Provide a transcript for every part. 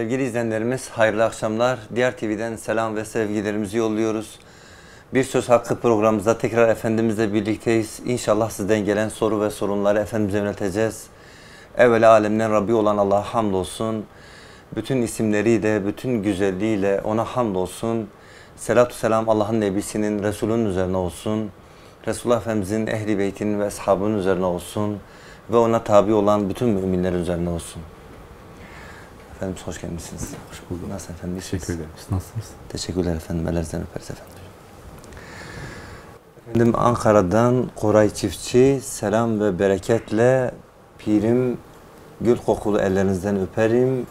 Sevgili izleyenlerimiz hayırlı akşamlar. Diğer TV'den selam ve sevgilerimizi yolluyoruz. Bir Söz Hakkı programımızda tekrar Efendimizle birlikteyiz. İnşallah sizden gelen soru ve sorunları Efendimiz'e yönelteceğiz. Evvela alemden Rabbi olan Allah'a hamdolsun. Bütün isimleriyle, bütün güzelliğiyle ona hamdolsun. Selatü selam Allah'ın Nebisinin, Resulünün üzerine olsun. Resulullah Efendimizin, Ehli Beytinin ve Eshabının üzerine olsun. Ve ona tabi olan bütün müminlerin üzerine olsun. Efendimiz hoş gelmişsiniz. Hoş bulduk. Nasıl efendim? Teşekkür ederim. Siz nasılsınız? Teşekkürler efendim. Ellerinizden öperiz efendim. Efendim Ankara'dan Koray Çiftçi selam ve bereketle Pirim gül kokulu ellerinizden öperim.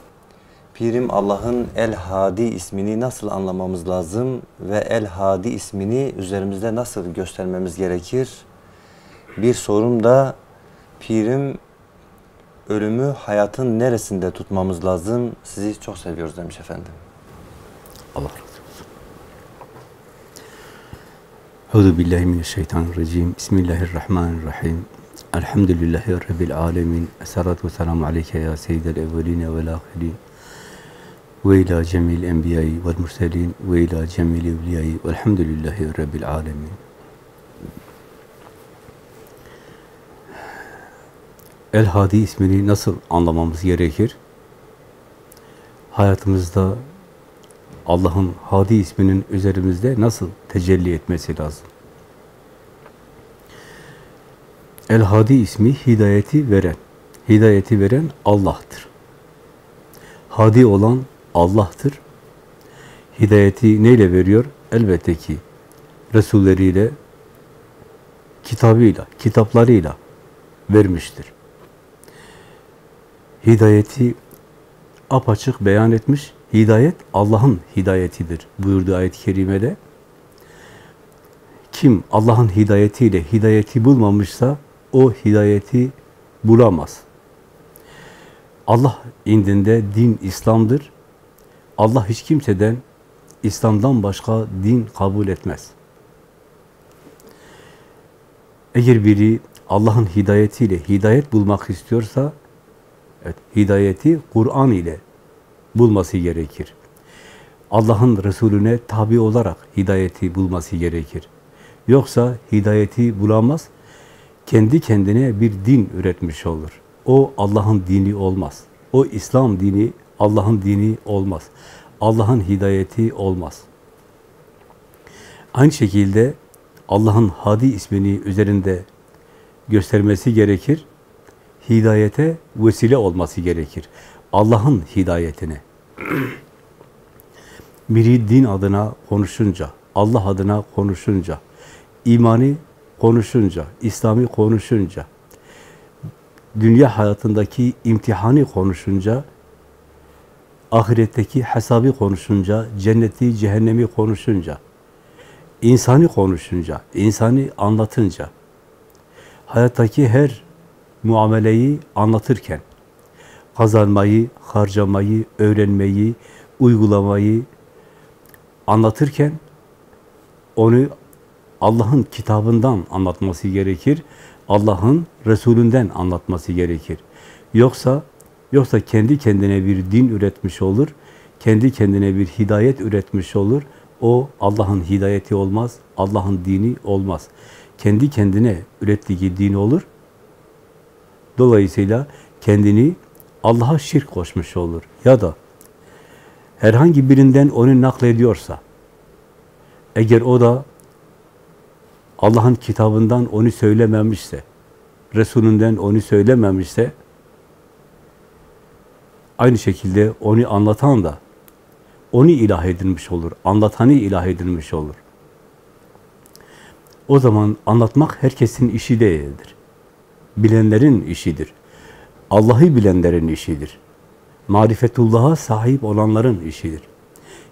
Pirim Allah'ın El Hadi ismini nasıl anlamamız lazım ve El Hadi ismini üzerimizde nasıl göstermemiz gerekir? Bir sorum da Pirim ölümü hayatın neresinde tutmamız lazım? Sizi çok seviyoruz demiş efendim. Allah razı olsun. Euzu billahi mineşşeytanirracim. Bismillahirrahmanirrahim. Elhamdülillahi rabbil alamin. Essalatu vesselamu aleyke ya seyyidel evvelin ve'l ahirin. Ve ila cemil enbiya'i ve'l murselin ve ila cemil evliya'i ve'lhamdülillahi rabbil alamin. El Hadi ismini nasıl anlamamız gerekir? Hayatımızda Allah'ın Hadi isminin üzerimizde nasıl tecelli etmesi lazım? El Hadi ismi hidayeti veren, hidayeti veren Allah'tır. Hadi olan Allah'tır. Hidayeti neyle veriyor? Elbette ki Resulleriyle, kitabıyla, kitaplarıyla vermiştir. Hidayeti apaçık beyan etmiş. Hidayet Allah'ın hidayetidir buyurduğu ayet-i kerimede. Kim Allah'ın hidayetiyle hidayeti bulmamışsa o hidayeti bulamaz. Allah indinde din İslam'dır. Allah hiç kimseden İslam'dan başka din kabul etmez. Eğer biri Allah'ın hidayetiyle hidayet bulmak istiyorsa Evet, hidayeti Kur'an ile bulması gerekir. Allah'ın Resulüne tabi olarak hidayeti bulması gerekir. Yoksa hidayeti bulamaz, kendi kendine bir din üretmiş olur. O Allah'ın dini olmaz. O İslam dini Allah'ın dini olmaz. Allah'ın hidayeti olmaz. Aynı şekilde Allah'ın Hadi ismini üzerinde göstermesi gerekir hidayete vesile olması gerekir. Allah'ın hidayetine. Biri din adına konuşunca, Allah adına konuşunca, imani konuşunca, İslami konuşunca, dünya hayatındaki imtihanı konuşunca, ahiretteki hesabı konuşunca, cenneti, cehennemi konuşunca, insani konuşunca, insani anlatınca, hayattaki her muameleyi anlatırken, kazanmayı, harcamayı, öğrenmeyi, uygulamayı anlatırken, onu Allah'ın kitabından anlatması gerekir, Allah'ın Resulünden anlatması gerekir. Yoksa yoksa kendi kendine bir din üretmiş olur, kendi kendine bir hidayet üretmiş olur. O Allah'ın hidayeti olmaz, Allah'ın dini olmaz. Kendi kendine ürettiği din olur. Dolayısıyla kendini Allah'a şirk koşmuş olur. Ya da herhangi birinden onu naklediyorsa, eğer o da Allah'ın kitabından onu söylememişse, Resulünden onu söylememişse, aynı şekilde onu anlatan da onu ilah edilmiş olur, anlatanı ilah edilmiş olur. O zaman anlatmak herkesin işi değildir. Bilenlerin işidir. Allah'ı bilenlerin işidir. Marifetullah'a sahip olanların işidir.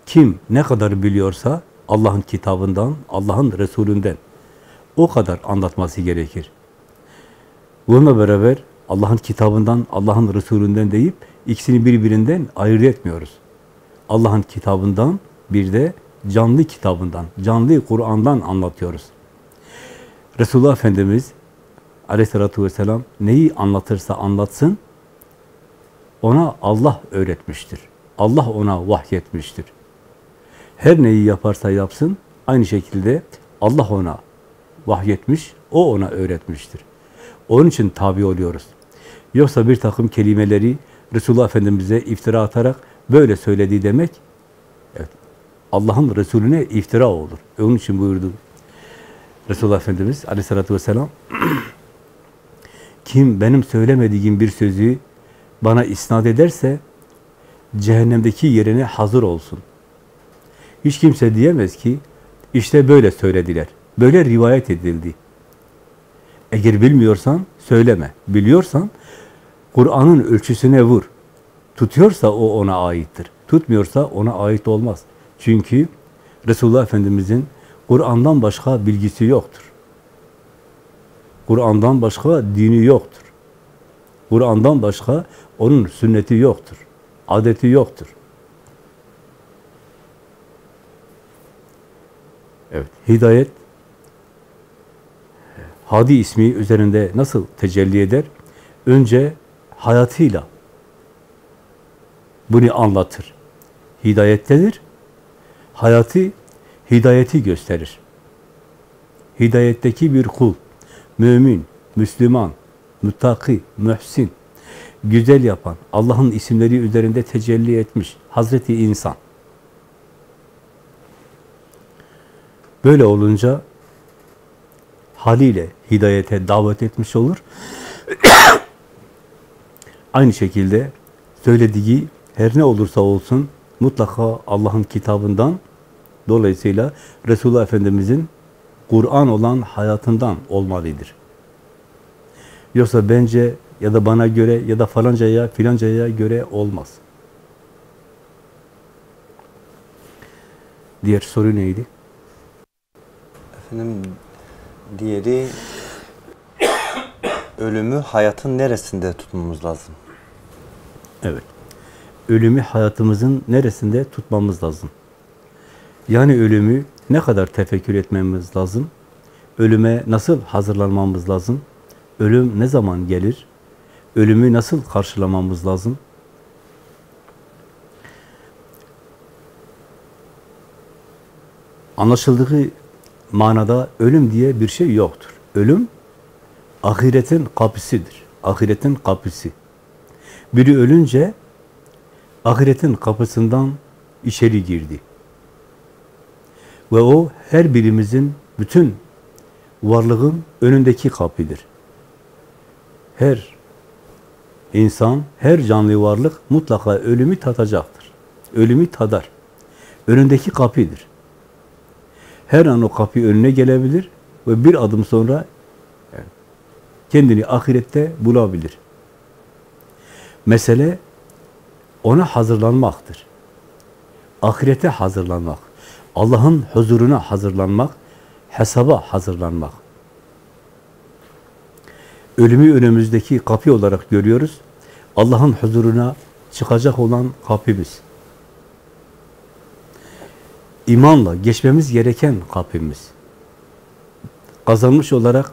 Kim ne kadar biliyorsa Allah'ın kitabından, Allah'ın Resulünden o kadar anlatması gerekir. Bununla beraber Allah'ın kitabından, Allah'ın Resulünden deyip ikisini birbirinden ayırt etmiyoruz. Allah'ın kitabından bir de canlı kitabından, canlı Kur'an'dan anlatıyoruz. Resulullah Efendimiz aleyhissalatü vesselam neyi anlatırsa anlatsın, ona Allah öğretmiştir. Allah ona vahyetmiştir. Her neyi yaparsa yapsın, aynı şekilde Allah ona vahyetmiş, o ona öğretmiştir. Onun için tabi oluyoruz. Yoksa bir takım kelimeleri Resulullah Efendimiz'e iftira atarak böyle söylediği demek, evet, Allah'ın Resulüne iftira olur. Onun için buyurdu Resulullah Efendimiz aleyhissalatü vesselam, kim benim söylemediğim bir sözü bana isnat ederse, cehennemdeki yerine hazır olsun. Hiç kimse diyemez ki, işte böyle söylediler, böyle rivayet edildi. Eğer bilmiyorsan söyleme, biliyorsan Kur'an'ın ölçüsüne vur. Tutuyorsa o ona aittir. Tutmuyorsa ona ait olmaz. Çünkü Resulullah Efendimiz'in Kur'an'dan başka bilgisi yoktur. Kur'an'dan başka dini yoktur. Kur'an'dan başka onun sünneti yoktur. Adeti yoktur. Evet, hidayet Hadi ismi üzerinde nasıl tecelli eder? Önce hayatıyla bunu anlatır. Hidayettedir. Hayatı hidayeti gösterir. Hidayetteki bir kul, mümin, Müslüman, müttaki, mühsin, güzel yapan, Allah'ın isimleri üzerinde tecelli etmiş Hazreti insan. Böyle olunca haliyle hidayete davet etmiş olur. Aynı şekilde söylediği her ne olursa olsun mutlaka Allah'ın kitabından dolayısıyla Resulullah Efendimizin Kur'an olan hayatından olmalıdır. Yoksa bence ya da bana göre ya da falancaya filancaya göre olmaz. Diğer soru neydi? Efendim diğeri ölümü hayatın neresinde tutmamız lazım? Evet. Ölümü hayatımızın neresinde tutmamız lazım? Yani ölümü ne kadar tefekkür etmemiz lazım? Ölüme nasıl hazırlanmamız lazım? Ölüm ne zaman gelir? Ölümü nasıl karşılamamız lazım? Anlaşıldığı manada ölüm diye bir şey yoktur. Ölüm ahiretin kapısıdır. Ahiretin kapısı. Biri ölünce ahiretin kapısından içeri girdi. Ve o her birimizin bütün varlığın önündeki kapıdır. Her insan, her canlı varlık mutlaka ölümü tadacaktır. Ölümü tadar. Önündeki kapıdır. Her an o kapı önüne gelebilir ve bir adım sonra kendini ahirette bulabilir. Mesele ona hazırlanmaktır. Ahirete hazırlanmak. Allah'ın huzuruna hazırlanmak, hesaba hazırlanmak. Ölümü önümüzdeki kapı olarak görüyoruz. Allah'ın huzuruna çıkacak olan kapımız. İmanla geçmemiz gereken kapımız. Kazanmış olarak,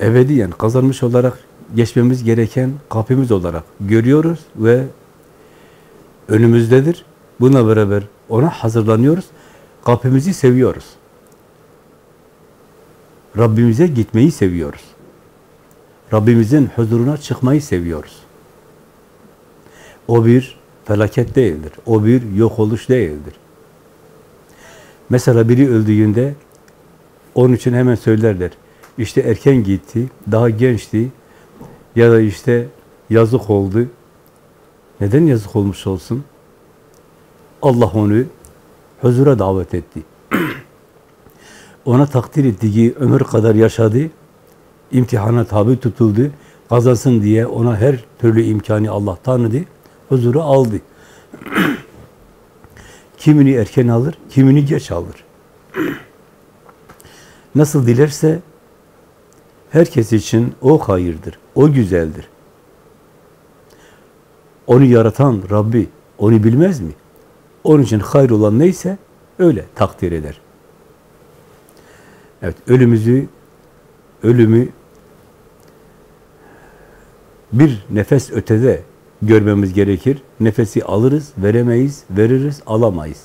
ebediyen kazanmış olarak geçmemiz gereken kapımız olarak görüyoruz ve önümüzdedir. Buna beraber ona hazırlanıyoruz. Kapımızı seviyoruz. Rabbimize gitmeyi seviyoruz. Rabbimizin huzuruna çıkmayı seviyoruz. O bir felaket değildir. O bir yok oluş değildir. Mesela biri öldüğünde onun için hemen söylerler. İşte erken gitti, daha gençti ya da işte yazık oldu. Neden yazık olmuş olsun? Allah onu huzura davet etti. Ona takdir ettiği ömür kadar yaşadı, imtihana tabi tutuldu, kazansın diye ona her türlü imkanı Allah tanıdı, huzura aldı. kimini erken alır, kimini geç alır. Nasıl dilerse herkes için o hayırdır, o güzeldir. Onu yaratan Rabbi onu bilmez mi? Onun için hayır olan neyse öyle takdir eder. Evet, ölümümüzü, ölümü bir nefes ötede görmemiz gerekir. Nefesi alırız, veremeyiz, veririz, alamayız.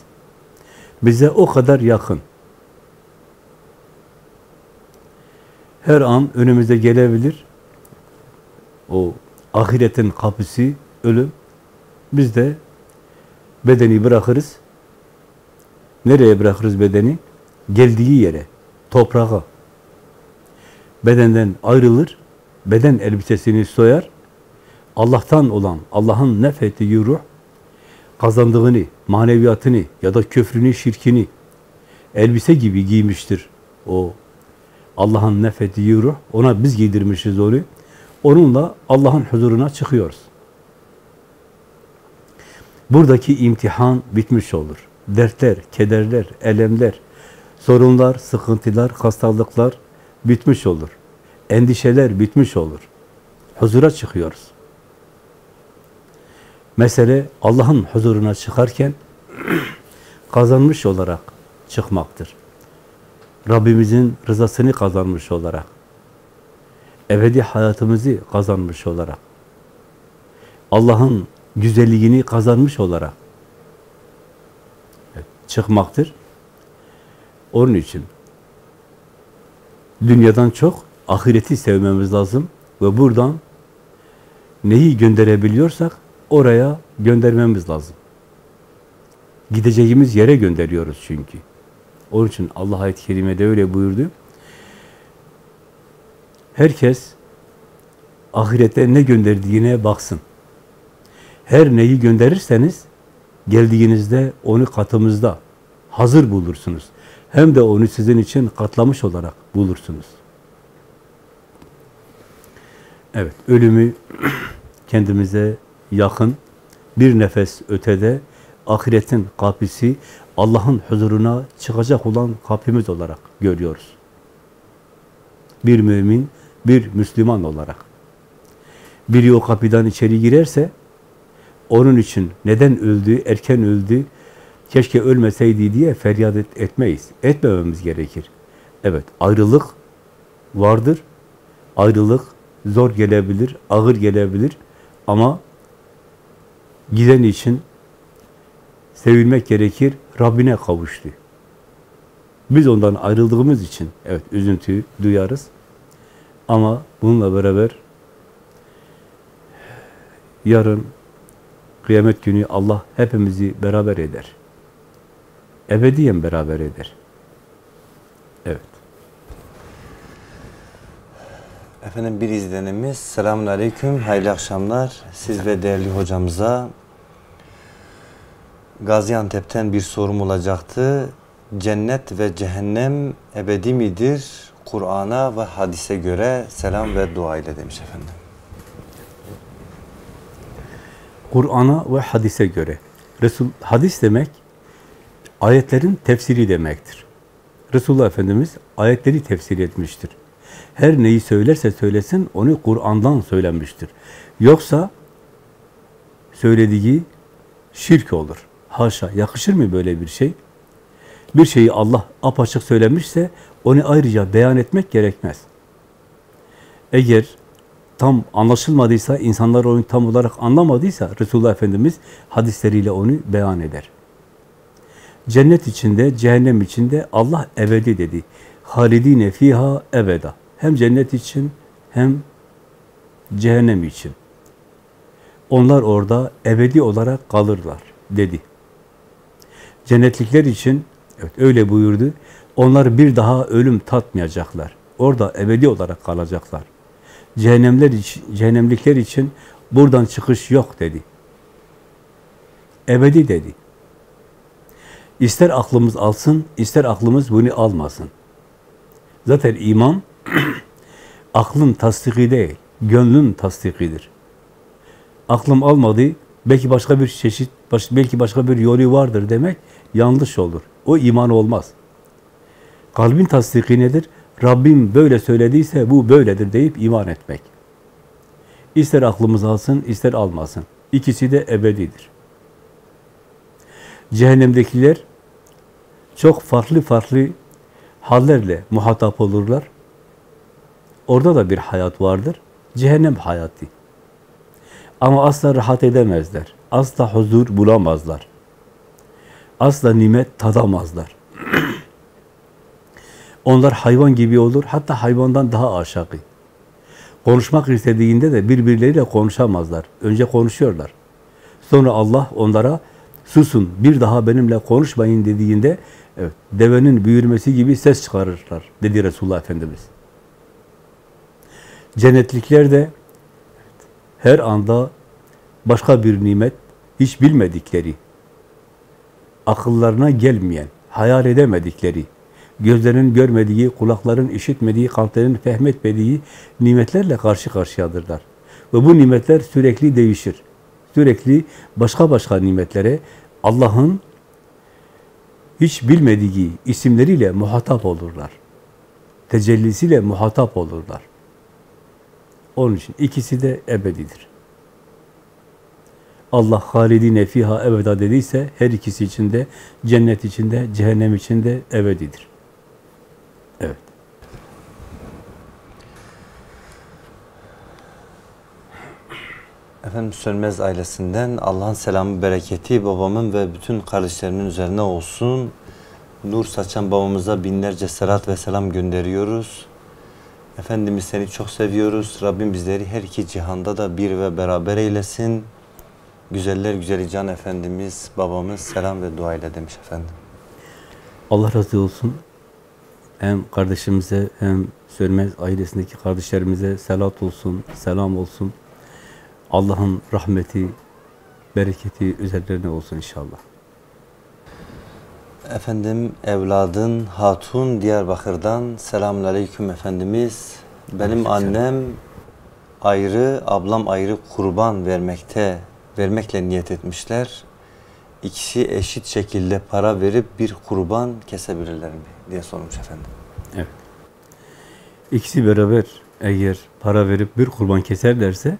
Bize o kadar yakın. Her an önümüze gelebilir. O ahiretin kapısı, ölüm. Biz de bedeni bırakırız. Nereye bırakırız bedeni? Geldiği yere, toprağa. Bedenden ayrılır, beden elbisesini soyar, Allah'tan olan, Allah'ın nefettiği ruh, kazandığını, maneviyatını ya da köfrünü, şirkini elbise gibi giymiştir o Allah'ın nefettiği ruh. Ona biz giydirmişiz onu. Onunla Allah'ın huzuruna çıkıyoruz. Buradaki imtihan bitmiş olur. Dertler, kederler, elemler, sorunlar, sıkıntılar, hastalıklar bitmiş olur. Endişeler bitmiş olur. Huzura çıkıyoruz. Mesele Allah'ın huzuruna çıkarken kazanmış olarak çıkmaktır. Rabbimizin rızasını kazanmış olarak, ebedi hayatımızı kazanmış olarak, Allah'ın güzelliğini kazanmış olarak çıkmaktır. Onun için dünyadan çok ahireti sevmemiz lazım ve buradan neyi gönderebiliyorsak oraya göndermemiz lazım. Gideceğimiz yere gönderiyoruz çünkü. Onun için Allah ayet-i kerimede öyle buyurdu. Herkes ahirete ne gönderdiğine baksın. Her neyi gönderirseniz geldiğinizde onu katımızda hazır bulursunuz. Hem de onu sizin için katlamış olarak bulursunuz. Evet, ölümü kendimize yakın, bir nefes ötede, ahiretin kapısı, Allah'ın huzuruna çıkacak olan kapımız olarak görüyoruz. Bir mümin, bir Müslüman olarak. Biri o kapıdan içeri girerse, onun için neden öldü, erken öldü, keşke ölmeseydi diye feryat et, etmeyiz. Etmememiz gerekir. Evet, ayrılık vardır. Ayrılık zor gelebilir, ağır gelebilir ama giden için sevilmek gerekir, Rabbine kavuştu. Biz ondan ayrıldığımız için evet üzüntü duyarız. Ama bununla beraber yarın kıyamet günü Allah hepimizi beraber eder. Ebediyen beraber eder. Evet. Efendim bir izlenimiz. Selamun Aleyküm. Hayırlı akşamlar. Siz ve değerli hocamıza Gaziantep'ten bir sorum olacaktı. Cennet ve cehennem ebedi midir? Kur'an'a ve hadise göre selam ve dua ile demiş efendim. Kur'an'a ve hadise göre. Resul, hadis demek ayetlerin tefsiri demektir. Resulullah Efendimiz ayetleri tefsir etmiştir. Her neyi söylerse söylesin onu Kur'an'dan söylenmiştir. Yoksa söylediği şirk olur. Haşa, yakışır mı böyle bir şey? Bir şeyi Allah apaçık söylemişse onu ayrıca beyan etmek gerekmez. Eğer tam anlaşılmadıysa, insanlar onu tam olarak anlamadıysa Resulullah Efendimiz hadisleriyle onu beyan eder. Cennet içinde, cehennem içinde Allah ebedi dedi. Halidine fiha ebeda. Hem cennet için hem cehennem için. Onlar orada ebedi olarak kalırlar dedi. Cennetlikler için evet öyle buyurdu. Onlar bir daha ölüm tatmayacaklar. Orada ebedi olarak kalacaklar. Cehennemler için, cehennemlikler için buradan çıkış yok dedi. Ebedi dedi. İster aklımız alsın, ister aklımız bunu almasın. Zaten iman aklın tasdiki değil, gönlün tasdikidir. Aklım almadı, belki başka bir çeşit, belki başka bir yolu vardır demek yanlış olur. O iman olmaz. Kalbin tasdiki nedir? Rabbim böyle söylediyse bu böyledir deyip iman etmek. İster aklımız alsın, ister almasın. İkisi de ebedidir. Cehennemdekiler çok farklı farklı hallerle muhatap olurlar. Orada da bir hayat vardır. Cehennem hayatı. Ama asla rahat edemezler. Asla huzur bulamazlar. Asla nimet tadamazlar. Onlar hayvan gibi olur, hatta hayvandan daha aşağı. Konuşmak istediğinde de birbirleriyle konuşamazlar. Önce konuşuyorlar. Sonra Allah onlara susun, bir daha benimle konuşmayın dediğinde evet, devenin büyürmesi gibi ses çıkarırlar dedi Resulullah Efendimiz. Cennetlikler de her anda başka bir nimet, hiç bilmedikleri, akıllarına gelmeyen, hayal edemedikleri, gözlerin görmediği, kulakların işitmediği, kalplerin fehmetmediği nimetlerle karşı karşıyadırlar. Ve bu nimetler sürekli değişir. Sürekli başka başka nimetlere Allah'ın hiç bilmediği isimleriyle muhatap olurlar. Tecellisiyle muhatap olurlar. Onun için ikisi de ebedidir. Allah halidine fiha ebeda dediyse her ikisi içinde cennet içinde, cehennem içinde ebedidir. Efendim Sönmez ailesinden Allah'ın selamı, bereketi babamın ve bütün kardeşlerimin üzerine olsun. Nur saçan babamıza binlerce selat ve selam gönderiyoruz. Efendimiz seni çok seviyoruz. Rabbim bizleri her iki cihanda da bir ve beraber eylesin. Güzeller güzeli Can Efendimiz, babamız selam ve dua ile demiş efendim. Allah razı olsun. Hem kardeşimize hem Sönmez ailesindeki kardeşlerimize selat olsun, selam olsun. Allah'ın rahmeti, bereketi üzerlerine olsun inşallah. Efendim evladın Hatun Diyarbakır'dan selamun aleyküm Efendimiz. Benim annem ayrı, ablam ayrı kurban vermekte, vermekle niyet etmişler. İkisi eşit şekilde para verip bir kurban kesebilirler mi diye sormuş efendim. Evet. İkisi beraber eğer para verip bir kurban keserlerse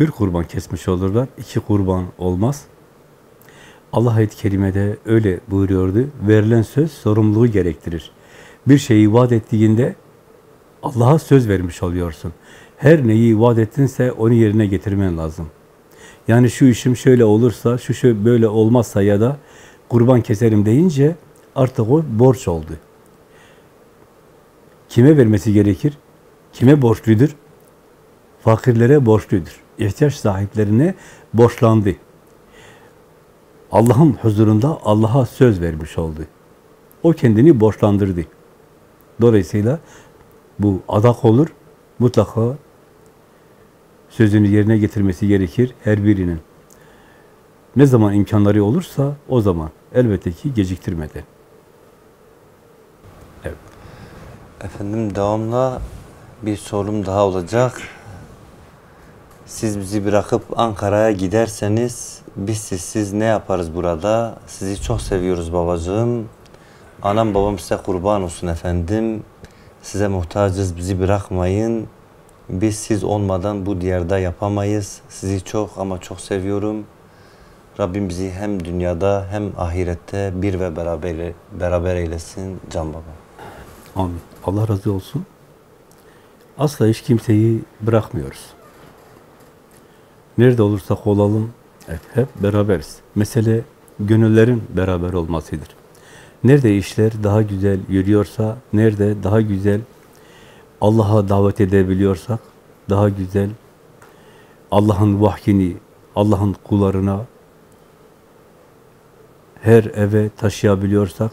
bir kurban kesmiş olurlar. İki kurban olmaz. Allah ayet-i kerimede öyle buyuruyordu. Verilen söz sorumluluğu gerektirir. Bir şeyi vaat ettiğinde Allah'a söz vermiş oluyorsun. Her neyi vaat ettinse onu yerine getirmen lazım. Yani şu işim şöyle olursa, şu şöyle böyle olmazsa ya da kurban keserim deyince artık o borç oldu. Kime vermesi gerekir? Kime borçludur? Fakirlere borçludur. İhtiyaç sahiplerine borçlandı. Allah'ın huzurunda Allah'a söz vermiş oldu. O kendini borçlandırdı. Dolayısıyla bu adak olur. Mutlaka sözünü yerine getirmesi gerekir her birinin. Ne zaman imkanları olursa o zaman elbette ki geciktirmeden. Evet. Efendim devamla bir sorum daha olacak. Siz bizi bırakıp Ankara'ya giderseniz biz sizsiz ne yaparız burada? Sizi çok seviyoruz babacığım. Anam babam size kurban olsun efendim. Size muhtacız bizi bırakmayın. Biz siz olmadan bu diyarda yapamayız. Sizi çok ama çok seviyorum. Rabbim bizi hem dünyada hem ahirette bir ve beraber, beraber eylesin Can Baba. Amin. Allah razı olsun. Asla hiç kimseyi bırakmıyoruz. Nerede olursak olalım, evet, hep beraberiz. Mesele gönüllerin beraber olmasıdır. Nerede işler daha güzel yürüyorsa, nerede daha güzel Allah'a davet edebiliyorsak, daha güzel Allah'ın vahyini, Allah'ın kullarına her eve taşıyabiliyorsak,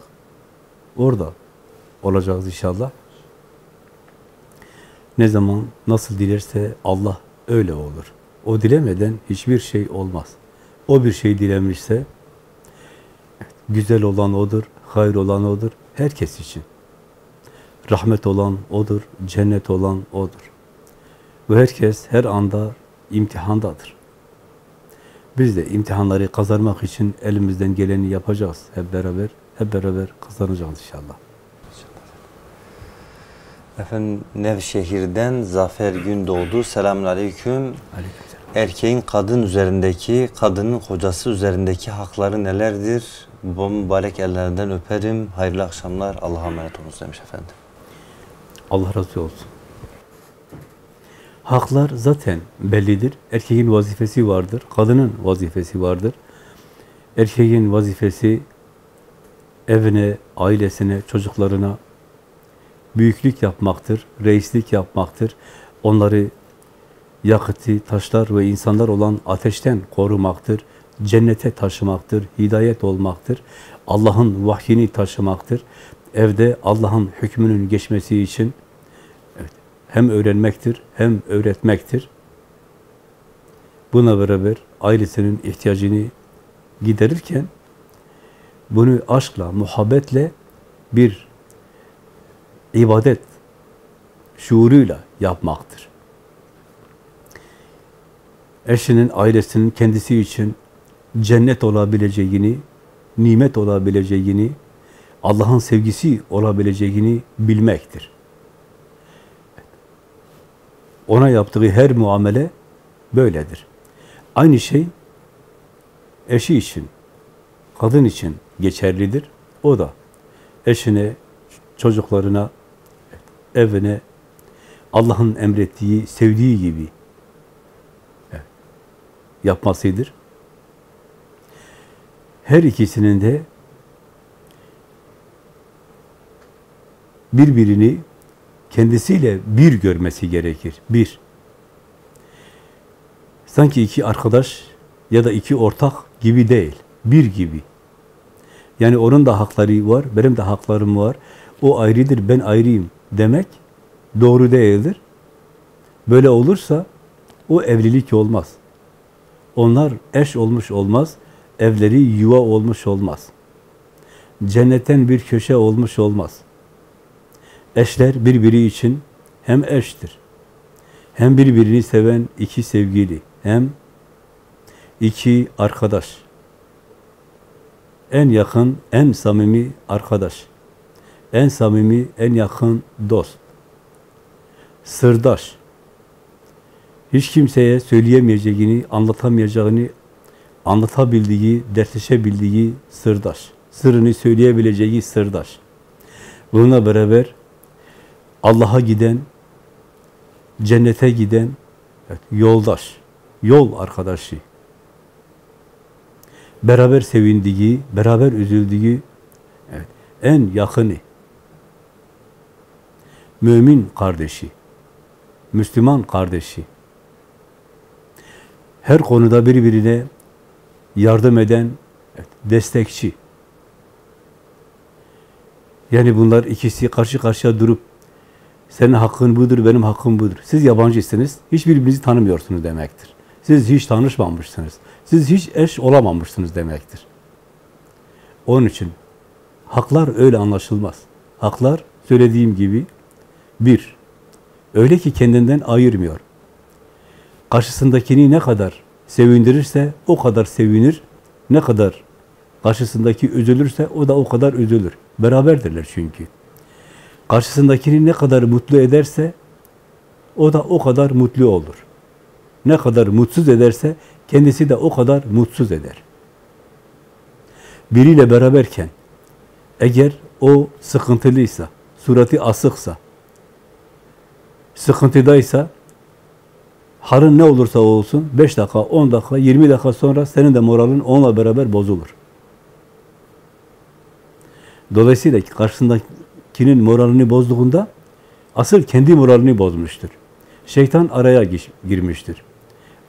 orada olacağız inşallah. Ne zaman, nasıl dilerse Allah öyle olur. O dilemeden hiçbir şey olmaz. O bir şey dilemişse, güzel olan O'dur, hayır olan O'dur, herkes için. Rahmet olan O'dur, cennet olan O'dur. Ve herkes her anda imtihandadır. Biz de imtihanları kazanmak için elimizden geleni yapacağız hep beraber. Hep beraber kazanacağız inşallah. Efendim Nevşehir'den Zafer Gündoğdu. Selamun Aleyküm. Aleykümselam. Erkeğin kadın üzerindeki, kadının kocası üzerindeki hakları nelerdir? Bu mübarek ellerinden öperim. Hayırlı akşamlar. Allah'a emanet olunuz demiş efendim. Allah razı olsun. Haklar zaten bellidir. Erkeğin vazifesi vardır, kadının vazifesi vardır. Erkeğin vazifesi evine, ailesine, çocuklarına büyüklük yapmaktır, reislik yapmaktır. Onları yakıtı, taşlar ve insanlar olan ateşten korumaktır. Cennete taşımaktır, hidayet olmaktır. Allah'ın vahyini taşımaktır. Evde Allah'ın hükmünün geçmesi için evet, hem öğrenmektir, hem öğretmektir. Buna beraber ailesinin ihtiyacını giderirken bunu aşkla, muhabbetle bir ibadet şuuruyla yapmaktır. Eşinin, ailesinin kendisi için cennet olabileceğini, nimet olabileceğini, Allah'ın sevgisi olabileceğini bilmektir. Ona yaptığı her muamele böyledir. Aynı şey eşi için, kadın için geçerlidir. O da eşine, çocuklarına, evine Allah'ın emrettiği, sevdiği gibi yapmasıdır. Her ikisinin de birbirini kendisiyle bir görmesi gerekir. Bir. Sanki iki arkadaş ya da iki ortak gibi değil. Bir gibi. Yani onun da hakları var, benim de haklarım var. O ayrıdır, ben ayrıyım demek doğru değildir. Böyle olursa o evlilik olmaz. Onlar eş olmuş olmaz, evleri yuva olmuş olmaz. Cennetten bir köşe olmuş olmaz. Eşler birbiri için hem eştir, hem birbirini seven iki sevgili, hem iki arkadaş. En yakın, en samimi arkadaş. En samimi, en yakın dost. Sırdaş. Hiç kimseye söyleyemeyeceğini, anlatamayacağını, anlatabildiği, dertleşebildiği sırdaş. Sırrını söyleyebileceği sırdaş. Bununla beraber Allah'a giden, cennete giden evet, yoldaş, yol arkadaşı. Beraber sevindiği, beraber üzüldüğü evet, en yakını. Mümin kardeşi, Müslüman kardeşi. Her konuda birbirine yardım eden, destekçi. Yani bunlar ikisi karşı karşıya durup senin hakkın budur, benim hakkım budur. Siz yabancısınız, hiçbirbirinizi tanımıyorsunuz demektir. Siz hiç tanışmamışsınız. Siz hiç eş olamamışsınız demektir. Onun için haklar öyle anlaşılmaz. Haklar söylediğim gibi bir, öyle ki kendinden ayırmıyor. Karşısındakini ne kadar sevindirirse o kadar sevinir. Ne kadar karşısındaki üzülürse o da o kadar üzülür. Beraberdirler çünkü. Karşısındakini ne kadar mutlu ederse o da o kadar mutlu olur. Ne kadar mutsuz ederse kendisi de o kadar mutsuz eder. Biriyle beraberken eğer o sıkıntılıysa, suratı asıksa, sıkıntıdaysa harın ne olursa olsun 5 dakika, 10 dakika, 20 dakika sonra senin de moralin onunla beraber bozulur. Dolayısıyla karşısındakinin moralini bozduğunda asıl kendi moralini bozmuştur. Şeytan araya girmiştir.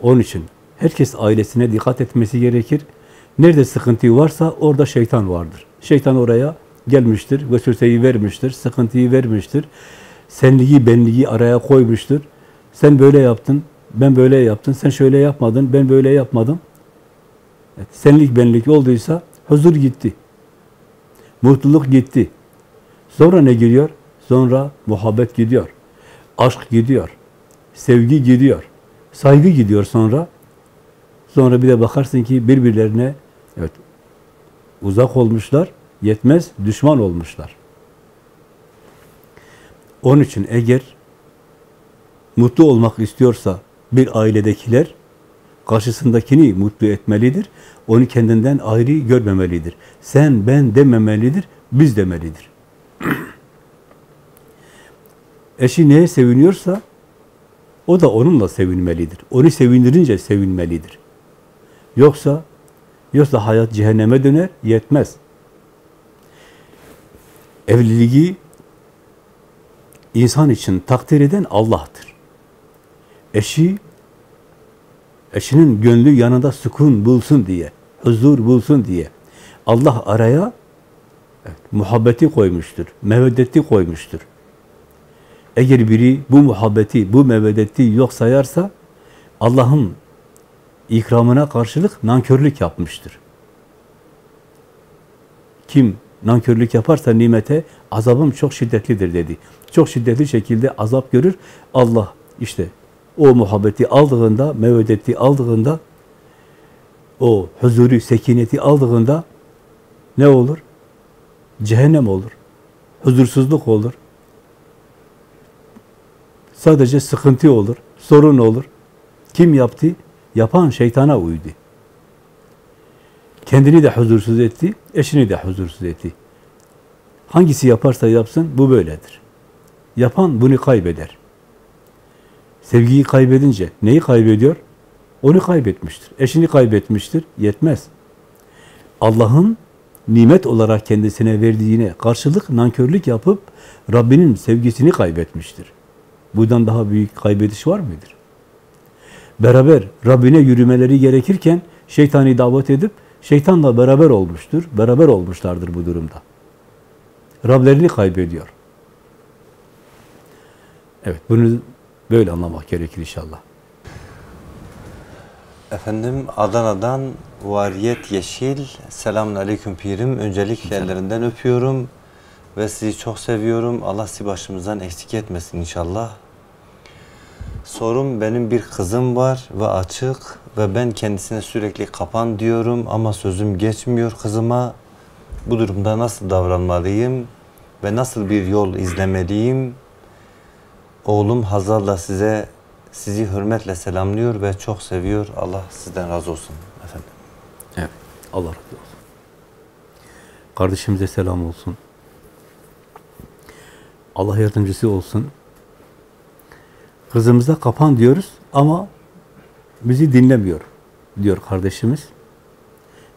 Onun için herkes ailesine dikkat etmesi gerekir. Nerede sıkıntı varsa orada şeytan vardır. Şeytan oraya gelmiştir, vesveseyi vermiştir, sıkıntıyı vermiştir. Senliği, benliği araya koymuştur. Sen böyle yaptın, ben böyle yaptım, sen şöyle yapmadın, ben böyle yapmadım. Evet, senlik, benlik olduysa huzur gitti. Mutluluk gitti. Sonra ne giriyor? Sonra muhabbet gidiyor. Aşk gidiyor. Sevgi gidiyor. Saygı gidiyor sonra. Sonra bir de bakarsın ki birbirlerine evet uzak olmuşlar, yetmez düşman olmuşlar. Onun için eğer mutlu olmak istiyorsa bir ailedekiler karşısındakini mutlu etmelidir. Onu kendinden ayrı görmemelidir. Sen, ben dememelidir, biz demelidir. Eşi neye seviniyorsa O da onunla sevinmelidir. Onu sevindirince sevinmelidir. Yoksa yoksa hayat cehenneme döner, yetmez. Evliliği insan için takdir eden Allah'tır. Eşi eşinin gönlü yanında sükun bulsun diye, huzur bulsun diye Allah araya evet, muhabbeti koymuştur, meveddeti koymuştur. Eğer biri bu muhabbeti, bu mevedeti yok sayarsa Allah'ın ikramına karşılık nankörlük yapmıştır. Kim nankörlük yaparsa nimete azabım çok şiddetlidir dedi. Çok şiddetli şekilde azap görür. Allah işte o muhabbeti aldığında, mevedeti aldığında, o huzuru, sekineti aldığında ne olur? Cehennem olur. Huzursuzluk olur. Sadece sıkıntı olur, sorun olur. Kim yaptı? Yapan şeytana uydu. Kendini de huzursuz etti, eşini de huzursuz etti. Hangisi yaparsa yapsın bu böyledir. Yapan bunu kaybeder. Sevgiyi kaybedince neyi kaybediyor? Onu kaybetmiştir. Eşini kaybetmiştir. Yetmez. Allah'ın nimet olarak kendisine verdiğine karşılık nankörlük yapıp Rabbinin sevgisini kaybetmiştir. Bundan daha büyük kaybediş var mıdır? Beraber Rabbine yürümeleri gerekirken şeytani davet edip şeytanla beraber olmuştur. Beraber olmuşlardır bu durumda. Rablerini kaybediyor. Evet, bunu böyle anlamak gerekir inşallah. Efendim Adana'dan Variyet Yeşil. Selamun Aleyküm Pirim. Öncelikle ellerinden öpüyorum ve sizi çok seviyorum. Allah sizi başımızdan eksik etmesin inşallah. Sorum benim bir kızım var ve açık ve ben kendisine sürekli kapan diyorum ama sözüm geçmiyor kızıma. Bu durumda nasıl davranmalıyım ve nasıl bir yol izlemeliyim? Oğlum Hazal da size sizi hürmetle selamlıyor ve çok seviyor. Allah sizden razı olsun efendim. Evet, Allah razı olsun. Kardeşimize selam olsun. Allah yardımcısı olsun. Kızımıza kapan diyoruz ama bizi dinlemiyor diyor kardeşimiz.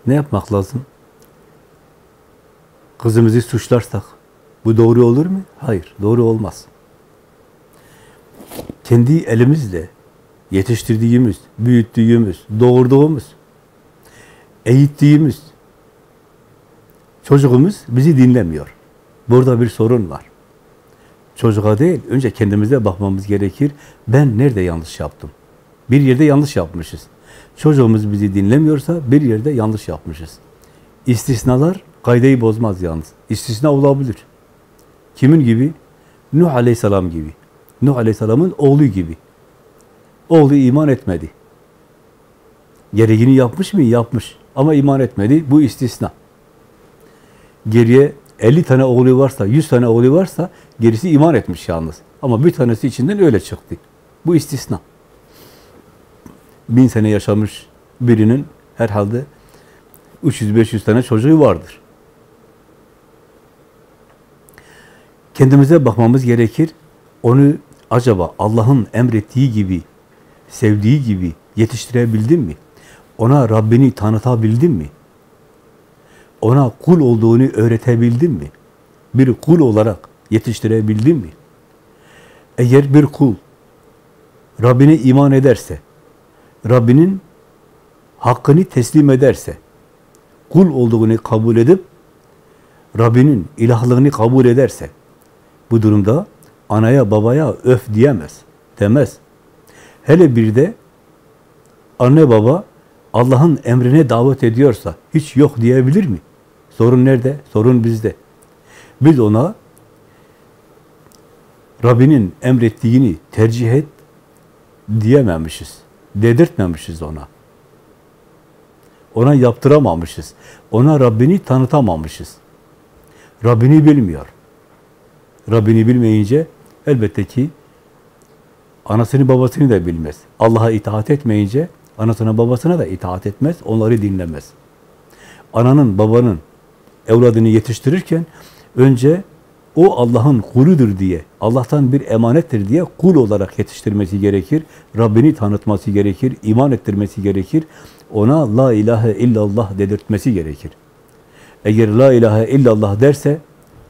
Ne yapmak lazım? Kızımızı suçlarsak bu doğru olur mu? Hayır, doğru olmaz. Kendi elimizle yetiştirdiğimiz, büyüttüğümüz, doğurduğumuz, eğittiğimiz çocuğumuz bizi dinlemiyor. Burada bir sorun var. Çocuğa değil, önce kendimize bakmamız gerekir. Ben nerede yanlış yaptım? Bir yerde yanlış yapmışız. Çocuğumuz bizi dinlemiyorsa bir yerde yanlış yapmışız. İstisnalar kaydeyi bozmaz yalnız. İstisna olabilir. Kimin gibi? Nuh Aleyhisselam gibi. Nuh Aleyhisselam'ın oğlu gibi. Oğlu iman etmedi. Gereğini yapmış mı? Yapmış. Ama iman etmedi. Bu istisna. Geriye 50 tane oğlu varsa, 100 tane oğlu varsa gerisi iman etmiş yalnız. Ama bir tanesi içinden öyle çıktı. Bu istisna. Bin sene yaşamış birinin herhalde 300-500 tane çocuğu vardır. Kendimize bakmamız gerekir. Onu acaba Allah'ın emrettiği gibi, sevdiği gibi yetiştirebildin mi? Ona Rabbini tanıtabildin mi? Ona kul olduğunu öğretebildin mi? Bir kul olarak yetiştirebildin mi? Eğer bir kul Rabbine iman ederse, Rabbinin hakkını teslim ederse, kul olduğunu kabul edip, Rabbinin ilahlığını kabul ederse, bu durumda anaya babaya öf diyemez, demez. Hele bir de anne baba Allah'ın emrine davet ediyorsa hiç yok diyebilir mi? Sorun nerede? Sorun bizde. Biz ona Rabbinin emrettiğini tercih et diyememişiz. Dedirtmemişiz ona. Ona yaptıramamışız. Ona Rabbini tanıtamamışız. Rabbini bilmiyor. Rabbini bilmeyince elbette ki anasını babasını da bilmez. Allah'a itaat etmeyince anasına babasına da itaat etmez, onları dinlemez. Ananın, babanın evladını yetiştirirken önce o Allah'ın kuludur diye, Allah'tan bir emanettir diye kul olarak yetiştirmesi gerekir. Rabbini tanıtması gerekir, iman ettirmesi gerekir. Ona la ilahe illallah dedirtmesi gerekir. Eğer la ilahe illallah derse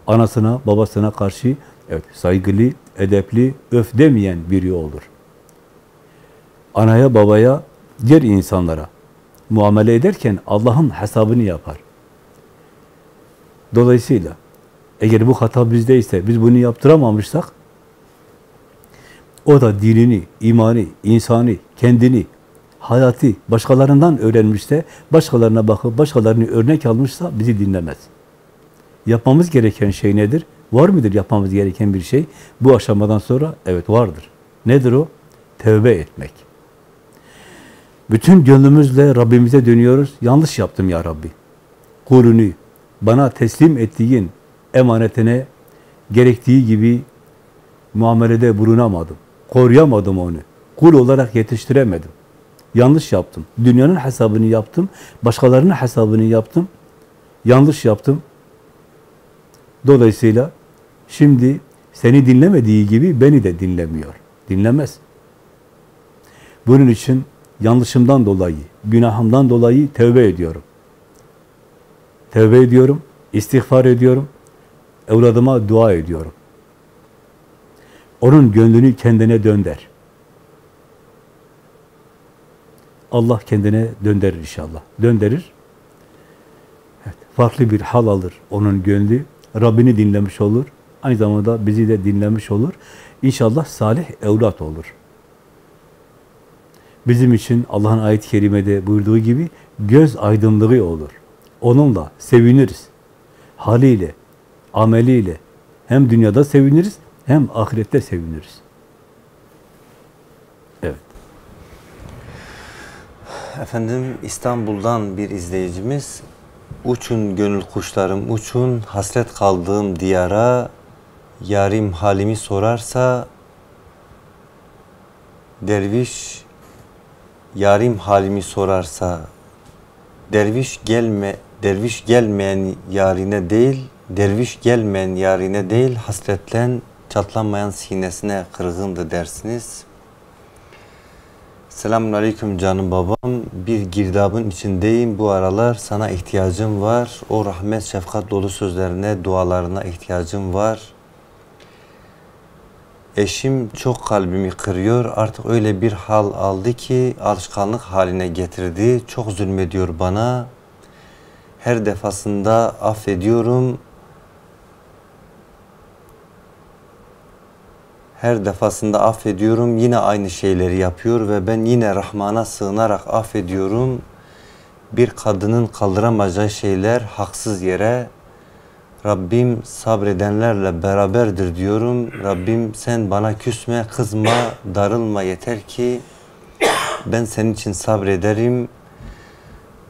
anasına, babasına karşı evet saygılı, edepli, öf demeyen biri olur. Anaya, babaya, diğer insanlara muamele ederken Allah'ın hesabını yapar. Dolayısıyla eğer bu hata bizdeyse, biz bunu yaptıramamışsak o da dinini, imani, insanı, kendini, hayatı başkalarından öğrenmişse, başkalarına bakıp başkalarını örnek almışsa bizi dinlemez. Yapmamız gereken şey nedir? Var mıdır yapmamız gereken bir şey? Bu aşamadan sonra evet vardır. Nedir o? Tevbe etmek. Bütün gönlümüzle Rabbimize dönüyoruz. Yanlış yaptım ya Rabbi. Kulünü bana teslim ettiğin emanetine gerektiği gibi muamelede bulunamadım. Koruyamadım onu. Kul olarak yetiştiremedim. Yanlış yaptım. Dünyanın hesabını yaptım. Başkalarının hesabını yaptım. Yanlış yaptım. Dolayısıyla şimdi seni dinlemediği gibi beni de dinlemiyor. Dinlemez. Bunun için yanlışımdan dolayı, günahımdan dolayı tövbe ediyorum. Tövbe ediyorum, istiğfar ediyorum, evladıma dua ediyorum. Onun gönlünü kendine dönder. Allah kendine döndürür inşallah. Döndürür. Evet, farklı bir hal alır onun gönlü. Rabbini dinlemiş olur. Aynı zamanda bizi de dinlemiş olur. İnşallah salih evlat olur. Bizim için Allah'ın ayet-i kerimede buyurduğu gibi göz aydınlığı olur. Onunla seviniriz. Haliyle, ameliyle hem dünyada seviniriz hem ahirette seviniriz. Evet. Efendim İstanbul'dan bir izleyicimiz Uçun gönül kuşlarım uçun hasret kaldığım diyara yarim halimi sorarsa derviş yarim halimi sorarsa derviş gelme derviş gelmeyen yarine değil derviş gelmeyen yarine değil hasretlen çatlanmayan sinesine kırgındı dersiniz. Selamun Aleyküm canım babam. Bir girdabın içindeyim bu aralar. Sana ihtiyacım var. O rahmet, şefkat dolu sözlerine, dualarına ihtiyacım var. Eşim çok kalbimi kırıyor. Artık öyle bir hal aldı ki alışkanlık haline getirdi. Çok zulmediyor bana. Her defasında affediyorum. Her defasında affediyorum. Yine aynı şeyleri yapıyor ve ben yine Rahman'a sığınarak affediyorum. Bir kadının kaldıramayacağı şeyler haksız yere Rabbim sabredenlerle beraberdir diyorum. Rabbim sen bana küsme, kızma, darılma yeter ki ben senin için sabrederim.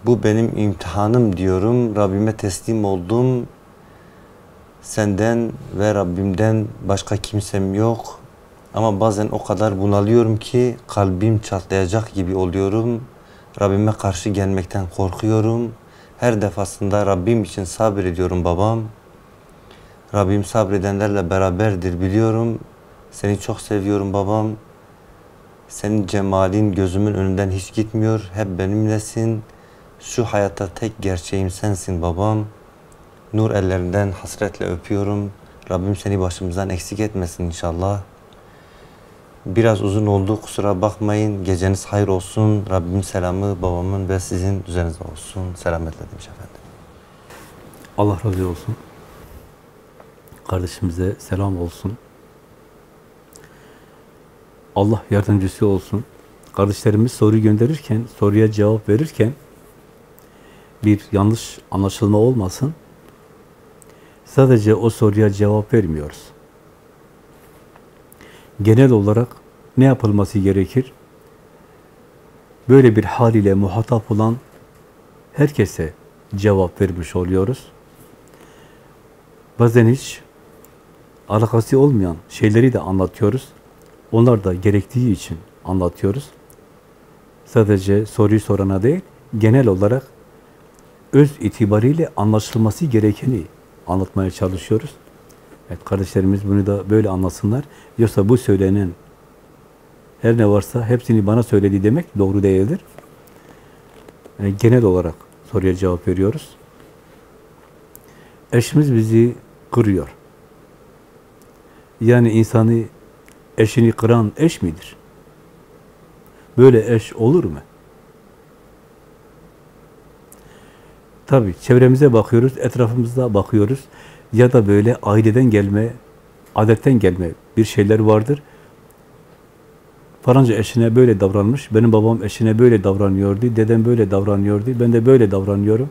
Bu benim imtihanım diyorum. Rabbime teslim oldum. Senden ve Rabbimden başka kimsem yok. Ama bazen o kadar bunalıyorum ki kalbim çatlayacak gibi oluyorum. Rabbime karşı gelmekten korkuyorum. Her defasında Rabbim için sabrediyorum babam. Rabbim sabredenlerle beraberdir biliyorum. Seni çok seviyorum babam. Senin cemalin gözümün önünden hiç gitmiyor. Hep benimlesin. Şu hayatta tek gerçeğim sensin babam. Nur ellerinden hasretle öpüyorum. Rabbim seni başımızdan eksik etmesin inşallah. Biraz uzun oldu kusura bakmayın. Geceniz hayır olsun. Rabbim selamı babamın ve sizin üzerinize olsun. Selametle demiş efendim. Allah razı olsun. Kardeşimize selam olsun. Allah yardımcısı olsun. Kardeşlerimiz soru gönderirken, soruya cevap verirken bir yanlış anlaşılma olmasın. Sadece o soruya cevap vermiyoruz. Genel olarak ne yapılması gerekir? Böyle bir hal ile muhatap olan herkese cevap vermiş oluyoruz. Bazen hiç alakası olmayan şeyleri de anlatıyoruz. Onlar da gerektiği için anlatıyoruz. Sadece soruyu sorana değil, genel olarak öz itibariyle anlaşılması gerekeni anlatmaya çalışıyoruz. Evet, kardeşlerimiz bunu da böyle anlasınlar. Yoksa bu söylenen her ne varsa hepsini bana söyledi demek doğru değildir. Yani genel olarak soruya cevap veriyoruz. Eşimiz bizi kırıyor. Yani insanı eşini kıran eş midir? Böyle eş olur mu? Tabii çevremize bakıyoruz, etrafımızda bakıyoruz. Ya da böyle aileden gelme, adetten gelme bir şeyler vardır. Faranca eşine böyle davranmış, benim babam eşine böyle davranıyordu, dedem böyle davranıyordu, ben de böyle davranıyorum.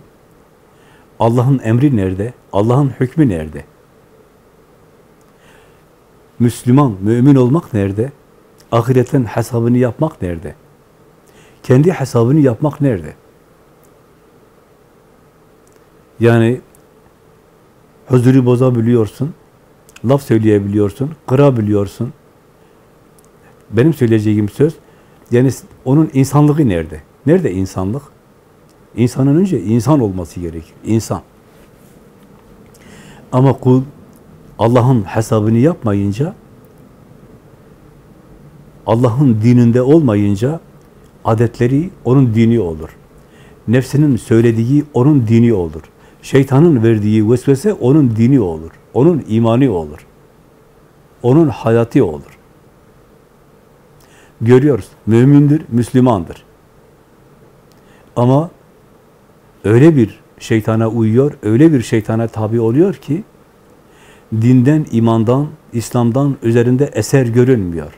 Allah'ın emri nerede? Allah'ın hükmü nerede? Müslüman, mümin olmak nerede? Ahiretin hesabını yapmak nerede? Kendi hesabını yapmak nerede? Yani huzuru bozabiliyorsun, laf söyleyebiliyorsun, kırabiliyorsun. Benim söyleyeceğim söz, yani onun insanlığı nerede? Nerede insanlık? İnsanın önce insan olması gerekir. İnsan. Ama kul Allah'ın hesabını yapmayınca, Allah'ın dininde olmayınca adetleri onun dini olur. Nefsinin söylediği onun dini olur. Şeytanın verdiği vesvese onun dini olur. Onun imani olur. Onun hayatı olur. Görüyoruz. Mümindir, Müslümandır. Ama öyle bir şeytana uyuyor, öyle bir şeytana tabi oluyor ki dinden, imandan, İslam'dan üzerinde eser görünmüyor.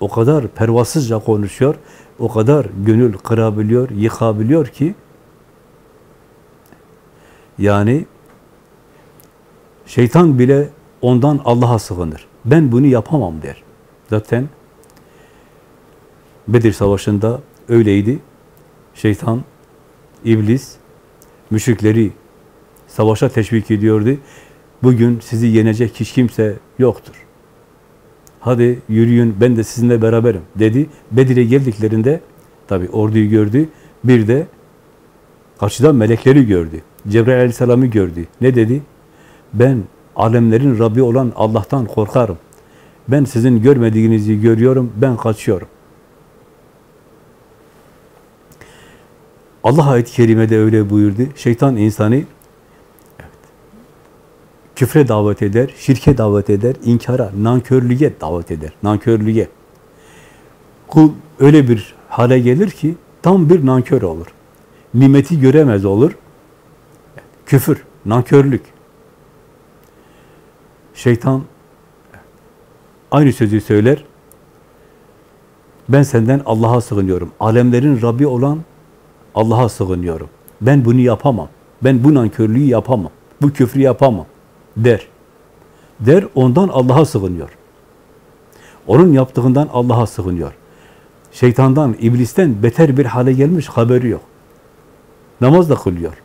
O kadar pervasızca konuşuyor, o kadar gönül kırabiliyor, yıkabiliyor ki yani şeytan bile ondan Allah'a sığınır. Ben bunu yapamam der. Zaten Bedir Savaşı'nda öyleydi. Şeytan, iblis, müşrikleri savaşa teşvik ediyordu. Bugün sizi yenecek hiç kimse yoktur. Hadi yürüyün ben de sizinle beraberim dedi. Bedir'e geldiklerinde tabi orduyu gördü. Bir de karşıdan melekleri gördü. Cebrail aleyhisselamı gördü. Ne dedi? Ben alemlerin Rabbi olan Allah'tan korkarım. Ben sizin görmediğinizi görüyorum, ben kaçıyorum. Allah ayet-i kerimede öyle buyurdu. Şeytan insanı küfre davet eder, şirke davet eder, inkara, nankörlüğe davet eder. Nankörlüğe. Kul öyle bir hale gelir ki tam bir nankör olur. Nimeti göremez olur. Küfür, nankörlük. Şeytan aynı sözü söyler. Ben senden Allah'a sığınıyorum. Alemlerin Rabbi olan Allah'a sığınıyorum. Ben bunu yapamam. Ben bu nankörlüğü yapamam. Bu küfrü yapamam. Der. Der ondan Allah'a sığınıyor. Onun yaptığından Allah'a sığınıyor. Şeytandan, iblisten beter bir hale gelmiş haberi yok. Namaz da kılıyor.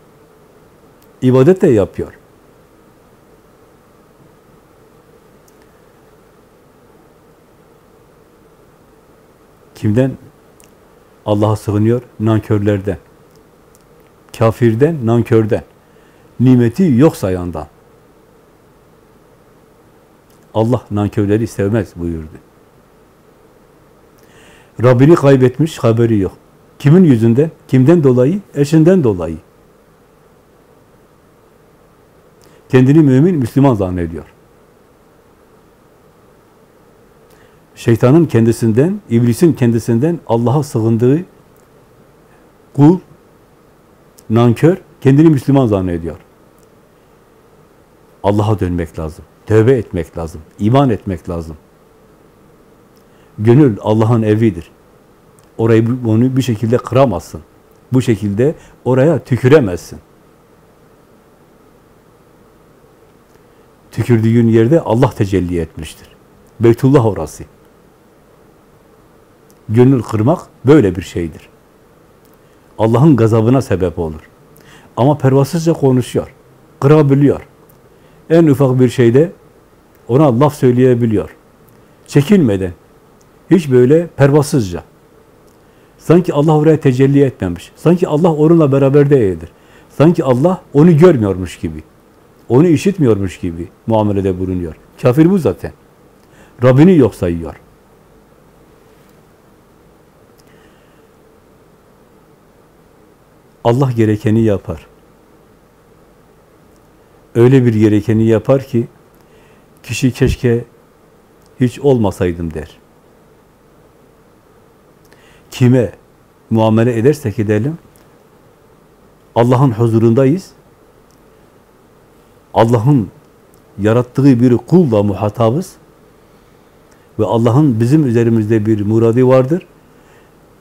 İbadet de yapıyor. Kimden? Allah'a sığınıyor, nankörlerden. Kafirden, nankörden. Nimeti yok sayandan. Allah nankörleri sevmez buyurdu. Rabbini kaybetmiş, haberi yok. Kimin yüzünden? Kimden dolayı? Eşinden dolayı. Kendini mümin, Müslüman zannediyor. Şeytanın kendisinden, iblisin kendisinden Allah'a sığındığı kul, nankör, kendini Müslüman zannediyor. Allah'a dönmek lazım. Tövbe etmek lazım. iman etmek lazım. Gönül Allah'ın evidir. Orayı onu bir şekilde kıramazsın. Bu şekilde oraya tüküremezsin. Tükürdüğün yerde Allah tecelli etmiştir. Beytullah orası. Gönül kırmak böyle bir şeydir. Allah'ın gazabına sebep olur. Ama pervasızca konuşuyor. Kırabiliyor. En ufak bir şeyde ona laf söyleyebiliyor. Çekinmeden. Hiç böyle pervasızca. Sanki Allah oraya tecelli etmemiş. Sanki Allah onunla beraber değildir. Sanki Allah onu görmüyormuş gibi. Onu işitmiyormuş gibi muamelede bulunuyor. Kafir bu zaten. Rabbini yok sayıyor. Allah gerekeni yapar. Öyle bir gerekeni yapar ki kişi keşke hiç olmasaydım der. Kime muamele edersek edelim Allah'ın huzurundayız. Allah'ın yarattığı bir kulla muhatabız. Ve Allah'ın bizim üzerimizde bir muradi vardır.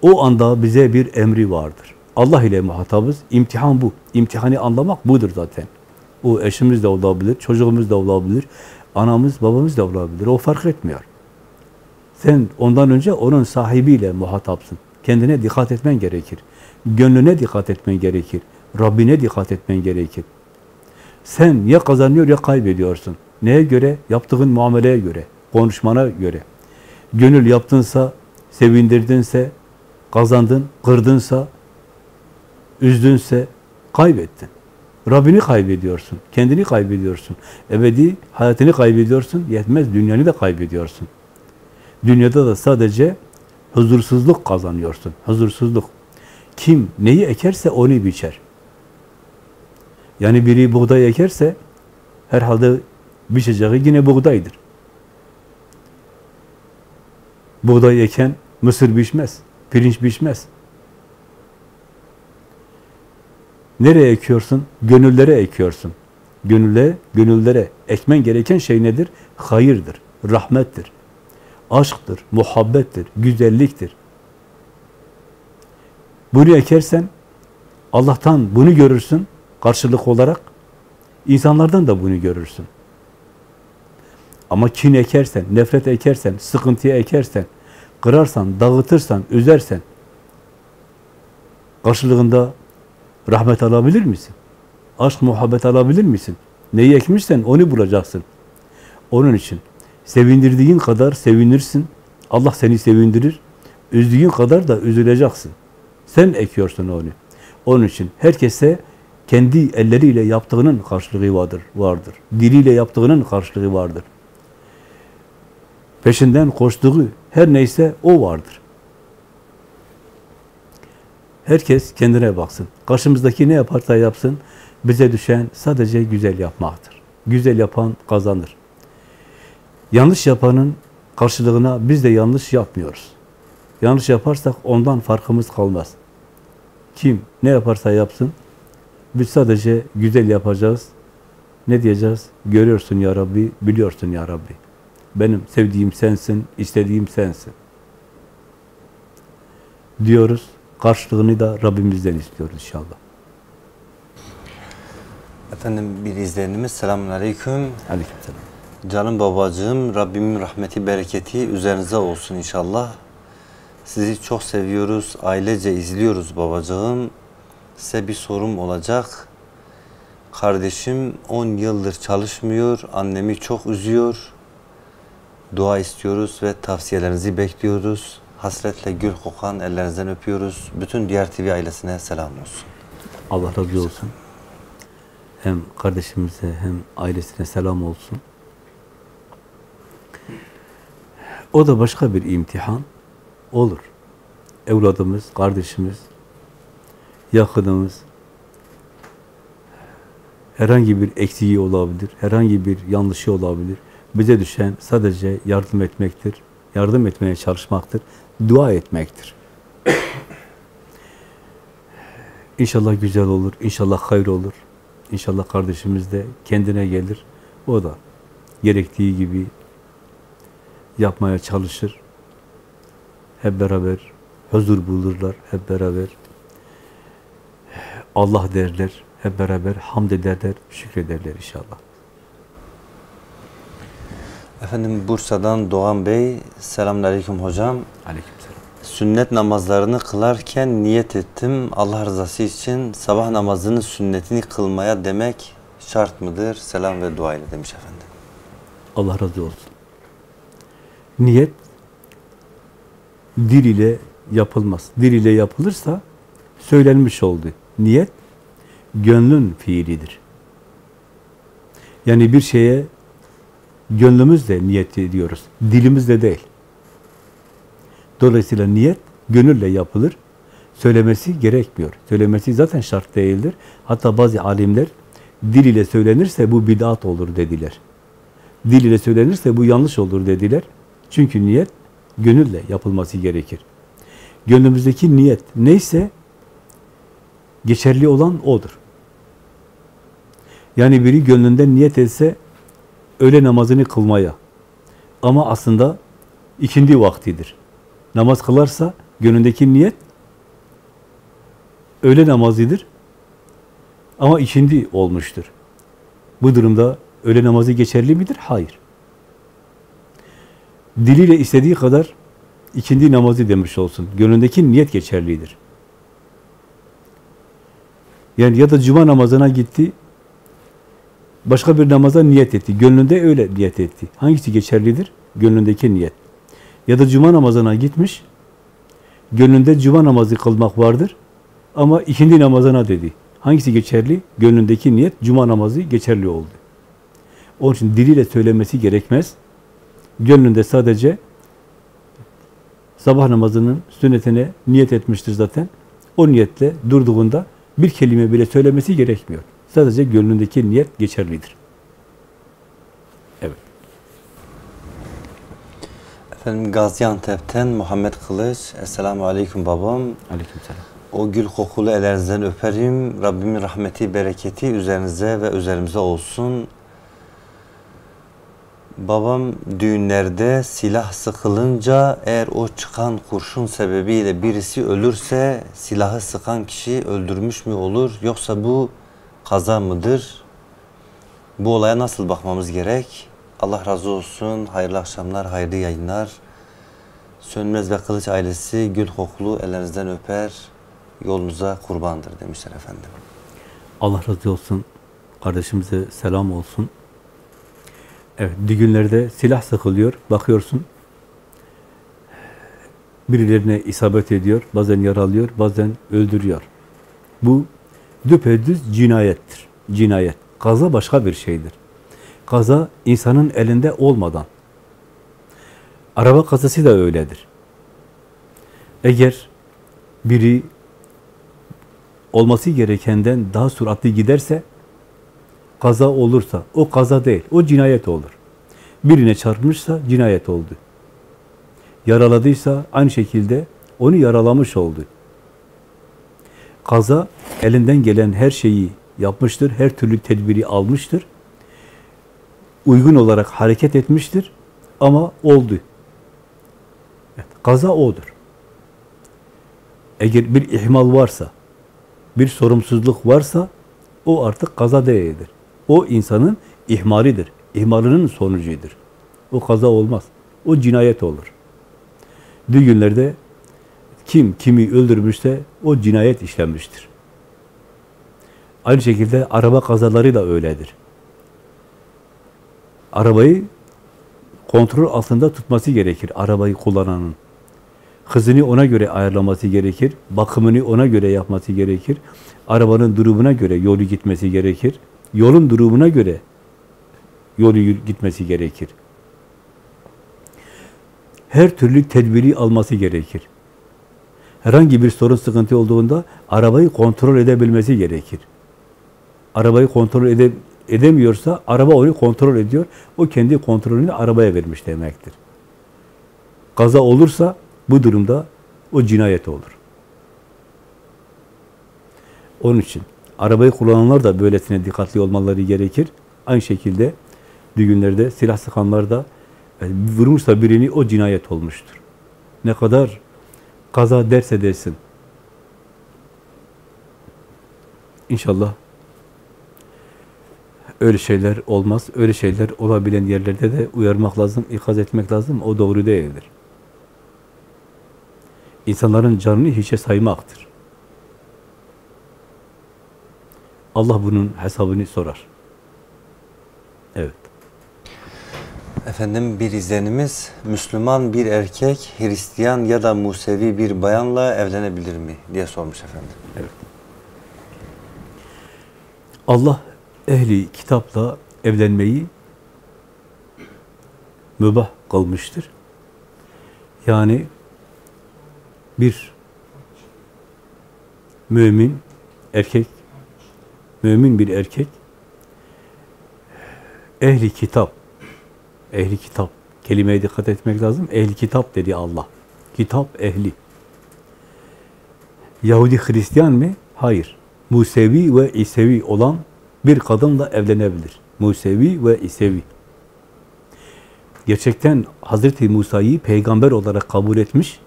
O anda bize bir emri vardır. Allah ile muhatabız. İmtihan bu. İmtihanı anlamak budur zaten. O eşimiz de olabilir, çocuğumuz da olabilir, anamız, babamız da olabilir. O fark etmiyor. Sen ondan önce onun sahibiyle muhatapsın. Kendine dikkat etmen gerekir. Gönlüne dikkat etmen gerekir. Rabbine dikkat etmen gerekir. Sen ya kazanıyor ya kaybediyorsun. Neye göre? Yaptığın muameleye göre, konuşmana göre. Gönül yaptınsa, sevindirdinse, kazandın, kırdınsa, üzdünse, kaybettin. Rabbini kaybediyorsun, kendini kaybediyorsun. Ebedi hayatını kaybediyorsun, yetmez dünyanı da kaybediyorsun. Dünyada da sadece huzursuzluk kazanıyorsun, huzursuzluk. Kim neyi ekerse onu biçer. Yani biri buğday ekerse herhalde biçeceği yine buğdaydır. Buğday eken mısır biçmez, pirinç biçmez. Nereye ekiyorsun? Gönüllere ekiyorsun. Gönülle, gönüllere ekmen gereken şey nedir? Hayırdır, rahmettir, aşktır, muhabbettir, güzelliktir. Bunu ekersen Allah'tan bunu görürsün karşılık olarak. insanlardan da bunu görürsün. Ama kin ekersen, nefret ekersen, sıkıntıya ekersen, kırarsan, dağıtırsan, üzersen karşılığında rahmet alabilir misin? Aşk, muhabbet alabilir misin? Neyi ekmişsen onu bulacaksın. Onun için sevindirdiğin kadar sevinirsin. Allah seni sevindirir. Üzdüğün kadar da üzüleceksin. Sen ekiyorsun onu. Onun için herkese kendi elleriyle yaptığının karşılığı vardır. vardır. Diliyle yaptığının karşılığı vardır. Peşinden koştuğu her neyse o vardır. Herkes kendine baksın. Karşımızdaki ne yaparsa yapsın, bize düşen sadece güzel yapmaktır. Güzel yapan kazanır. Yanlış yapanın karşılığına biz de yanlış yapmıyoruz. Yanlış yaparsak ondan farkımız kalmaz. Kim ne yaparsa yapsın, biz sadece güzel yapacağız. Ne diyeceğiz? Görüyorsun ya Rabbi, biliyorsun ya Rabbi. Benim sevdiğim sensin, istediğim sensin. Diyoruz. Karşılığını da Rabbimizden istiyoruz inşallah. Efendim bir izleyenimiz selamun aleyküm. Aleykümselam. Canım babacığım Rabbimin rahmeti bereketi üzerinize olsun inşallah. Sizi çok seviyoruz. Ailece izliyoruz babacığım. Size bir sorum olacak. Kardeşim 10 yıldır çalışmıyor. Annemi çok üzüyor. Dua istiyoruz ve tavsiyelerinizi bekliyoruz. Hasretle gül kokan ellerinizden öpüyoruz. Bütün diğer TV ailesine selam olsun. Allah razı olsun. Hem kardeşimize hem ailesine selam olsun. O da başka bir imtihan olur. Evladımız, kardeşimiz, yakınımız herhangi bir eksiği olabilir, herhangi bir yanlışı olabilir. Bize düşen sadece yardım etmektir, yardım etmeye çalışmaktır, dua etmektir. İnşallah güzel olur, inşallah hayır olur. İnşallah kardeşimiz de kendine gelir. O da gerektiği gibi yapmaya çalışır. Hep beraber huzur bulurlar, hep beraber Allah derler, hep beraber hamd ederler, şükrederler inşallah. Efendim Bursa'dan Doğan Bey, selamünaleyküm hocam. Aleykümselam. Sünnet namazlarını kılarken niyet ettim. Allah rızası için sabah namazının sünnetini kılmaya demek şart mıdır? Selam ve dua ile demiş efendim. Allah razı olsun. Niyet dil ile yapılmaz. Dil ile yapılırsa söylenmiş oldu. Niyet gönlün fiilidir. Yani bir şeye gönlümüzle niyet ediyoruz. Dilimizle değil. Dolayısıyla niyet gönülle yapılır. Söylemesi gerekmiyor. Söylemesi zaten şart değildir. Hatta bazı alimler dil ile söylenirse bu bid'at olur dediler. Dil ile söylenirse bu yanlış olur dediler. Çünkü niyet gönülle yapılması gerekir. Gönlümüzdeki niyet neyse geçerli olan odur. Yani biri gönlünden niyet etse öğle namazını kılmaya ama aslında ikindi vaktidir. Namaz kılarsa gönlündeki niyet öğle namazıdır ama ikindi olmuştur. Bu durumda öğle namazı geçerli midir? Hayır. Diliyle istediği kadar ikindi namazı demiş olsun. Gönlündeki niyet geçerlidir. Yani ya da cuma namazına gitti, başka bir namaza niyet etti. Gönlünde öyle niyet etti. Hangisi geçerlidir? Gönlündeki niyet. Ya da cuma namazına gitmiş, gönlünde cuma namazı kılmak vardır ama ikindi namazına dedi. Hangisi geçerli? Gönlündeki niyet, cuma namazı geçerli oldu. Onun için diliyle söylemesi gerekmez. Gönlünde sadece sabah namazının sünnetine niyet etmiştir zaten. O niyetle durduğunda bir kelime bile söylemesi gerekmiyor. Sadece gönlündeki niyet geçerlidir. Efendim Gaziantep'ten Muhammed Kılıç. Esselamu Aleyküm babam. Aleykümselam. O gül kokulu ellerinizden öperim. Rabbimin rahmeti, bereketi üzerinize ve üzerimize olsun. Babam düğünlerde silah sıkılınca eğer o çıkan kurşun sebebiyle birisi ölürse silahı sıkan kişi öldürmüş mü olur yoksa bu kaza mıdır? Bu olaya nasıl bakmamız gerek? Allah razı olsun. Hayırlı akşamlar, hayırlı yayınlar. Sönmez ve Kılıç ailesi gül kokulu ellerinizden öper. Yolunuza kurbandır demişler efendim. Allah razı olsun. Kardeşimize selam olsun. Evet, düğünlerde silah sıkılıyor. Bakıyorsun. Birilerine isabet ediyor. Bazen yaralıyor, bazen öldürüyor. Bu düpedüz cinayettir. Cinayet. Kaza başka bir şeydir. Kaza insanın elinde olmadan. Araba kazası da öyledir. Eğer biri olması gerekenden daha süratli giderse kaza olursa o kaza değil, o cinayet olur. Birine çarpmışsa cinayet oldu. Yaraladıysa aynı şekilde onu yaralamış oldu. Kaza elinden gelen her şeyi yapmıştır, her türlü tedbiri almıştır. Uygun olarak hareket etmiştir ama oldu. Evet, kaza odur. Eğer bir ihmal varsa, bir sorumsuzluk varsa o artık kaza değildir. O insanın ihmalidir. İhmalının sonucudur. O kaza olmaz. O cinayet olur. Düğünlerde kim kimi öldürmüşse o cinayet işlenmiştir. Aynı şekilde araba kazaları da öyledir. Arabayı kontrol altında tutması gerekir arabayı kullananın. Hızını ona göre ayarlaması gerekir, bakımını ona göre yapması gerekir, arabanın durumuna göre yolu gitmesi gerekir, yolun durumuna göre yolu gitmesi gerekir. Her türlü tedbiri alması gerekir. Herhangi bir sorun, sıkıntı olduğunda arabayı kontrol edebilmesi gerekir. Arabayı kontrol ede, edemiyorsa araba onu kontrol ediyor. O kendi kontrolünü arabaya vermiş demektir. Kaza olursa bu durumda o cinayet olur. Onun için arabayı kullananlar da böylesine dikkatli olmaları gerekir. Aynı şekilde düğünlerde silah sıkanlar da yani vurmuşsa birini o cinayet olmuştur. Ne kadar kaza derse desin. İnşallah öyle şeyler olmaz. Öyle şeyler olabilen yerlerde de uyarmak lazım, ikaz etmek lazım. O doğru değildir. İnsanların canını hiçe saymaktır. Allah bunun hesabını sorar. Evet. Efendim bir izlenimiz, Müslüman bir erkek, Hristiyan ya da Musevi bir bayanla evlenebilir mi diye sormuş efendim. Evet. Allah ehli kitapla evlenmeyi mübah kılmıştır. Yani bir mümin erkek, mümin bir erkek, ehli kitap, ehli kitap, kelimeye dikkat etmek lazım. Ehli kitap dedi Allah. Kitap ehli. Yahudi Hristiyan mı? Hayır. Musevi ve İsevi olan bir kadınla evlenebilir. Musevi ve İsevi. Gerçekten Hazreti Musa'yı peygamber olarak kabul etmiş,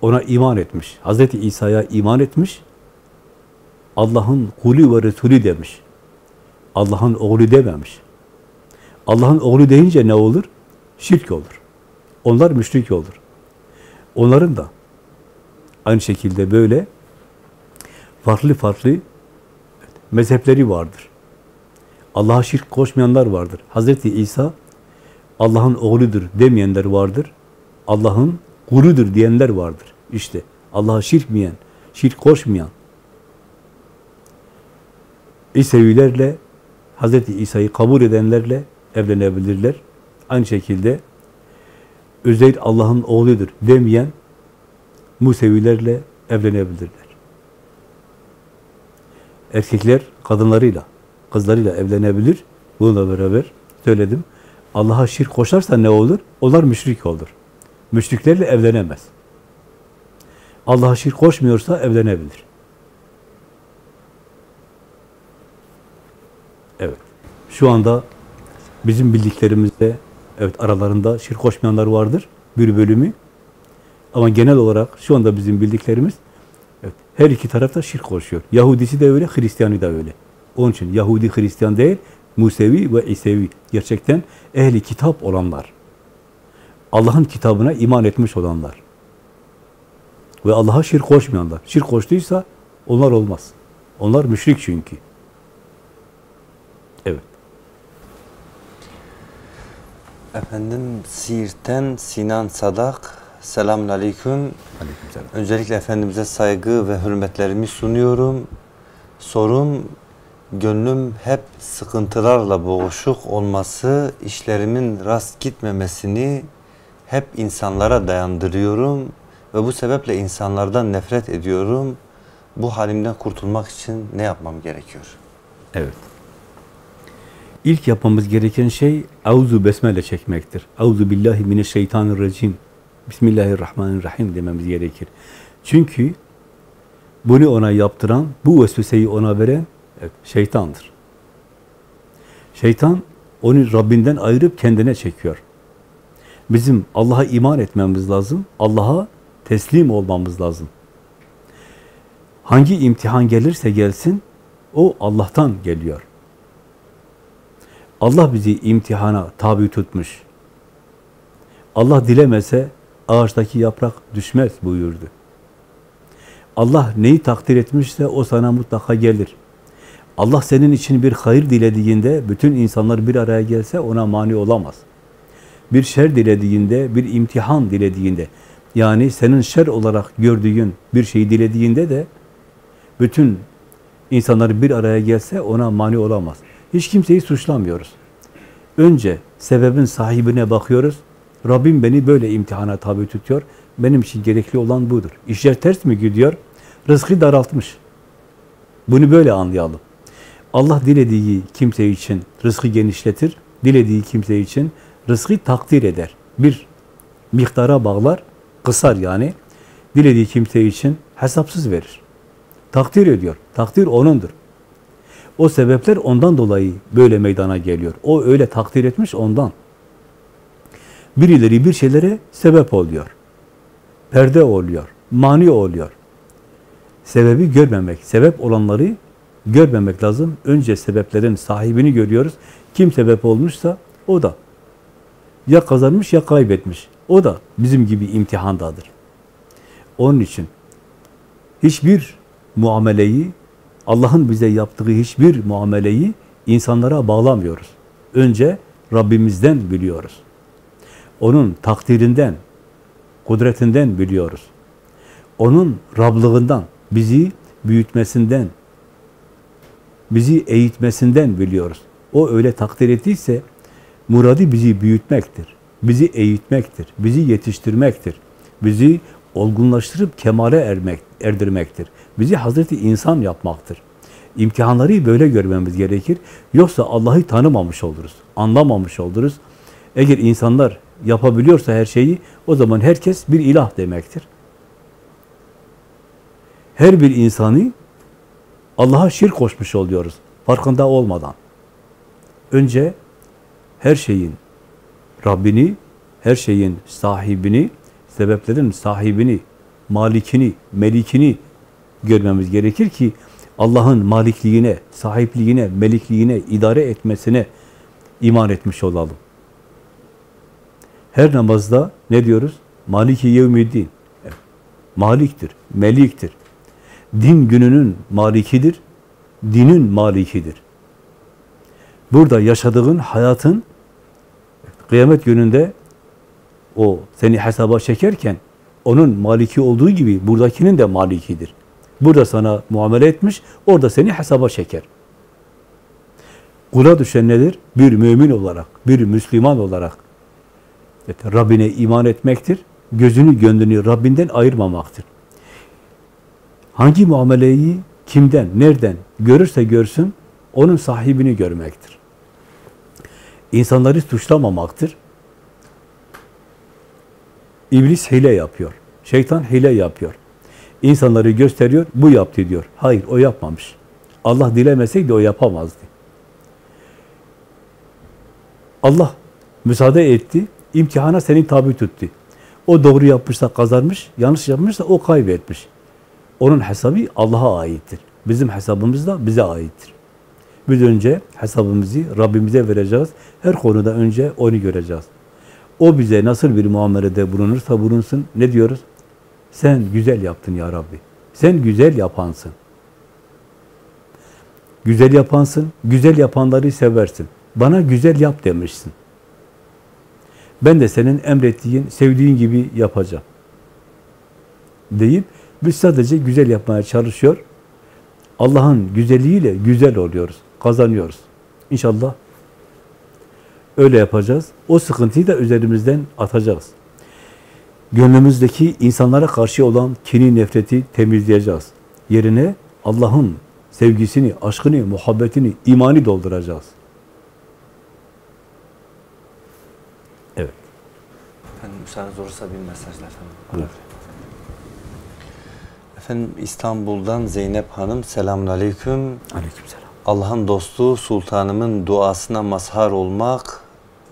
ona iman etmiş. Hazreti İsa'ya iman etmiş, Allah'ın kulü ve Resulü demiş. Allah'ın oğlu dememiş. Allah'ın oğlu deyince ne olur? Şirk olur. Onlar müşrik olur. Onların da aynı şekilde böyle farklı farklı mezhepleri vardır. Allah'a şirk koşmayanlar vardır. Hazreti İsa Allah'ın oğludur demeyenler vardır. Allah'ın kuludur diyenler vardır. İşte Allah'a şirk miyen, şirk koşmayan İsevilerle Hazreti İsa'yı kabul edenlerle evlenebilirler. Aynı şekilde Özeyr Allah'ın oğludur demeyen Musevilerle evlenebilirler. Erkekler kadınlarıyla, kızlarıyla evlenebilir. Bununla beraber söyledim. Allah'a şirk koşarsa ne olur? Onlar müşrik olur. Müşriklerle evlenemez. Allah'a şirk koşmuyorsa evlenebilir. Evet. Şu anda bizim bildiklerimizde evet aralarında şirk koşmayanlar vardır. Bir bölümü. Ama genel olarak şu anda bizim bildiklerimiz her iki tarafta şirk koşuyor. Yahudisi de öyle, Hristiyanı da öyle. Onun için Yahudi, Hristiyan değil, Musevi ve İsevi. Gerçekten ehli kitap olanlar. Allah'ın kitabına iman etmiş olanlar. Ve Allah'a şirk koşmayanlar. Şirk koştuysa onlar olmaz. Onlar müşrik çünkü. Evet. Efendim Siirt'ten Sinan Sadak. Selamun Aleyküm. Aleykümselam. Öncelikle Efendimiz'e saygı ve hürmetlerimi sunuyorum. Sorum, gönlüm hep sıkıntılarla boğuşuk olması, işlerimin rast gitmemesini hep insanlara dayandırıyorum ve bu sebeple insanlardan nefret ediyorum. Bu halimden kurtulmak için ne yapmam gerekiyor? Evet. İlk yapmamız gereken şey Auzu besmele çekmektir. Auzu billahi mineşşeytanirracim. Bismillahirrahmanirrahim dememiz gerekir. Çünkü bunu ona yaptıran, bu vesveseyi ona veren evet, şeytandır. Şeytan onu Rabbinden ayırıp kendine çekiyor. Bizim Allah'a iman etmemiz lazım. Allah'a teslim olmamız lazım. Hangi imtihan gelirse gelsin, o Allah'tan geliyor. Allah bizi imtihana tabi tutmuş. Allah dilemese ağaçtaki yaprak düşmez buyurdu. Allah neyi takdir etmişse o sana mutlaka gelir. Allah senin için bir hayır dilediğinde bütün insanlar bir araya gelse ona mani olamaz. Bir şer dilediğinde, bir imtihan dilediğinde yani senin şer olarak gördüğün bir şeyi dilediğinde de bütün insanlar bir araya gelse ona mani olamaz. Hiç kimseyi suçlamıyoruz. Önce sebebin sahibine bakıyoruz. Rabbim beni böyle imtihana tabi tutuyor. Benim için gerekli olan budur. İşler ters mi gidiyor? Rızkı daraltmış. Bunu böyle anlayalım. Allah dilediği kimse için rızkı genişletir. Dilediği kimse için rızkı takdir eder. Bir miktara bağlar, kısar yani. Dilediği kimse için hesapsız verir. Takdir ediyor. Takdir O'nundur. O sebepler ondan dolayı böyle meydana geliyor. O öyle takdir etmiş ondan. Birileri bir şeylere sebep oluyor. Perde oluyor. Mani oluyor. Sebebi görmemek, sebep olanları görmemek lazım. Önce sebeplerin sahibini görüyoruz. Kim sebep olmuşsa o da. Ya kazanmış ya kaybetmiş. O da bizim gibi imtihandadır. Onun için hiçbir muameleyi, Allah'ın bize yaptığı hiçbir muameleyi insanlara bağlamıyoruz. Önce Rabbimizden biliyoruz. Onun takdirinden, kudretinden biliyoruz. Onun Rablığından, bizi büyütmesinden, bizi eğitmesinden biliyoruz. O öyle takdir ettiyse muradı bizi büyütmektir. Bizi eğitmektir. Bizi yetiştirmektir. Bizi olgunlaştırıp kemale ermek, erdirmektir. Bizi Hazreti insan yapmaktır. İmtihanları böyle görmemiz gerekir. Yoksa Allah'ı tanımamış oluruz. Anlamamış oluruz. Eğer insanlar yapabiliyorsa her şeyi o zaman herkes bir ilah demektir. Her bir insanı Allah'a şirk koşmuş oluyoruz. Farkında olmadan. Önce her şeyin Rabbini, her şeyin sahibini, sebeplerin sahibini, malikini, melikini görmemiz gerekir ki Allah'ın malikliğine, sahipliğine, melikliğine, idare etmesine iman etmiş olalım. Her namazda ne diyoruz? Maliki yevmiddin. Maliktir, meliktir. Din gününün malikidir, dinin malikidir. Burada yaşadığın hayatın kıyamet gününde o seni hesaba çekerken onun maliki olduğu gibi buradakinin de malikidir. Burada sana muamele etmiş, orada seni hesaba çeker. Kula düşen nedir? Bir mümin olarak, bir Müslüman olarak evet, Rabbine iman etmektir. Gözünü, gönlünü Rabbinden ayırmamaktır. Hangi muameleyi kimden, nereden görürse görsün, onun sahibini görmektir. İnsanları suçlamamaktır. İblis hile yapıyor. Şeytan hile yapıyor. İnsanları gösteriyor, bu yaptı diyor. Hayır, o yapmamış. Allah dilemeseydi o yapamazdı. Allah müsaade etti, imtihana seni tabi tuttu. O doğru yapmışsa kazanmış, yanlış yapmışsa o kaybetmiş. Onun hesabı Allah'a aittir. Bizim hesabımız da bize aittir. Biz önce hesabımızı Rabbimize vereceğiz. Her konuda önce onu göreceğiz. O bize nasıl bir muamelede bulunursa bulunsun, ne diyoruz? Sen güzel yaptın ya Rabbi. Sen güzel yapansın. Güzel yapansın, güzel yapanları seversin. Bana güzel yap demişsin. Ben de senin emrettiğin, sevdiğin gibi yapacağım. Deyip biz sadece güzel yapmaya çalışıyor. Allah'ın güzelliğiyle güzel oluyoruz, kazanıyoruz. İnşallah öyle yapacağız. O sıkıntıyı da üzerimizden atacağız. Gönlümüzdeki insanlara karşı olan kini, nefreti temizleyeceğiz. Yerine Allah'ın sevgisini, aşkını, muhabbetini, imani dolduracağız. Evet. Efendim müsaadeniz olursa bir mesajla efendim. Buyur. Efendim İstanbul'dan Zeynep Hanım selamun aleyküm. Aleykümselam. Allah'ın dostu sultanımın duasına mazhar olmak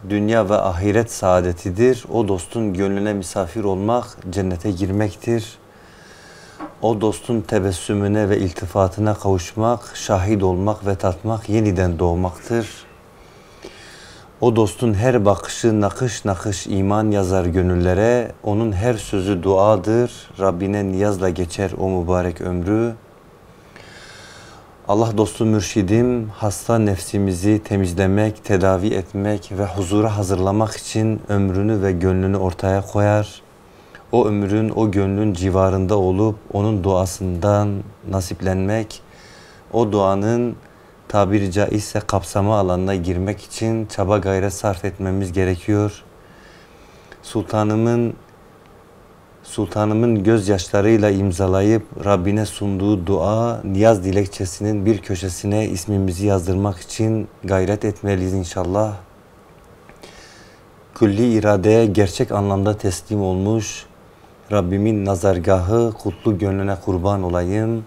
dünya ve ahiret saadetidir. O dostun gönlüne misafir olmak cennete girmektir. O dostun tebessümüne ve iltifatına kavuşmak, şahit olmak ve tatmak yeniden doğmaktır. O dostun her bakışı nakış nakış iman yazar gönüllere, onun her sözü duadır. Rabbine niyazla geçer o mübarek ömrü. Allah dostu mürşidim hasta nefsimizi temizlemek, tedavi etmek ve huzura hazırlamak için ömrünü ve gönlünü ortaya koyar. O ömrün, o gönlün civarında olup onun duasından nasiplenmek, o duanın tabiri caizse kapsama alanına girmek için çaba gayret sarf etmemiz gerekiyor. Sultanımın Sultanımın gözyaşlarıyla imzalayıp Rabbine sunduğu dua, niyaz dilekçesinin bir köşesine ismimizi yazdırmak için gayret etmeliyiz inşallah. Külli iradeye gerçek anlamda teslim olmuş Rabbimin nazargahı, kutlu gönlüne kurban olayım.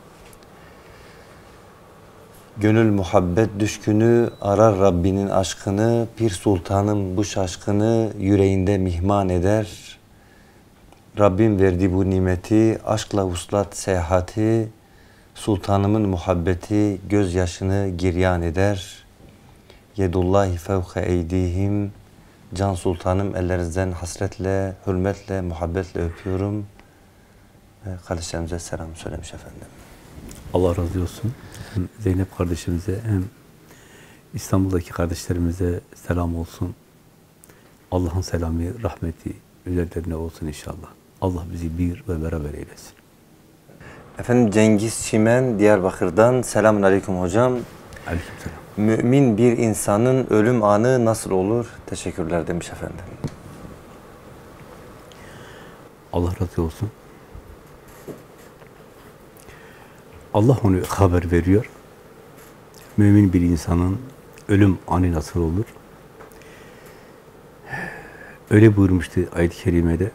Gönül muhabbet düşkünü arar Rabbinin aşkını, bir sultanım bu şaşkını yüreğinde mihman eder.'' Rabbim verdi bu nimeti, aşkla uslat seyahati, sultanımın muhabbeti gözyaşını giryan eder. Yedullahi fevke eydihim, can sultanım ellerinizden hasretle, hürmetle, muhabbetle öpüyorum. Ve kardeşlerimize selam söylemiş efendim. Allah razı olsun. Zeynep kardeşimize hem İstanbul'daki kardeşlerimize selam olsun. Allah'ın selamı, rahmeti üzerlerine olsun inşallah. Allah bizi bir ve beraber eylesin. Efendim Cengiz Çimen Diyarbakır'dan selamun aleyküm hocam. Aleykümselam. Mümin bir insanın ölüm anı nasıl olur? Teşekkürler demiş efendim. Allah razı olsun. Allah onu haber veriyor. Mümin bir insanın ölüm anı nasıl olur? Öyle buyurmuştu ayet-i kerimede.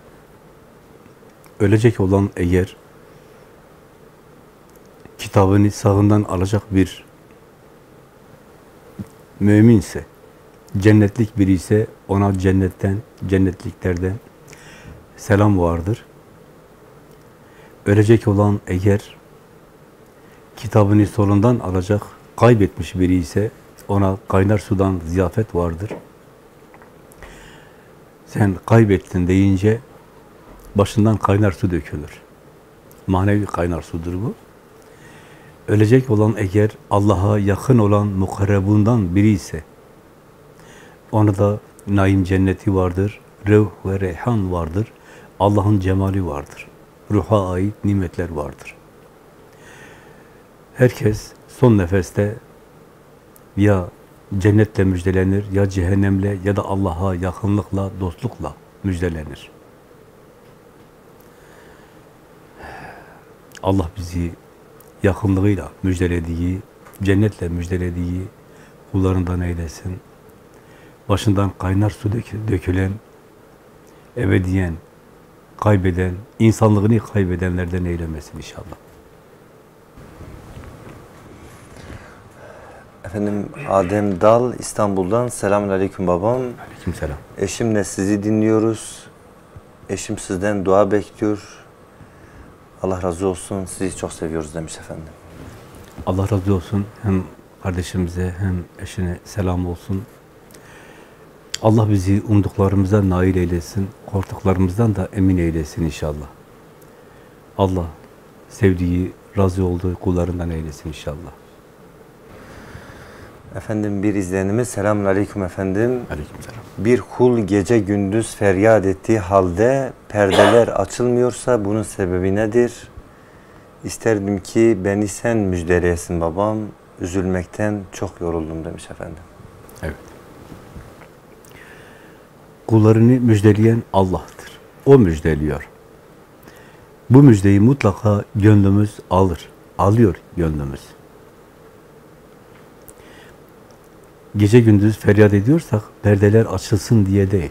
Ölecek olan eğer kitabını sağından alacak bir müminse, cennetlik biri ise ona cennetten, cennetliklerden selam vardır. Ölecek olan eğer kitabını solundan alacak, kaybetmiş biri ise ona kaynar sudan ziyafet vardır. Sen kaybettin deyince başından kaynar su dökülür. Manevi kaynar sudur bu. Ölecek olan eğer Allah'a yakın olan mukarrebundan biri ise ona da naim cenneti vardır, ruh ve reyhan vardır, Allah'ın cemali vardır, ruha ait nimetler vardır. Herkes son nefeste ya cennetle müjdelenir, ya cehennemle ya da Allah'a yakınlıkla, dostlukla müjdelenir. Allah bizi yakınlığıyla müjdelediği, cennetle müjdelediği kullarından eylesin. Başından kaynar su dökülen, ebediyen kaybeden, insanlığını kaybedenlerden eylemesin inşallah. Efendim Adem Dal İstanbul'dan selamun aleyküm babam. Aleykümselam. Eşimle sizi dinliyoruz. Eşim sizden dua bekliyor. Allah razı olsun. Sizi çok seviyoruz demiş efendim. Allah razı olsun. Hem kardeşimize hem eşine selam olsun. Allah bizi umduklarımıza nail eylesin. Korktuklarımızdan da emin eylesin inşallah. Allah sevdiği, razı olduğu kullarından eylesin inşallah. Efendim bir izleyenimiz selamun aleyküm efendim. Aleykümselam. Bir kul gece gündüz feryat ettiği halde perdeler açılmıyorsa bunun sebebi nedir? İsterdim ki beni sen müjdeleyesin babam. Üzülmekten çok yoruldum demiş efendim. Evet. Kullarını müjdeleyen Allah'tır. O müjdeliyor. Bu müjdeyi mutlaka gönlümüz alır. Alıyor gönlümüz. Gece gündüz feryat ediyorsak perdeler açılsın diye değil.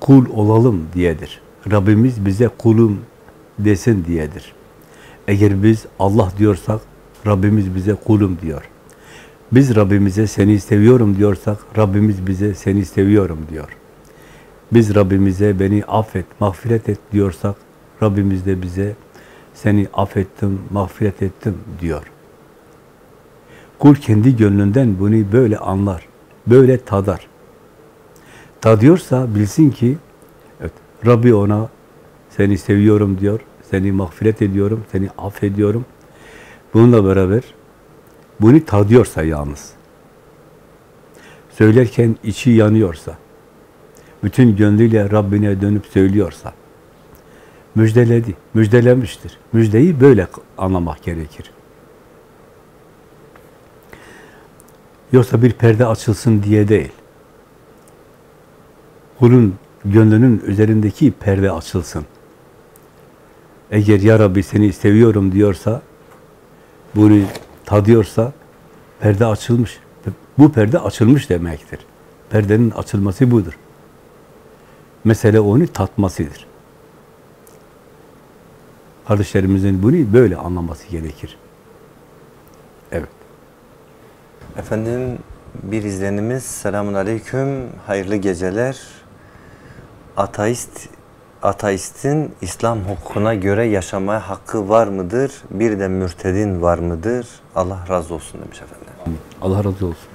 Kul olalım diyedir. Rabbimiz bize kulum desin diyedir. Eğer biz Allah diyorsak Rabbimiz bize kulum diyor. Biz Rabbimize seni seviyorum diyorsak Rabbimiz bize seni seviyorum diyor. Biz Rabbimize beni affet, mağfiret et diyorsak Rabbimiz de bize seni affettim, mağfiret ettim diyor. Kul kendi gönlünden bunu böyle anlar, böyle tadar. Tadıyorsa bilsin ki evet, Rabbi ona seni seviyorum diyor, seni mağfiret ediyorum, seni affediyorum. Bununla beraber bunu tadıyorsa yalnız, söylerken içi yanıyorsa, bütün gönlüyle Rabbine dönüp söylüyorsa, müjdeledi, müjdelemiştir. Müjdeyi böyle anlamak gerekir. Yoksa bir perde açılsın diye değil. Kulun gönlünün üzerindeki perde açılsın. Eğer ya Rabbi seni seviyorum diyorsa, bunu tadıyorsa, perde açılmış. Bu perde açılmış demektir. Perdenin açılması budur. Mesele onu tatmasıdır. Kardeşlerimizin bunu böyle anlaması gerekir. Evet. Efendim bir izlenimiz selamun aleyküm hayırlı geceler. Ateist ateistin İslam hukukuna göre yaşamaya hakkı var mıdır? Bir de mürtedin var mıdır? Allah razı olsun demiş efendim. Allah razı olsun.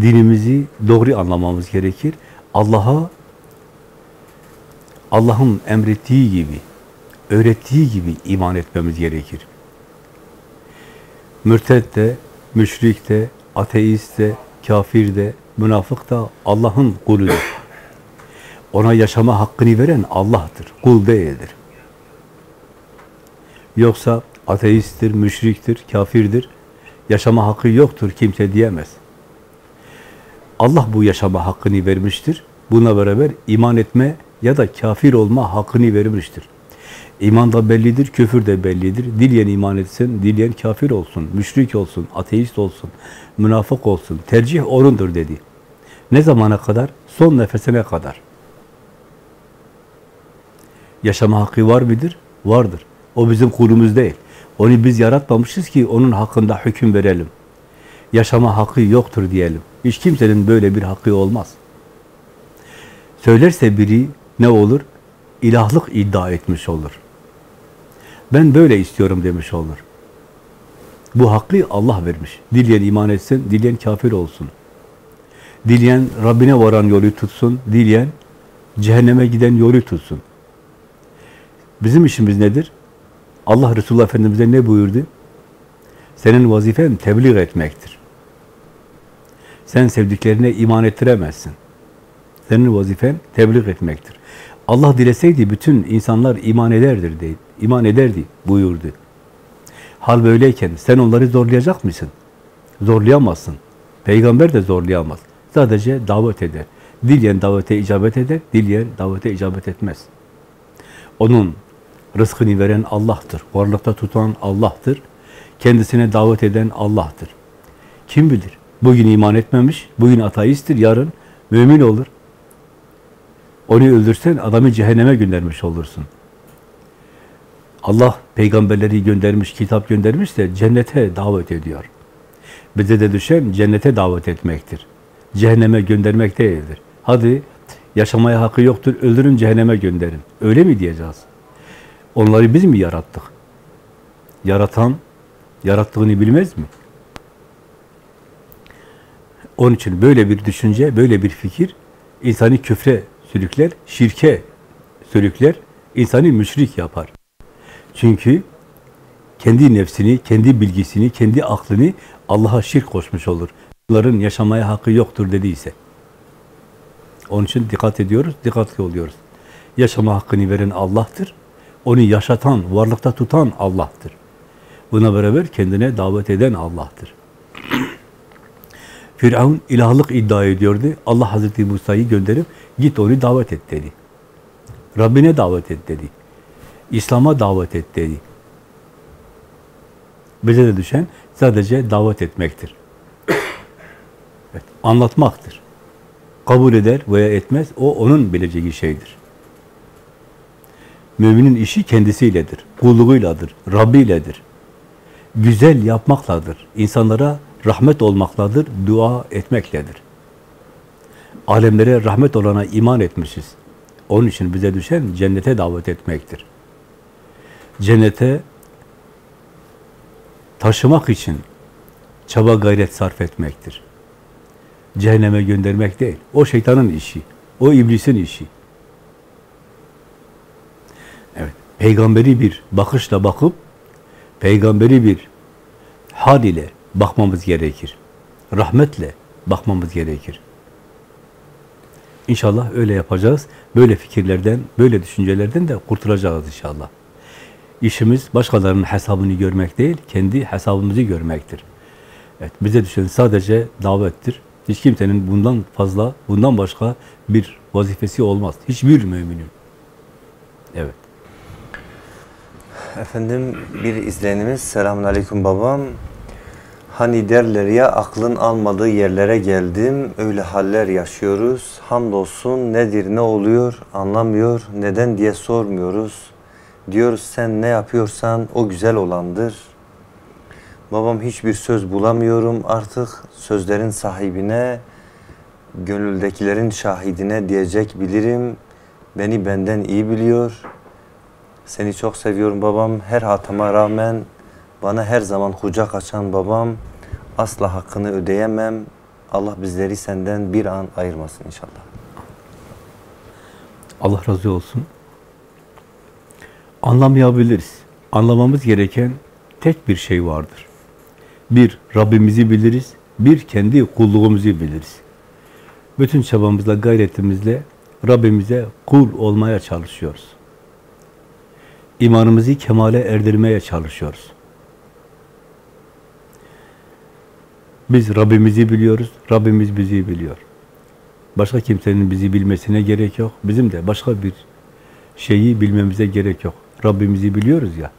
Dinimizi doğru anlamamız gerekir. Allah'a Allah'ın emrettiği gibi, öğrettiği gibi iman etmemiz gerekir. Mürted de, müşrik de, ateist de, kafir de, münafık da Allah'ın kuludur. Ona yaşama hakkını veren Allah'tır, kul değildir. Yoksa ateisttir, müşriktir, kafirdir, Yaşama hakkı yoktur kimse diyemez. Allah bu yaşama hakkını vermiştir. Buna beraber iman etme ya da kafir olma hakkını vermiştir. İman da bellidir, küfür de bellidir. Dileyen iman etsin, dileyen kafir olsun, müşrik olsun, ateist olsun, münafık olsun. Tercih onundur dedi. Ne zamana kadar? Son nefesine kadar. Yaşama hakkı var mıdır? Vardır. O bizim kulumuz değil. Onu biz yaratmamışız ki onun hakkında hüküm verelim. Yaşama hakkı yoktur diyelim. Hiç kimsenin böyle bir hakkı olmaz. Söylerse biri ne olur? İlahlık iddia etmiş olur. Ben böyle istiyorum demiş olur. Bu hakkı Allah vermiş. Dileyen iman etsin, dileyen kafir olsun. Dileyen Rabbine varan yolu tutsun, dileyen cehenneme giden yolu tutsun. Bizim işimiz nedir? Allah Resulullah Efendimiz'e ne buyurdu? Senin vazifen tebliğ etmektir. Sen sevdiklerine iman ettiremezsin. Senin vazifen tebliğ etmektir. Allah dileseydi bütün insanlar iman ederdir dedi. iman ederdi buyurdu. Hal böyleyken sen onları zorlayacak mısın? Zorlayamazsın. Peygamber de zorlayamaz. Sadece davet eder. Dileyen davete icabet eder, dileyen davete icabet etmez. Onun rızkını veren Allah'tır. Varlıkta tutan Allah'tır. Kendisine davet eden Allah'tır. Kim bilir? Bugün iman etmemiş, bugün ateisttir, yarın mümin olur. Onu öldürsen adamı cehenneme göndermiş olursun. Allah peygamberleri göndermiş, kitap göndermiş de cennete davet ediyor. Bize de düşen cennete davet etmektir. Cehenneme göndermek değildir. Hadi yaşamaya hakkı yoktur, öldürün cehenneme gönderin. Öyle mi diyeceğiz? Onları biz mi yarattık? Yaratan, yarattığını bilmez mi? Onun için böyle bir düşünce, böyle bir fikir insanı küfre sürükler, şirke sürükler, insanı müşrik yapar. Çünkü kendi nefsini, kendi bilgisini, kendi aklını Allah'a şirk koşmuş olur. Bunların yaşamaya hakkı yoktur dediyse. Onun için dikkat ediyoruz, dikkatli oluyoruz. Yaşama hakkını veren Allah'tır. Onu yaşatan, varlıkta tutan Allah'tır. Buna beraber kendine davet eden Allah'tır. Firavun ilahlık iddia ediyordu. Allah Hazreti Musa'yı gönderip git onu davet et dedi. Rabbine davet et dedi. İslam'a davet et dedi. Bize de düşen sadece davet etmektir. Evet, anlatmaktır. Kabul eder veya etmez, o onun bileceği şeydir. Müminin işi kendisiyledir, kulluğuyladır, Rabbiyledir. Güzel yapmakladır, insanlara rahmet olmakladır, dua etmekledir. Alemlere rahmet olana iman etmişiz. Onun için bize düşen cennete davet etmektir. Cennete taşımak için çaba gayret sarf etmektir. Cehenneme göndermek değil. O şeytanın işi. O iblisin işi. Evet. Peygamberi bir bakışla bakıp peygamberi bir hal ile bakmamız gerekir. Rahmetle bakmamız gerekir. İnşallah öyle yapacağız. Böyle fikirlerden, böyle düşüncelerden de kurtulacağız inşallah. İşimiz başkalarının hesabını görmek değil, kendi hesabımızı görmektir. Evet, bize düşen sadece davettir. Hiç kimsenin bundan fazla, bundan başka bir vazifesi olmaz. Hiçbir müminin. Evet. Efendim bir izleyenimiz selamun aleyküm babam. Hani derler ya aklın almadığı yerlere geldim, öyle haller yaşıyoruz. Hamdolsun nedir ne oluyor anlamıyor, neden diye sormuyoruz. Diyoruz sen ne yapıyorsan o güzel olandır. Babam hiçbir söz bulamıyorum artık sözlerin sahibine, gönüldekilerin şahidine diyecek bilirim. Beni benden iyi biliyor. Seni çok seviyorum babam. Her hatama rağmen bana her zaman kucak açan babam. Asla hakkını ödeyemem. Allah bizleri senden bir an ayırmasın inşallah. Allah razı olsun. Anlamayabiliriz. Anlamamız gereken tek bir şey vardır. Bir, Rabbimizi biliriz. Bir, kendi kulluğumuzu biliriz. Bütün çabamızla, gayretimizle Rabbimize kul olmaya çalışıyoruz. İmanımızı kemale erdirmeye çalışıyoruz. Biz Rabbimizi biliyoruz, Rabbimiz bizi biliyor. Başka kimsenin bizi bilmesine gerek yok. Bizim de başka bir şeyi bilmemize gerek yok. Rabbimizi biliyoruz ya,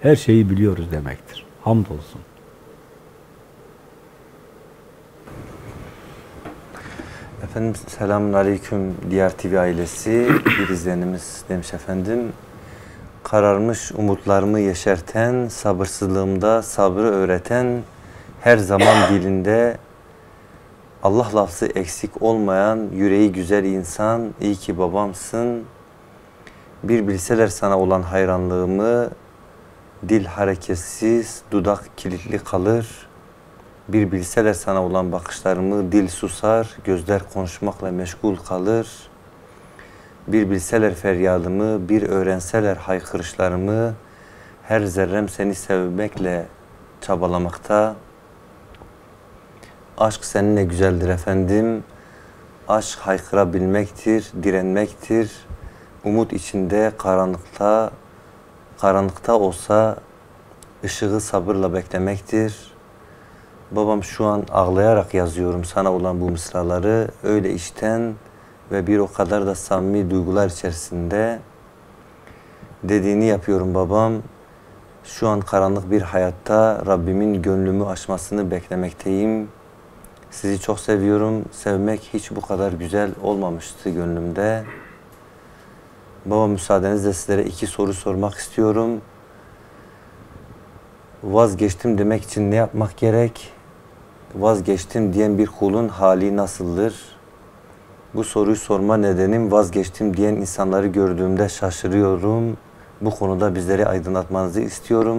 her şeyi biliyoruz demektir. Hamdolsun. Efendim selamun aleyküm Diğer TV ailesi. Bir izleyenimiz demiş efendim. Kararmış umutlarımı yeşerten, sabırsızlığımda sabrı öğreten, her zaman dilinde Allah lafzı eksik olmayan, yüreği güzel insan, iyi ki babamsın. Bir bilseler sana olan hayranlığımı, dil hareketsiz, dudak kilitli kalır. Bir bilseler sana olan bakışlarımı, dil susar, gözler konuşmakla meşgul kalır. Bir bilseler feryadımı, bir öğrenseler haykırışlarımı, her zerrem seni sevmekle çabalamakta. Aşk seninle güzeldir efendim. Aşk haykırabilmektir, direnmektir. Umut içinde karanlıkta, karanlıkta olsa ışığı sabırla beklemektir. Babam şu an ağlayarak yazıyorum sana olan bu mısraları. Öyle içten ve bir o kadar da samimi duygular içerisinde dediğini yapıyorum babam. Şu an karanlık bir hayatta Rabbimin gönlümü açmasını beklemekteyim. Sizi çok seviyorum. Sevmek hiç bu kadar güzel olmamıştı gönlümde. Baba müsaadenizle sizlere iki soru sormak istiyorum. Vazgeçtim demek için ne yapmak gerek? Vazgeçtim diyen bir kulun hali nasıldır? Bu soruyu sorma nedenim vazgeçtim diyen insanları gördüğümde şaşırıyorum. Bu konuda bizleri aydınlatmanızı istiyorum.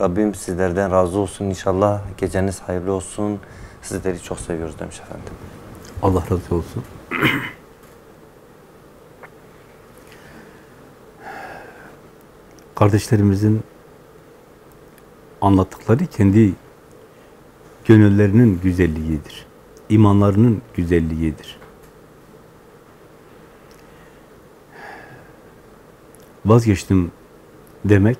Rabbim sizlerden razı olsun inşallah. Geceniz hayırlı olsun. Sizleri çok seviyoruz demiş efendim. Allah razı olsun. Kardeşlerimizin anlattıkları kendi gönüllerinin güzelliğidir. imanlarının güzelliğidir. Vazgeçtim demek,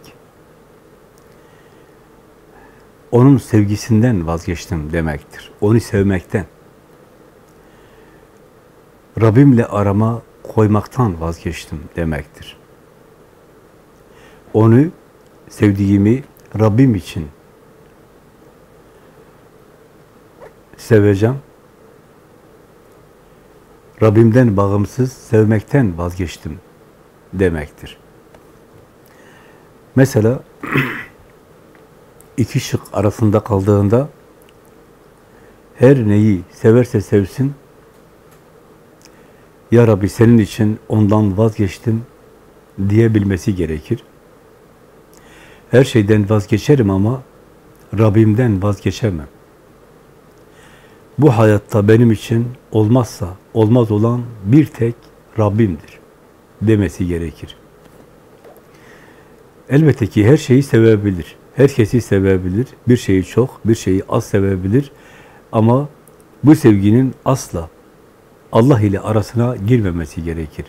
onun sevgisinden vazgeçtim demektir. Onu sevmekten. Rabbimle arama koymaktan vazgeçtim demektir. Onu sevdiğimi Rabbim için seveceğim. Rabbimden bağımsız sevmekten vazgeçtim demektir. Mesela iki şık arasında kaldığında her neyi severse sevsin Ya Rabbi senin için ondan vazgeçtim diyebilmesi gerekir. Her şeyden vazgeçerim ama Rabbimden vazgeçemem. Bu hayatta benim için olmazsa olmaz olan bir tek Rabbimdir demesi gerekir. Elbette ki her şeyi sevebilir. Herkesi sevebilir. Bir şeyi çok, bir şeyi az sevebilir. Ama bu sevginin asla Allah ile arasına girmemesi gerekir.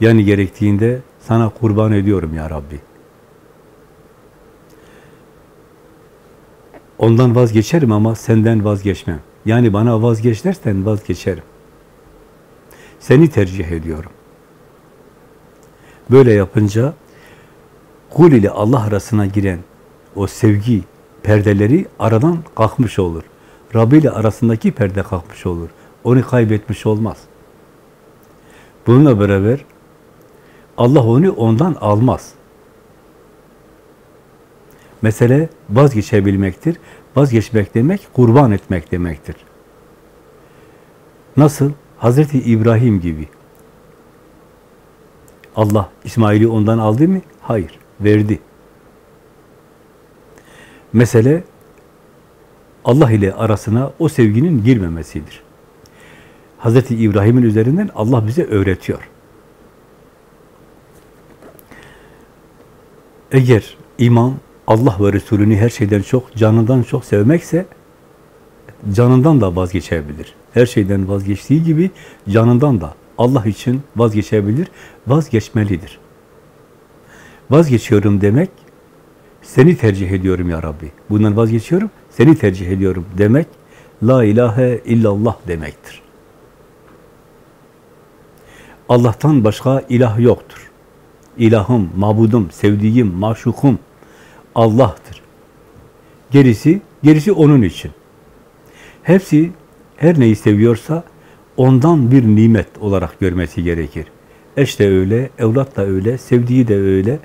Yani gerektiğinde sana kurban ediyorum ya Rabbi. Ondan vazgeçerim ama senden vazgeçmem. Yani bana vazgeç dersen vazgeçerim. Seni tercih ediyorum. Böyle yapınca kul ile Allah arasına giren o sevgi perdeleri aradan kalkmış olur. Rabbi ile arasındaki perde kalkmış olur. Onu kaybetmiş olmaz. Bununla beraber Allah onu ondan almaz. Mesele vazgeçebilmektir. Vazgeçmek demek, kurban etmek demektir. Nasıl? Hazreti İbrahim gibi. Allah İsmail'i ondan aldı mı? Hayır, verdi. Mesele Allah ile arasına o sevginin girmemesidir. Hazreti İbrahim'in üzerinden Allah bize öğretiyor. Eğer iman Allah ve Resulünü her şeyden çok, canından çok sevmekse canından da vazgeçebilir. Her şeyden vazgeçtiği gibi canından da Allah için vazgeçebilir, vazgeçmelidir. Vazgeçiyorum demek, seni tercih ediyorum ya Rabbi. Bundan vazgeçiyorum, seni tercih ediyorum demek, la ilahe illallah demektir. Allah'tan başka ilah yoktur. İlahım, mabudum, sevdiğim, maşukum Allah'tır. Gerisi, gerisi onun için. Hepsi her neyi seviyorsa ondan bir nimet olarak görmesi gerekir. Eş de öyle, evlat da öyle, sevdiği de öyle,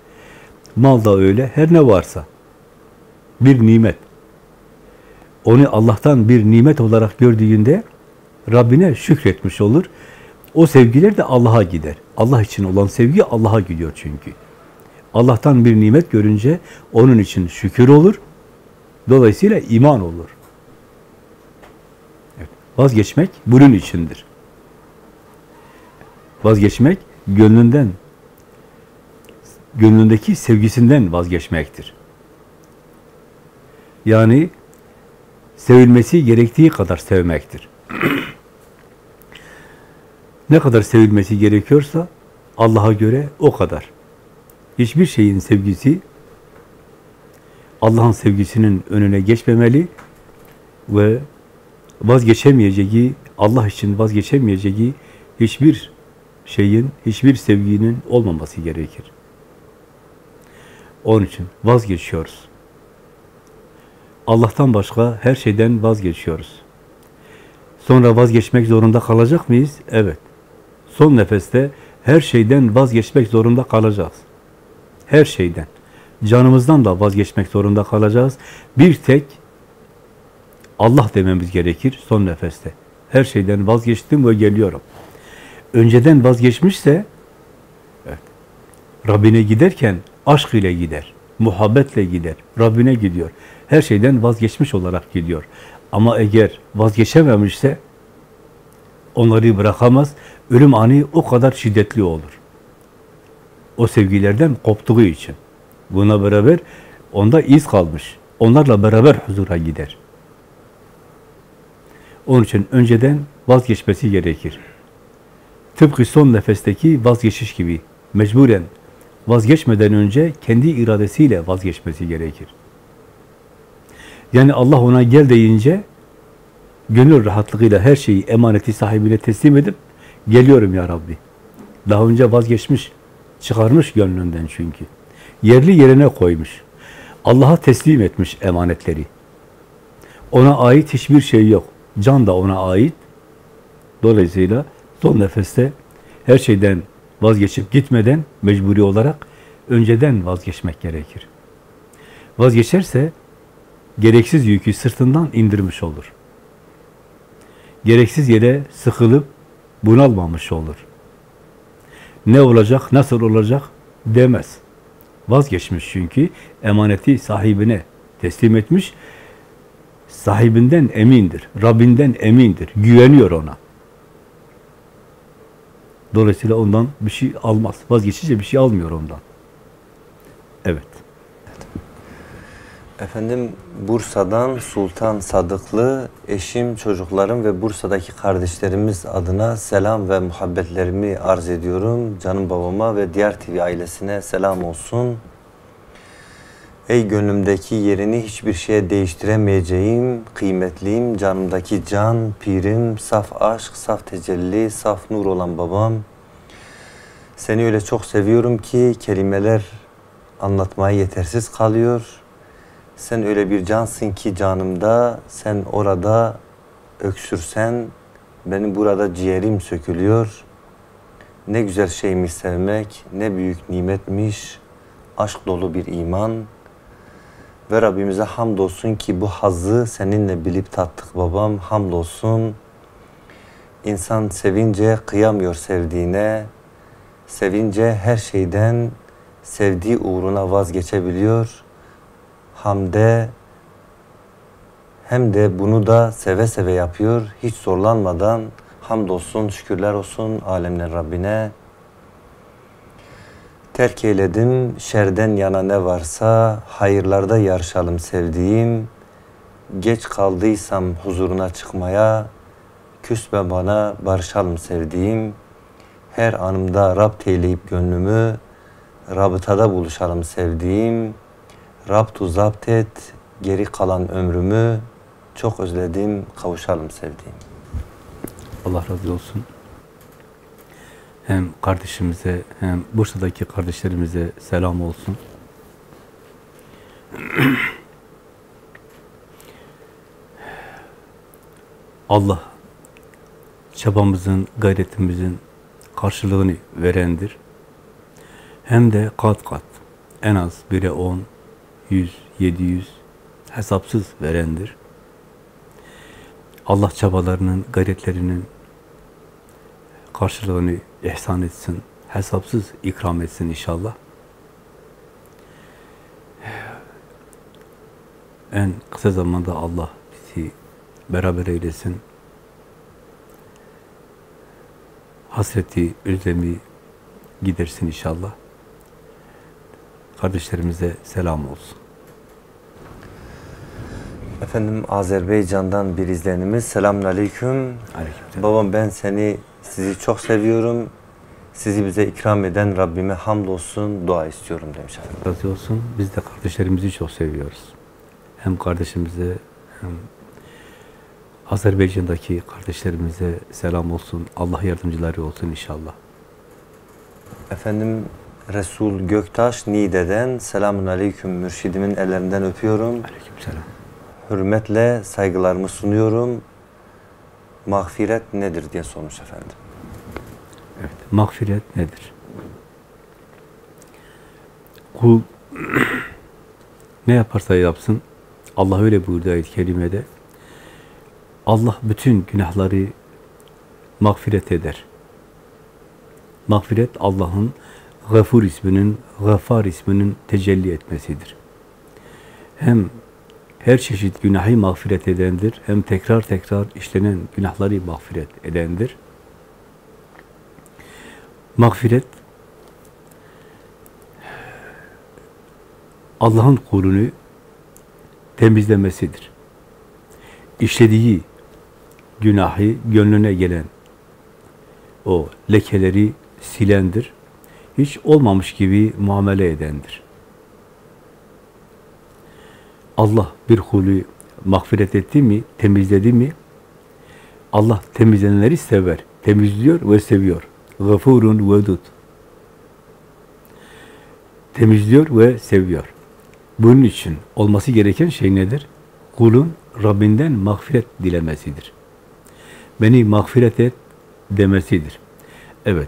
mal da öyle, her ne varsa. Bir nimet. Onu Allah'tan bir nimet olarak gördüğünde Rabbine şükretmiş olur. O sevgiler de Allah'a gider. Allah için olan sevgi Allah'a gidiyor çünkü. Allah'tan bir nimet görünce onun için şükür olur. Dolayısıyla iman olur. Evet. Vazgeçmek bunun içindir. Vazgeçmek gönlünden, gönlündeki sevgisinden vazgeçmektir. Yani sevilmesi gerektiği kadar sevmektir. ne kadar sevilmesi gerekiyorsa Allah'a göre o kadar. Hiçbir şeyin sevgisi Allah'ın sevgisinin önüne geçmemeli ve vazgeçemeyeceği, Allah için vazgeçemeyeceği hiçbir şeyin, hiçbir sevginin olmaması gerekir. Onun için vazgeçiyoruz. Allah'tan başka her şeyden vazgeçiyoruz. Sonra vazgeçmek zorunda kalacak mıyız? Evet. Son nefeste her şeyden vazgeçmek zorunda kalacağız. Her şeyden. Canımızdan da vazgeçmek zorunda kalacağız. Bir tek Allah dememiz gerekir son nefeste. Her şeyden vazgeçtim ve geliyorum. Önceden vazgeçmişse evet, Rabbine giderken aşk ile gider. Muhabbetle gider. Rabbine gidiyor. Her şeyden vazgeçmiş olarak gidiyor. Ama eğer vazgeçememişse onları bırakamaz. Ölüm anı o kadar şiddetli olur. O sevgilerden koptuğu için. Buna beraber onda iz kalmış. Onlarla beraber huzura gider. Onun için önceden vazgeçmesi gerekir. Tıpkı son nefesteki vazgeçiş gibi mecburen vazgeçmeden önce kendi iradesiyle vazgeçmesi gerekir. Yani Allah ona gel deyince gönül rahatlığıyla her şeyi emaneti sahibine teslim edip geliyorum ya Rabbi. Daha önce vazgeçmiş, çıkarmış gönlünden çünkü. Yerli yerine koymuş. Allah'a teslim etmiş emanetleri. Ona ait hiçbir şey yok. Can da ona ait. Dolayısıyla son nefeste her şeyden vazgeçip gitmeden mecburi olarak önceden vazgeçmek gerekir. Vazgeçerse gereksiz yükü sırtından indirmiş olur. Gereksiz yere sıkılıp bunalmamış olur. Ne olacak, nasıl olacak demez. Vazgeçmiş çünkü emaneti sahibine teslim etmiş. Sahibinden emindir, Rabbinden emindir, güveniyor ona. Dolayısıyla ondan bir şey almaz. Vazgeçince bir şey almıyor ondan. Evet. Efendim Bursa'dan Sultan Sadıklı, eşim, çocuklarım ve Bursa'daki kardeşlerimiz adına selam ve muhabbetlerimi arz ediyorum. Canım babama ve diğer TV ailesine selam olsun. Ey gönlümdeki yerini hiçbir şeye değiştiremeyeceğim, kıymetliyim, canımdaki can, pirim, saf aşk, saf tecelli, saf nur olan babam. Seni öyle çok seviyorum ki kelimeler anlatmaya yetersiz kalıyor. Sen öyle bir cansın ki canımda, sen orada öksürsen benim burada ciğerim sökülüyor. Ne güzel şeymiş sevmek, ne büyük nimetmiş, aşk dolu bir iman. Ve Rabbimize hamdolsun ki bu hazzı seninle bilip tattık babam, hamdolsun. İnsan sevince kıyamıyor sevdiğine, sevince her şeyden sevdiği uğruna vazgeçebiliyor. Hamde hem de bunu da seve seve yapıyor. Hiç zorlanmadan hamdolsun, şükürler olsun alemler Rabbine. Terk eyledim şerden yana ne varsa, hayırlarda yarışalım sevdiğim. Geç kaldıysam huzuruna çıkmaya, küsme bana barışalım sevdiğim. Her anımda Rab eyleyip gönlümü, rabıtada buluşalım sevdiğim. Rabtu zapt et, Geri kalan ömrümü çok özledim, kavuşalım sevdiğim. Allah razı olsun. Hem kardeşimize hem Bursa'daki kardeşlerimize selam olsun. Allah çabamızın, gayretimizin karşılığını verendir. Hem de kat kat, en az bire on, yüz, yedi yüz hesapsız verendir. Allah çabalarının, gayretlerinin karşılığını ihsan etsin, hesapsız ikram etsin inşallah. En kısa zamanda Allah bizi beraber eylesin. Hasreti, özlemi gidersin inşallah. Kardeşlerimize selam olsun. Efendim Azerbaycan'dan bir izleyenimiz. Selamun Aleyküm. Babam ben seni, sizi çok seviyorum. Sizi bize ikram eden Rabbime hamdolsun, dua istiyorum demiş efendim. razı olsun. Biz de kardeşlerimizi çok seviyoruz. Hem kardeşimize hem Azerbaycan'daki kardeşlerimize selam olsun. Allah yardımcıları olsun inşallah. Efendim Resul Göktaş Niğde'den Selamun Aleyküm mürşidimin ellerinden öpüyorum. Aleykümselam. Hürmetle saygılarımı sunuyorum. Mağfiret nedir diye sormuş efendim. Evet. Mağfiret nedir? Kul ne yaparsa yapsın Allah öyle buyurdu ayet-i kerimede. Allah bütün günahları mağfiret eder. Mağfiret Allah'ın Gafur isminin, Gafar isminin tecelli etmesidir. Hem her çeşit günahı mağfiret edendir, hem tekrar tekrar işlenen günahları mağfiret edendir. Mağfiret Allah'ın kulunu temizlemesidir. İşlediği günahı gönlüne gelen o lekeleri silendir. Hiç olmamış gibi muamele edendir. Allah bir kulü mağfiret etti mi, temizledi mi? Allah temizlenenleri sever. Temizliyor ve seviyor. Gafurun vedud. Temizliyor ve seviyor. Bunun için olması gereken şey nedir? Kulun Rabbinden mağfiret dilemesidir. Beni mağfiret et demesidir. Evet,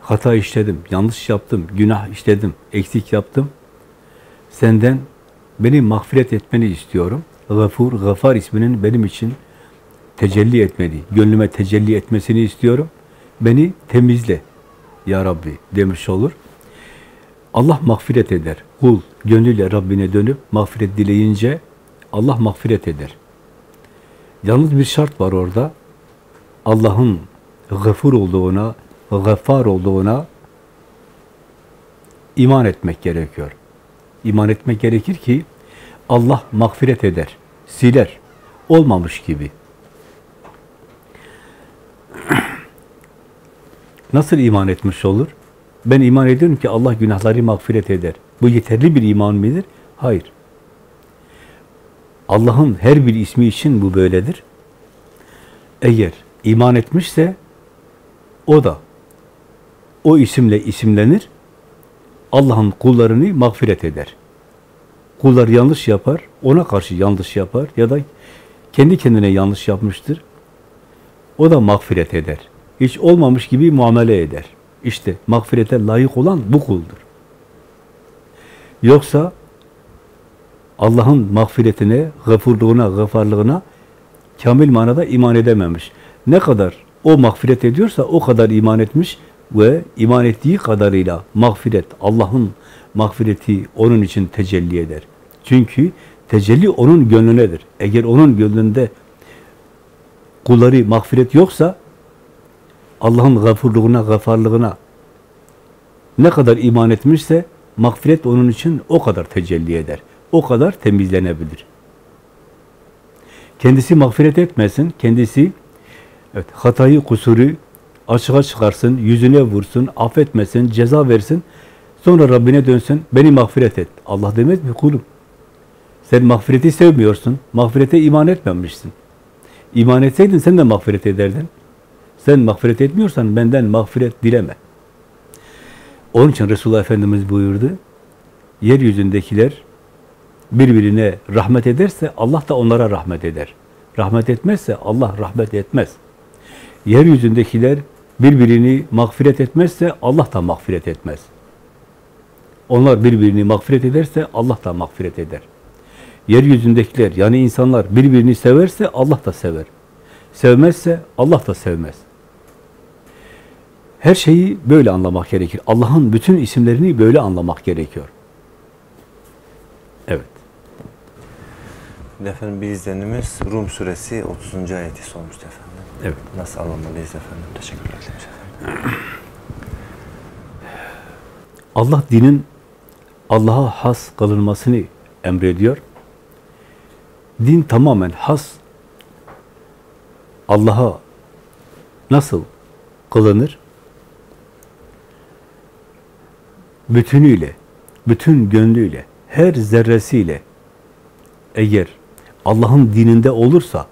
hata işledim, yanlış yaptım, günah işledim, eksik yaptım. Senden beni mağfiret etmeni istiyorum. Gafur, Gafar isminin benim için tecelli etmedi, gönlüme tecelli etmesini istiyorum. Beni temizle ya Rabbi demiş olur. Allah mağfiret eder. Kul gönlüyle Rabbine dönüp mağfiret dileyince Allah mağfiret eder. Yalnız bir şart var orada. Allah'ın gafur olduğuna, gaffar olduğuna iman etmek gerekiyor. İman etmek gerekir ki Allah mağfiret eder, siler. Olmamış gibi. Nasıl iman etmiş olur? Ben iman ediyorum ki Allah günahları mağfiret eder. Bu yeterli bir iman mıdır? Hayır. Allah'ın her bir ismi için bu böyledir. Eğer iman etmişse o da o isimle isimlenir. Allah'ın kullarını mağfiret eder. Kullar yanlış yapar, ona karşı yanlış yapar ya da kendi kendine yanlış yapmıştır. O da mağfiret eder. Hiç olmamış gibi muamele eder. İşte mağfirete layık olan bu kuldur. Yoksa Allah'ın mağfiretine, gafurluğuna, gafarlığına kamil manada iman edememiş. Ne kadar o mağfiret ediyorsa o kadar iman etmiş ve iman ettiği kadarıyla mağfiret, Allah'ın mağfireti onun için tecelli eder. Çünkü tecelli onun gönlünedir. Eğer onun gönlünde kulları mağfiret yoksa Allah'ın gafurluğuna, gafarlığına ne kadar iman etmişse mağfiret onun için o kadar tecelli eder. O kadar temizlenebilir. Kendisi mağfiret etmesin, kendisi evet, hatayı, kusuru açığa çıkarsın, yüzüne vursun, affetmesin, ceza versin. Sonra Rabbine dönsün, beni mağfiret et. Allah demez mi kulum? Sen mağfireti sevmiyorsun. Mağfirete iman etmemişsin. İman etseydin sen de mağfiret ederdin. Sen mağfiret etmiyorsan benden mağfiret dileme. Onun için Resulullah Efendimiz buyurdu. Yeryüzündekiler birbirine rahmet ederse Allah da onlara rahmet eder. Rahmet etmezse Allah rahmet etmez. Yeryüzündekiler birbirini mağfiret etmezse Allah da mağfiret etmez. Onlar birbirini mağfiret ederse Allah da mağfiret eder. Yeryüzündekiler yani insanlar birbirini severse Allah da sever. Sevmezse Allah da sevmez. Her şeyi böyle anlamak gerekir. Allah'ın bütün isimlerini böyle anlamak gerekiyor. Evet. Efendim bir izlenimiz Rum suresi 30. ayeti sormuştu efendim. Evet. Nasıl anlamalıyız efendim? Teşekkür ederim efendim. Allah dinin Allah'a has kılınmasını emrediyor. Din tamamen has. Allah'a nasıl kılınır? Bütünüyle, bütün gönlüyle, her zerresiyle eğer Allah'ın dininde olursa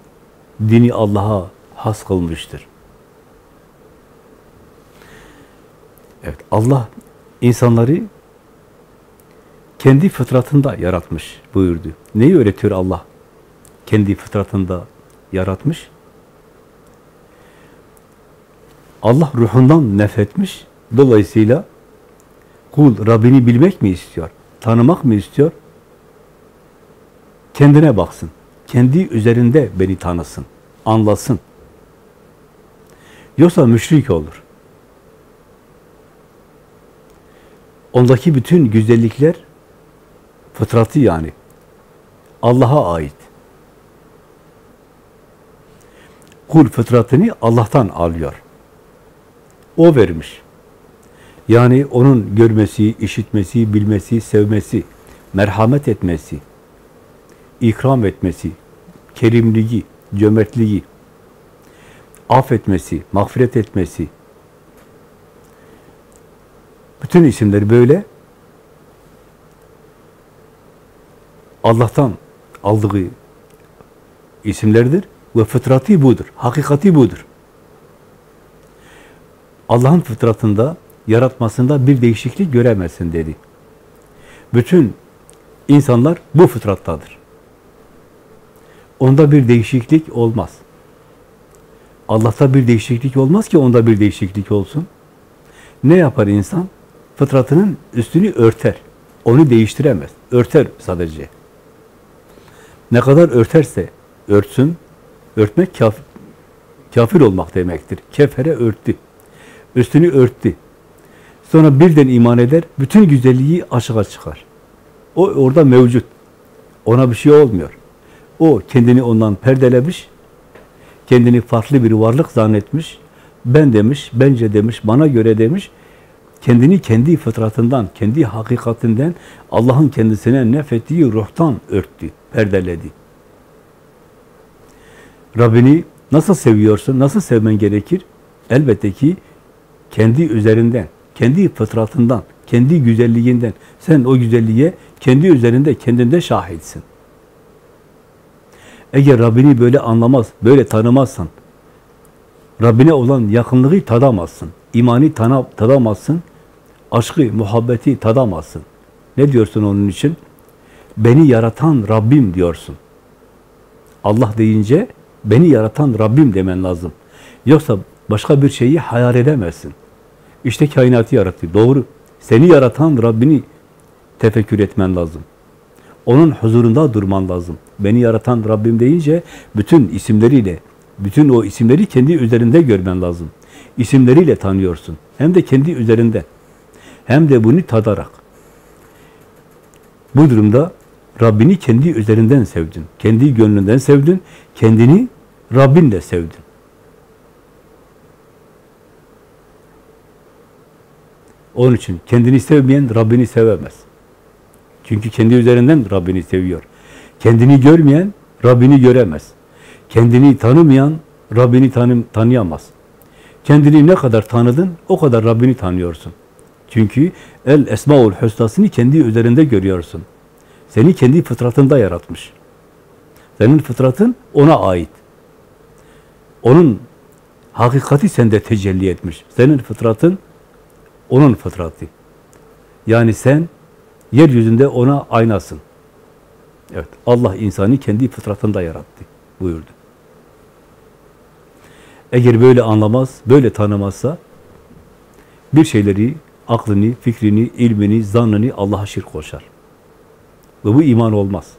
dini Allah'a has kılmıştır. Evet, Allah insanları kendi fıtratında yaratmış buyurdu. Neyi öğretiyor Allah? Kendi fıtratında yaratmış. Allah ruhundan nefetmiş. Dolayısıyla kul Rabbini bilmek mi istiyor? Tanımak mı istiyor? Kendine baksın. Kendi üzerinde beni tanısın. Anlasın. Yoksa müşrik olur. Ondaki bütün güzellikler fıtratı yani Allah'a ait. Kul fıtratını Allah'tan alıyor. O vermiş. Yani onun görmesi, işitmesi, bilmesi, sevmesi, merhamet etmesi, ikram etmesi, kerimliği, cömertliği, affetmesi, mağfiret etmesi. Bütün isimleri böyle Allah'tan aldığı isimlerdir ve fıtratı budur, hakikati budur. Allah'ın fıtratında, yaratmasında bir değişiklik göremezsin dedi. Bütün insanlar bu fıtrattadır. Onda bir değişiklik olmaz. Allah'ta bir değişiklik olmaz ki onda bir değişiklik olsun. Ne yapar insan? Fıtratının üstünü örter. Onu değiştiremez. Örter sadece. Ne kadar örterse örtsün, örtmek kafir, kafir olmak demektir. Kefere örttü. Üstünü örttü. Sonra birden iman eder, bütün güzelliği aşağı çıkar. O orada mevcut. Ona bir şey olmuyor. O kendini ondan perdelemiş, kendini farklı bir varlık zannetmiş, ben demiş, bence demiş, bana göre demiş, kendini kendi fıtratından, kendi hakikatinden, Allah'ın kendisine nefettiği ruhtan örttü, perdeledi. Rabbini nasıl seviyorsun, nasıl sevmen gerekir? Elbette ki kendi üzerinden, kendi fıtratından, kendi güzelliğinden. Sen o güzelliğe kendi üzerinde, kendinde şahitsin. Eğer Rabbini böyle anlamaz, böyle tanımazsan, Rabbine olan yakınlığı tadamazsın. İmani tadamazsın. Aşkı, muhabbeti tadamazsın. Ne diyorsun onun için? Beni yaratan Rabbim diyorsun. Allah deyince beni yaratan Rabbim demen lazım. Yoksa başka bir şeyi hayal edemezsin. İşte kainatı yarattı. Doğru. Seni yaratan Rabbini tefekkür etmen lazım. Onun huzurunda durman lazım. Beni yaratan Rabbim deyince bütün isimleriyle, bütün o isimleri kendi üzerinde görmen lazım. İsimleriyle tanıyorsun. Hem de kendi üzerinde. Hem de bunu tadarak. Bu durumda Rabbini kendi üzerinden sevdin. Kendi gönlünden sevdin. Kendini Rabbinle sevdin. Onun için kendini sevmeyen Rabbini sevemez. Çünkü kendi üzerinden Rabbini seviyor. Kendini görmeyen Rabbini göremez. Kendini tanımayan Rabbini tanı tanıyamaz. Kendini ne kadar tanıdın o kadar Rabbini tanıyorsun. Çünkü el esmaul hüsnasını kendi üzerinde görüyorsun. Seni kendi fıtratında yaratmış. Senin fıtratın ona ait. Onun hakikati sende tecelli etmiş. Senin fıtratın onun fıtratı. Yani sen yeryüzünde ona aynasın. Evet, Allah insanı kendi fıtratında yarattı buyurdu. Eğer böyle anlamaz, böyle tanımazsa bir şeyleri, aklını, fikrini, ilmini, zannını Allah'a şirk koşar. Ve bu iman olmaz.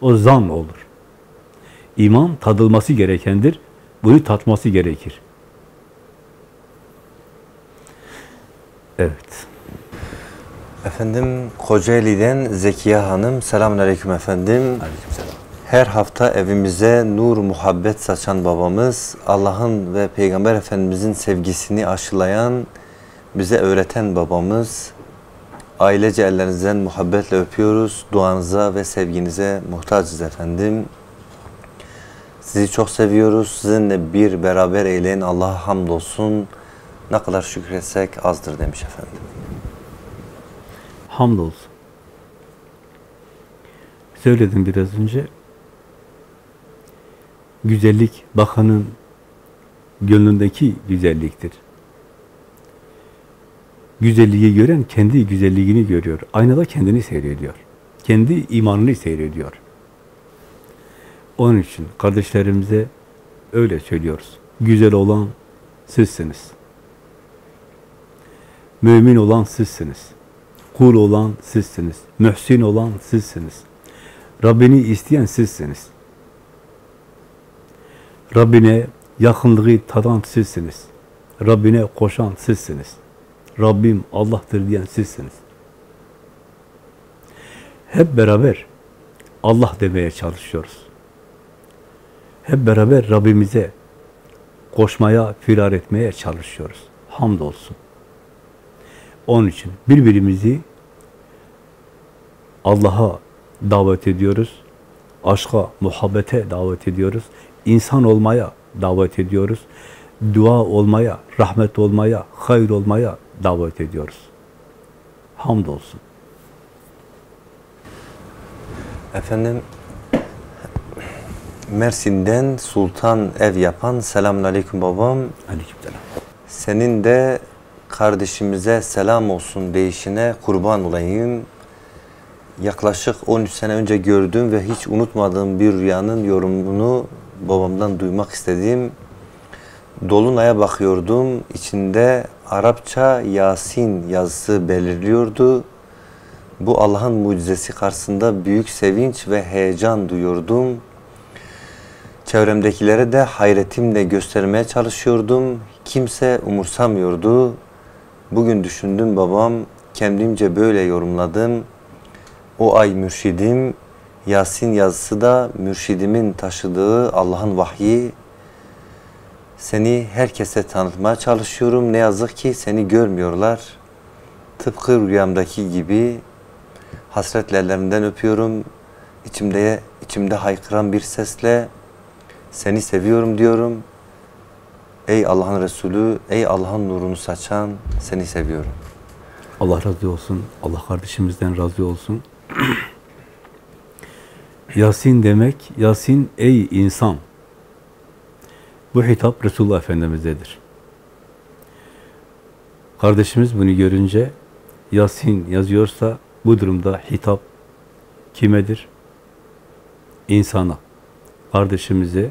O zan olur. İman tadılması gerekendir. Bunu tatması gerekir. Evet. Efendim Kocaeli'den Zekiye Hanım. Selamünaleyküm efendim. Aleykümselam. Her hafta evimize nur muhabbet saçan babamız, Allah'ın ve Peygamber Efendimizin sevgisini aşılayan, bize öğreten babamız. Ailece ellerinizden muhabbetle öpüyoruz. Duanıza ve sevginize muhtacız efendim. Sizi çok seviyoruz. Sizinle bir beraber eyleyin. Allah'a hamdolsun. Ne kadar şükretsek azdır demiş efendim. Hamdolsun. Söyledim biraz önce. Güzellik bakanın gönlündeki güzelliktir. Güzelliği gören kendi güzelliğini görüyor. Aynada kendini seyrediyor. Kendi imanını seyrediyor. Onun için kardeşlerimize öyle söylüyoruz. Güzel olan sizsiniz. Mümin olan sizsiniz. Kul olan sizsiniz. Mühsin olan sizsiniz. Rabbini isteyen sizsiniz. Rabbine yakınlığı tadan sizsiniz. Rabbine koşan sizsiniz. Rabbim Allah'tır diyen sizsiniz. Hep beraber Allah demeye çalışıyoruz. Hep beraber Rabbimize koşmaya, firar etmeye çalışıyoruz. Hamdolsun. Onun için birbirimizi Allah'a davet ediyoruz. Aşka, muhabbete davet ediyoruz. İnsan olmaya davet ediyoruz. Dua olmaya, rahmet olmaya, hayır olmaya davet ediyoruz. Hamdolsun. Efendim Mersin'den Sultan Ev Yapan Selamünaleyküm babam. Aleykümselam. Senin de kardeşimize selam olsun deyişine kurban olayım. Yaklaşık 13 sene önce gördüğüm ve hiç unutmadığım bir rüyanın yorumunu babamdan duymak istedim. Dolunay'a bakıyordum. İçinde Arapça Yasin yazısı belirliyordu. Bu Allah'ın mucizesi karşısında büyük sevinç ve heyecan duyuyordum. Çevremdekilere de hayretimle göstermeye çalışıyordum. Kimse umursamıyordu. Bugün düşündüm babam, kendimce böyle yorumladım. O ay mürşidim, Yasin yazısı da mürşidimin taşıdığı Allah'ın vahyi. Seni herkese tanıtmaya çalışıyorum. Ne yazık ki seni görmüyorlar. Tıpkı rüyamdaki gibi hasretle öpüyorum. İçimde, içimde haykıran bir sesle seni seviyorum diyorum. Ey Allah'ın Resulü, ey Allah'ın nurunu saçan seni seviyorum. Allah razı olsun. Allah kardeşimizden razı olsun. Yasin demek, Yasin ey insan. Bu hitap Resulullah Efendimiz'edir. Kardeşimiz bunu görünce Yasin yazıyorsa bu durumda hitap kimedir? İnsana, kardeşimize,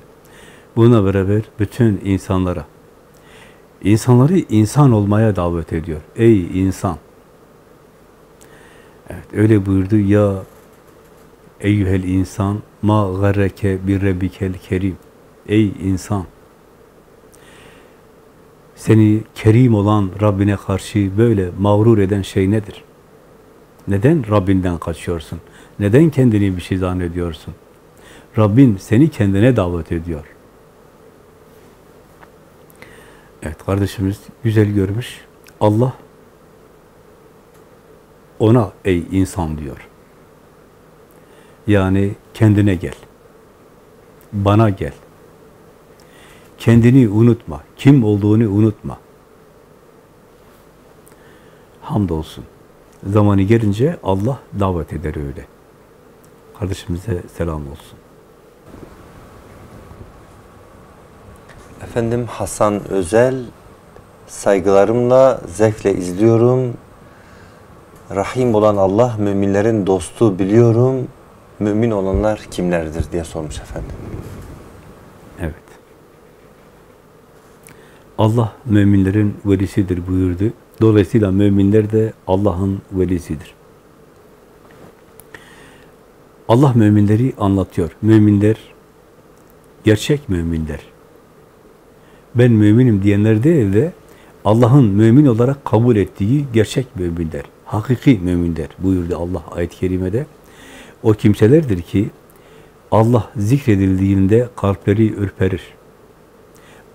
buna beraber bütün insanlara. İnsanları insan olmaya davet ediyor. Ey insan! Evet, öyle buyurdu ya eyyühel insan ma garreke bir rebbikel kerim. Ey insan! Seni kerim olan Rabbine karşı böyle mağrur eden şey nedir? Neden Rabbinden kaçıyorsun? Neden kendini bir şey zannediyorsun? Rabbin seni kendine davet ediyor. Evet kardeşimiz güzel görmüş. Allah ona ey insan diyor. Yani kendine gel. Bana gel. Kendini unutma. Kim olduğunu unutma. Hamdolsun. Zamanı gelince Allah davet eder öyle. kardeşimize selam olsun. Efendim Hasan Özel, saygılarımla, zevkle izliyorum. Rahim olan Allah, müminlerin dostu biliyorum. Mümin olanlar kimlerdir diye sormuş efendim. Evet. Allah müminlerin velisidir buyurdu. Dolayısıyla müminler de Allah'ın velisidir. Allah müminleri anlatıyor. Müminler, gerçek müminler. Ben müminim diyenler değil de Allah'ın mümin olarak kabul ettiği gerçek müminler, hakiki müminler buyurdu Allah ayet-i kerimede. O kimselerdir ki Allah zikredildiğinde kalpleri ürperir.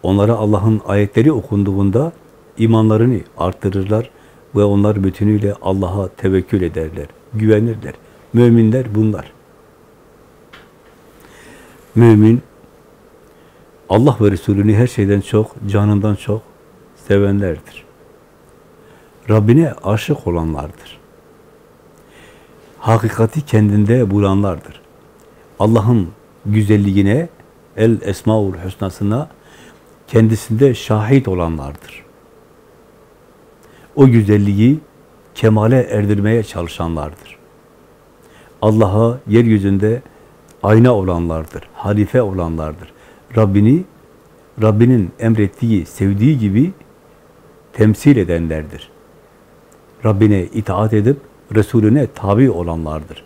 Onlara Allah'ın ayetleri okunduğunda imanlarını artırırlar ve onlar bütünüyle Allah'a tevekkül ederler, güvenirler. Müminler bunlar. Mümin, Allah ve Resulünü her şeyden çok, canından çok sevenlerdir. Rabbine aşık olanlardır. Hakikati kendinde bulanlardır. Allah'ın güzelliğine, el esmaul husnasına kendisinde şahit olanlardır. O güzelliği kemale erdirmeye çalışanlardır. Allah'a yeryüzünde ayna olanlardır, halife olanlardır. Rabbini, Rabbinin emrettiği, sevdiği gibi temsil edenlerdir. Rabbine itaat edip Resulüne tabi olanlardır.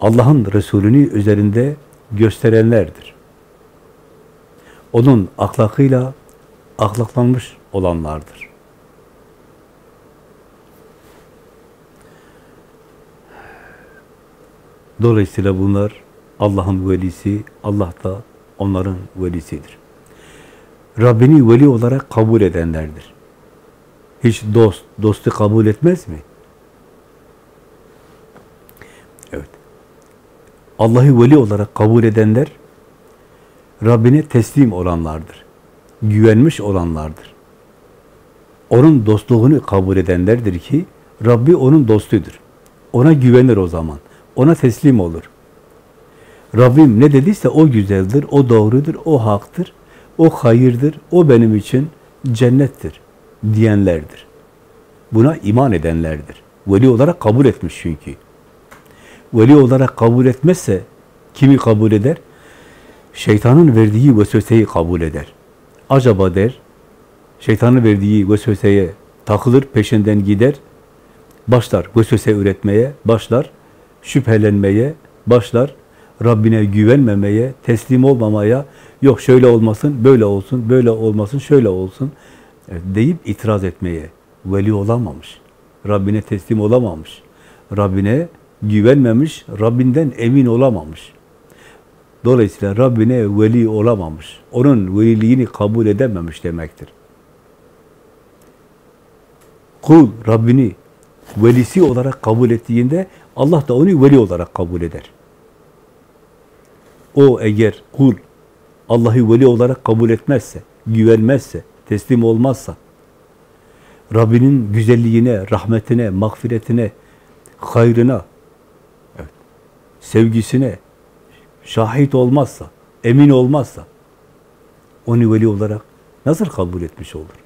Allah'ın Resulünü üzerinde gösterenlerdir. Onun ahlakıyla ahlaklanmış olanlardır. Dolayısıyla bunlar Allah'ın velisi, Allah da onların velisidir. Rabbini veli olarak kabul edenlerdir. Hiç dost, dostu kabul etmez mi? Evet. Allah'ı veli olarak kabul edenler, Rabbine teslim olanlardır. Güvenmiş olanlardır. Onun dostluğunu kabul edenlerdir ki, Rabbi onun dostudur. Ona güvenir o zaman. Ona teslim olur. Rabbim ne dediyse o güzeldir, o doğrudur, o haktır, o hayırdır, o benim için cennettir diyenlerdir. Buna iman edenlerdir. Veli olarak kabul etmiş çünkü. Veli olarak kabul etmezse kimi kabul eder? Şeytanın verdiği vesveseyi kabul eder. Acaba der, şeytanın verdiği vesveseye takılır, peşinden gider, başlar vesvese üretmeye, başlar şüphelenmeye, başlar Rabbine güvenmemeye, teslim olmamaya, yok şöyle olmasın, böyle olsun, böyle olmasın, şöyle olsun evet, deyip itiraz etmeye. Veli olamamış. Rabbine teslim olamamış. Rabbine güvenmemiş, Rabbinden emin olamamış. Dolayısıyla Rabbine veli olamamış. Onun veliliğini kabul edememiş demektir. Kul Rabbini velisi olarak kabul ettiğinde Allah da onu veli olarak kabul eder. O eğer kul Allah'ı veli olarak kabul etmezse, güvenmezse, teslim olmazsa, Rabbinin güzelliğine, rahmetine, mağfiretine, hayrına, evet, sevgisine şahit olmazsa, emin olmazsa, onu veli olarak nasıl kabul etmiş olur?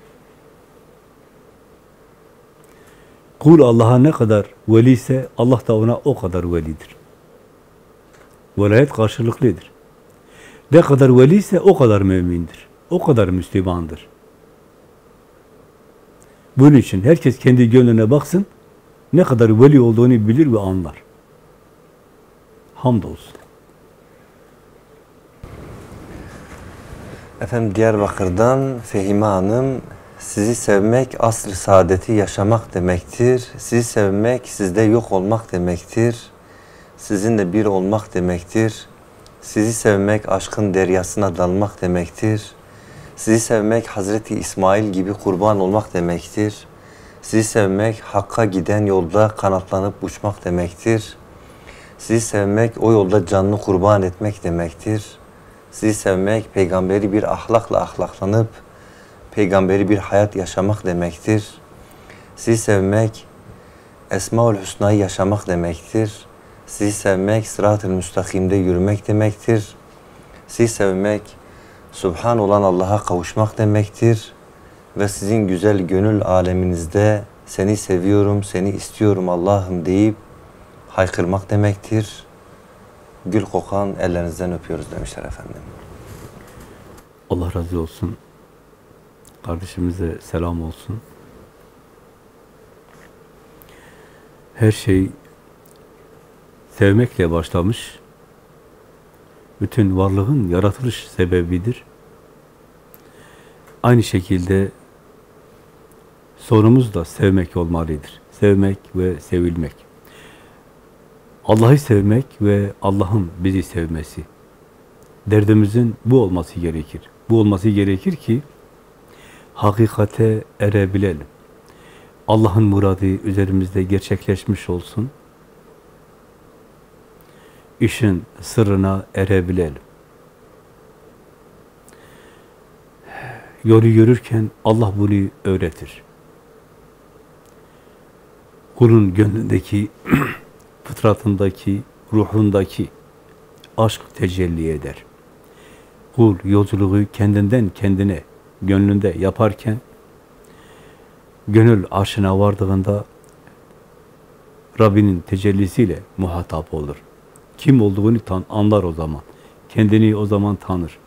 Kul Allah'a ne kadar veli ise Allah da ona o kadar velidir. Velayet karşılıklıdır. Ne kadar veli ise o kadar mümindir. O kadar Müslümandır. Bunun için herkes kendi gönlüne baksın, ne kadar veli olduğunu bilir ve anlar. Hamdolsun. Efendim Diyarbakır'dan Fehime Hanım, sizi sevmek asr saadeti yaşamak demektir. Sizi sevmek sizde yok olmak demektir. Sizinle bir olmak demektir. Sizi sevmek aşkın deryasına dalmak demektir. Sizi sevmek Hazreti İsmail gibi kurban olmak demektir. Sizi sevmek Hakk'a giden yolda kanatlanıp uçmak demektir. Sizi sevmek o yolda canını kurban etmek demektir. Sizi sevmek peygamberi bir ahlakla ahlaklanıp peygamberi bir hayat yaşamak demektir. Sizi sevmek Esmaül Hüsna'yı yaşamak demektir. Sizi sevmek sırat-ı müstakimde yürümek demektir. Sizi sevmek Subhan olan Allah'a kavuşmak demektir. Ve sizin güzel gönül aleminizde seni seviyorum, seni istiyorum Allah'ım deyip haykırmak demektir. Gül kokan ellerinizden öpüyoruz demişler efendim. Allah razı olsun. Kardeşimize selam olsun. Her şey sevmekle başlamış. Bütün varlığın yaratılış sebebidir. Aynı şekilde sorumuz da sevmek olmalıdır. Sevmek ve sevilmek. Allah'ı sevmek ve Allah'ın bizi sevmesi. Derdimizin bu olması gerekir. Bu olması gerekir ki hakikate erebilelim. Allah'ın muradı üzerimizde gerçekleşmiş olsun. İşin sırrına erebilelim. Yolu yürürken Allah bunu öğretir. Kulun gönlündeki, fıtratındaki, ruhundaki aşk tecelli eder. Kul yolculuğu kendinden kendine, gönlünde yaparken, gönül arşına vardığında Rabbinin tecellisiyle muhatap olur. Kim olduğunu tan anlar o zaman. Kendini o zaman tanır.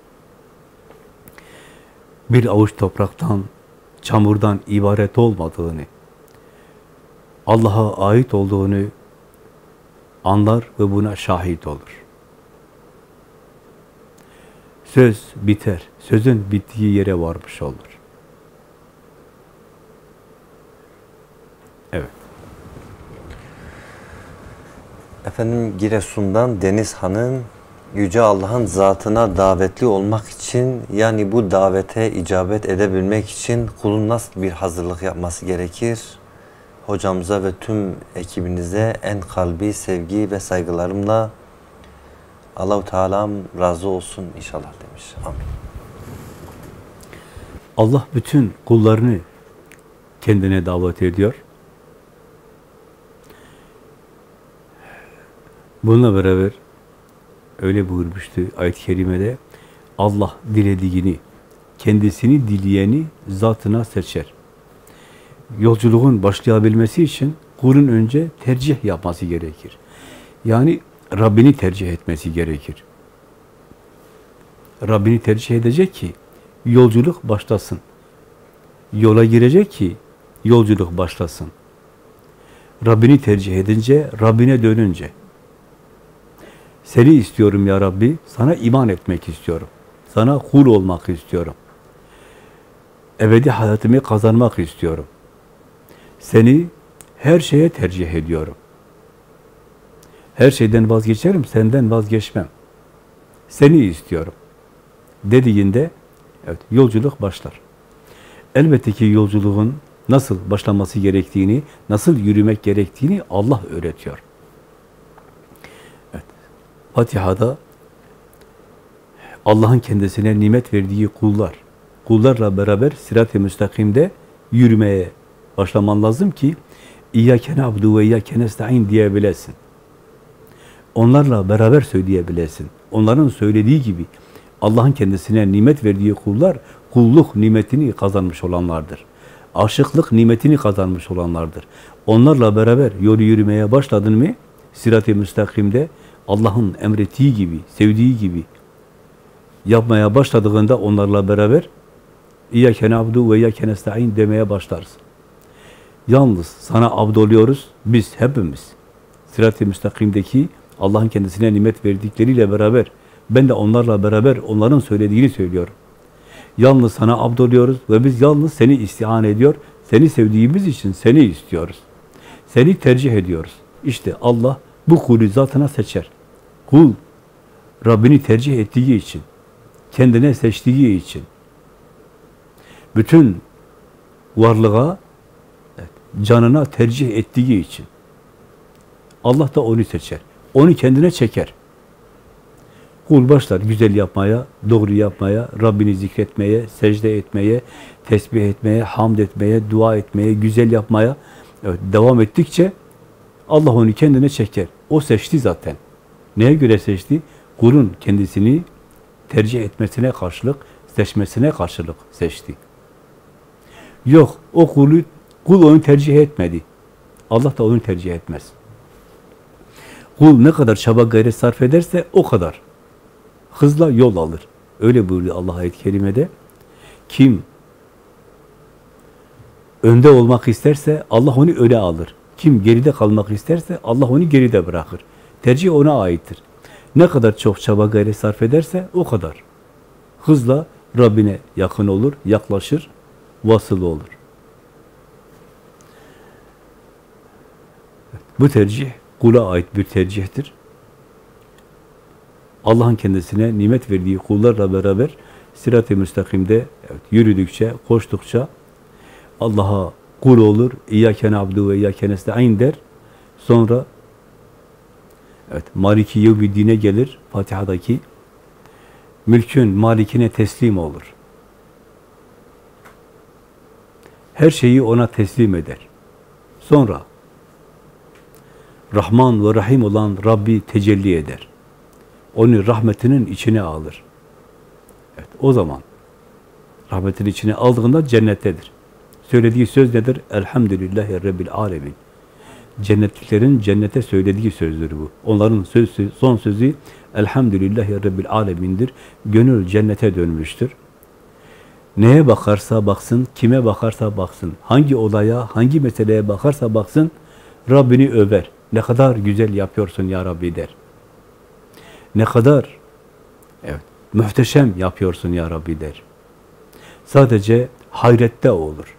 Bir avuç topraktan, çamurdan ibaret olmadığını, Allah'a ait olduğunu anlar ve buna şahit olur. Söz biter. Sözün bittiği yere varmış olur. Evet. Efendim Giresun'dan Deniz Han'ın Yüce Allah'ın zatına davetli olmak için yani bu davete icabet edebilmek için kulun nasıl bir hazırlık yapması gerekir? Hocamıza ve tüm ekibinize en kalbi sevgi ve saygılarımla Allahu Teala'm razı olsun inşallah demiş. Amin. Allah bütün kullarını kendine davet ediyor. Bununla beraber öyle buyurmuştu ayet-i kerimede Allah dilediğini, kendisini dileyeni zatına seçer. Yolculuğun başlayabilmesi için kulun önce tercih yapması gerekir. Yani Rabbini tercih etmesi gerekir. Rabbini tercih edecek ki yolculuk başlasın. Yola girecek ki yolculuk başlasın. Rabbini tercih edince, Rabbine dönünce. Seni istiyorum ya Rabbi, sana iman etmek istiyorum. Sana kul olmak istiyorum. Ebedi hayatımı kazanmak istiyorum. Seni her şeye tercih ediyorum. Her şeyden vazgeçerim, senden vazgeçmem. Seni istiyorum. Dediğinde evet, yolculuk başlar. Elbette ki yolculuğun nasıl başlaması gerektiğini, nasıl yürümek gerektiğini Allah öğretiyor. Fatiha'da Allah'ın kendisine nimet verdiği kullar, kullarla beraber sirat-i müstakimde yürümeye başlaman lazım ki İyyâke na'budu ve iyyâke nesta'in diyebilesin. Onlarla beraber söyleyebilesin. Onların söylediği gibi Allah'ın kendisine nimet verdiği kullar kulluk nimetini kazanmış olanlardır. Aşıklık nimetini kazanmış olanlardır. Onlarla beraber yolu yürümeye başladın mı sirat-i müstakimde Allah'ın emrettiği gibi, sevdiği gibi yapmaya başladığında onlarla beraber İyyâke na'budu ve iyyâke nesta'in demeye başlarsın. Yalnız sana abd oluyoruz biz hepimiz. Sirat-i müstakimdeki Allah'ın kendisine nimet verdikleriyle beraber ben de onlarla beraber onların söylediğini söylüyorum. Yalnız sana abd oluyoruz ve biz yalnız seni istihan ediyor. Seni sevdiğimiz için seni istiyoruz. Seni tercih ediyoruz. İşte Allah bu kulü zatına seçer. Kul Rabbini tercih ettiği için, kendine seçtiği için, bütün varlığa, canına tercih ettiği için Allah da onu seçer. Onu kendine çeker. Kul başlar güzel yapmaya, doğru yapmaya, Rabbini zikretmeye, secde etmeye, tesbih etmeye, hamd etmeye, dua etmeye, güzel yapmaya evet, devam ettikçe Allah onu kendine çeker. O seçti zaten. Neye göre seçti? Kulun kendisini tercih etmesine karşılık, seçmesine karşılık seçti. Yok, o kulu, kul onu tercih etmedi. Allah da onu tercih etmez. Kul ne kadar çaba gayret sarf ederse o kadar hızla yol alır. Öyle buyurdu Allah ayet-i kerimede. Kim önde olmak isterse Allah onu öne alır. Kim geride kalmak isterse Allah onu geride bırakır. Tercih ona aittir. Ne kadar çok çaba gayret sarf ederse o kadar hızla Rabbine yakın olur, yaklaşır, vasıl olur. Bu tercih kula ait bir tercihtir. Allah'ın kendisine nimet verdiği kullarla beraber sirat-i müstakimde evet, yürüdükçe, koştukça Allah'a kul olur, İyyâken abdu ve İyyâken der. Sonra evet, Maliki Yevmiddin'e gelir, Fatiha'daki mülkün malikine teslim olur. Her şeyi ona teslim eder. Sonra Rahman ve Rahim olan Rabbi tecelli eder. Onu rahmetinin içine alır. Evet, o zaman rahmetin içine aldığında cennettedir. Söylediği söz nedir? Elhamdülillahi Rabbil Alemin. Cennetliklerin cennete söylediği sözdür bu. Onların söz, son sözü Elhamdülillahi Rabbil Alemin'dir. Gönül cennete dönmüştür. Neye bakarsa baksın, kime bakarsa baksın, hangi olaya, hangi meseleye bakarsa baksın, Rabbini över. Ne kadar güzel yapıyorsun ya Rabbi der. Ne kadar evet, muhteşem yapıyorsun ya Rabbi der. Sadece hayrette olur.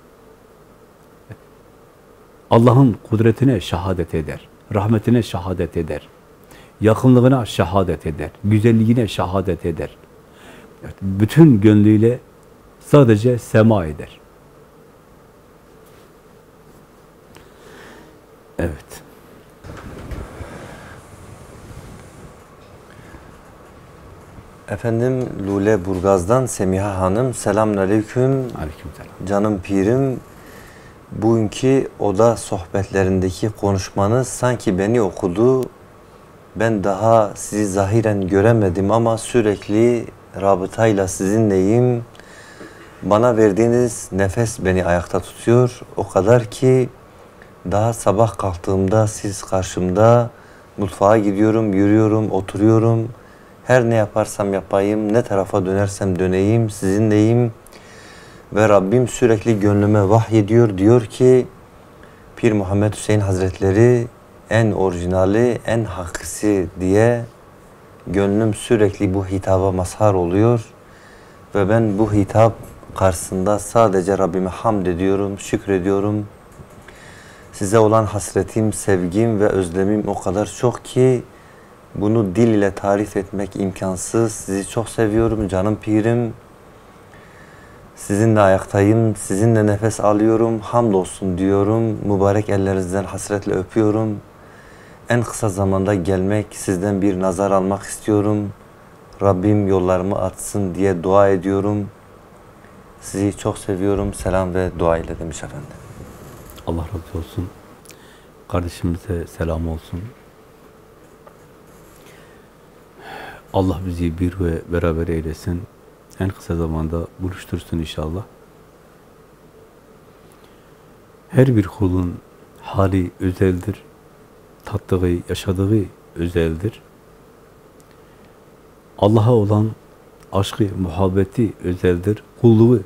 Allah'ın kudretine şehadet eder. Rahmetine şehadet eder. Yakınlığına şehadet eder. Güzelliğine şehadet eder. Evet, bütün gönlüyle sadece sema eder. Evet. Efendim Lule Burgaz'dan Semiha Hanım selamünaleyküm. Aleykümselam. Canım pirim bugünkü oda sohbetlerindeki konuşmanız sanki beni okudu. Ben daha sizi zahiren göremedim ama sürekli rabıtayla sizinleyim. Bana verdiğiniz nefes beni ayakta tutuyor. O kadar ki daha sabah kalktığımda siz karşımda mutfağa gidiyorum, yürüyorum, oturuyorum. Her ne yaparsam yapayım, ne tarafa dönersem döneyim, sizinleyim. Ve Rabbim sürekli gönlüme vahyediyor. Diyor ki Pir Muhammed Hüseyin Hazretleri en orijinali, en hakisi diye gönlüm sürekli bu hitaba mazhar oluyor. Ve ben bu hitap karşısında sadece Rabbime hamd ediyorum, şükrediyorum. Size olan hasretim, sevgim ve özlemim o kadar çok ki bunu dil ile tarif etmek imkansız. Sizi çok seviyorum canım pirim. Sizinle ayaktayım, sizinle nefes alıyorum, hamdolsun diyorum. Mübarek ellerinizden hasretle öpüyorum. En kısa zamanda gelmek, sizden bir nazar almak istiyorum. Rabbim yollarımı atsın diye dua ediyorum. Sizi çok seviyorum. Selam ve dua ile demiş efendim. Allah razı olsun. Kardeşimize selam olsun. Allah bizi bir ve beraber eylesin. En kısa zamanda buluştursun inşallah. Her bir kulun hali özeldir. Tattığı, yaşadığı özeldir. Allah'a olan aşkı, muhabbeti özeldir. Kulluğu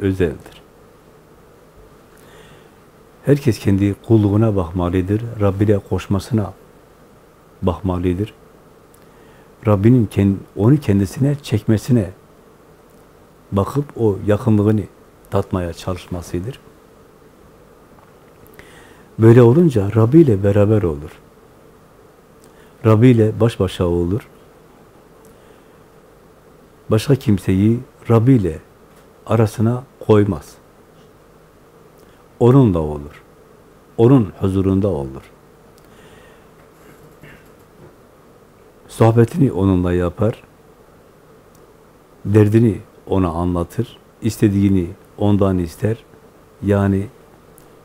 özeldir. Herkes kendi kulluğuna bakmalıdır. Rabbine koşmasına bakmalıdır. Rabbinin onu kendisine çekmesine bakıp o yakınlığını tatmaya çalışmasıdır. Böyle olunca Rabbi ile beraber olur. Rabbi ile baş başa olur. Başka kimseyi Rabbi ile arasına koymaz. Onunla olur. Onun huzurunda olur. Sohbetini onunla yapar. Derdini ona anlatır. istediğini ondan ister. Yani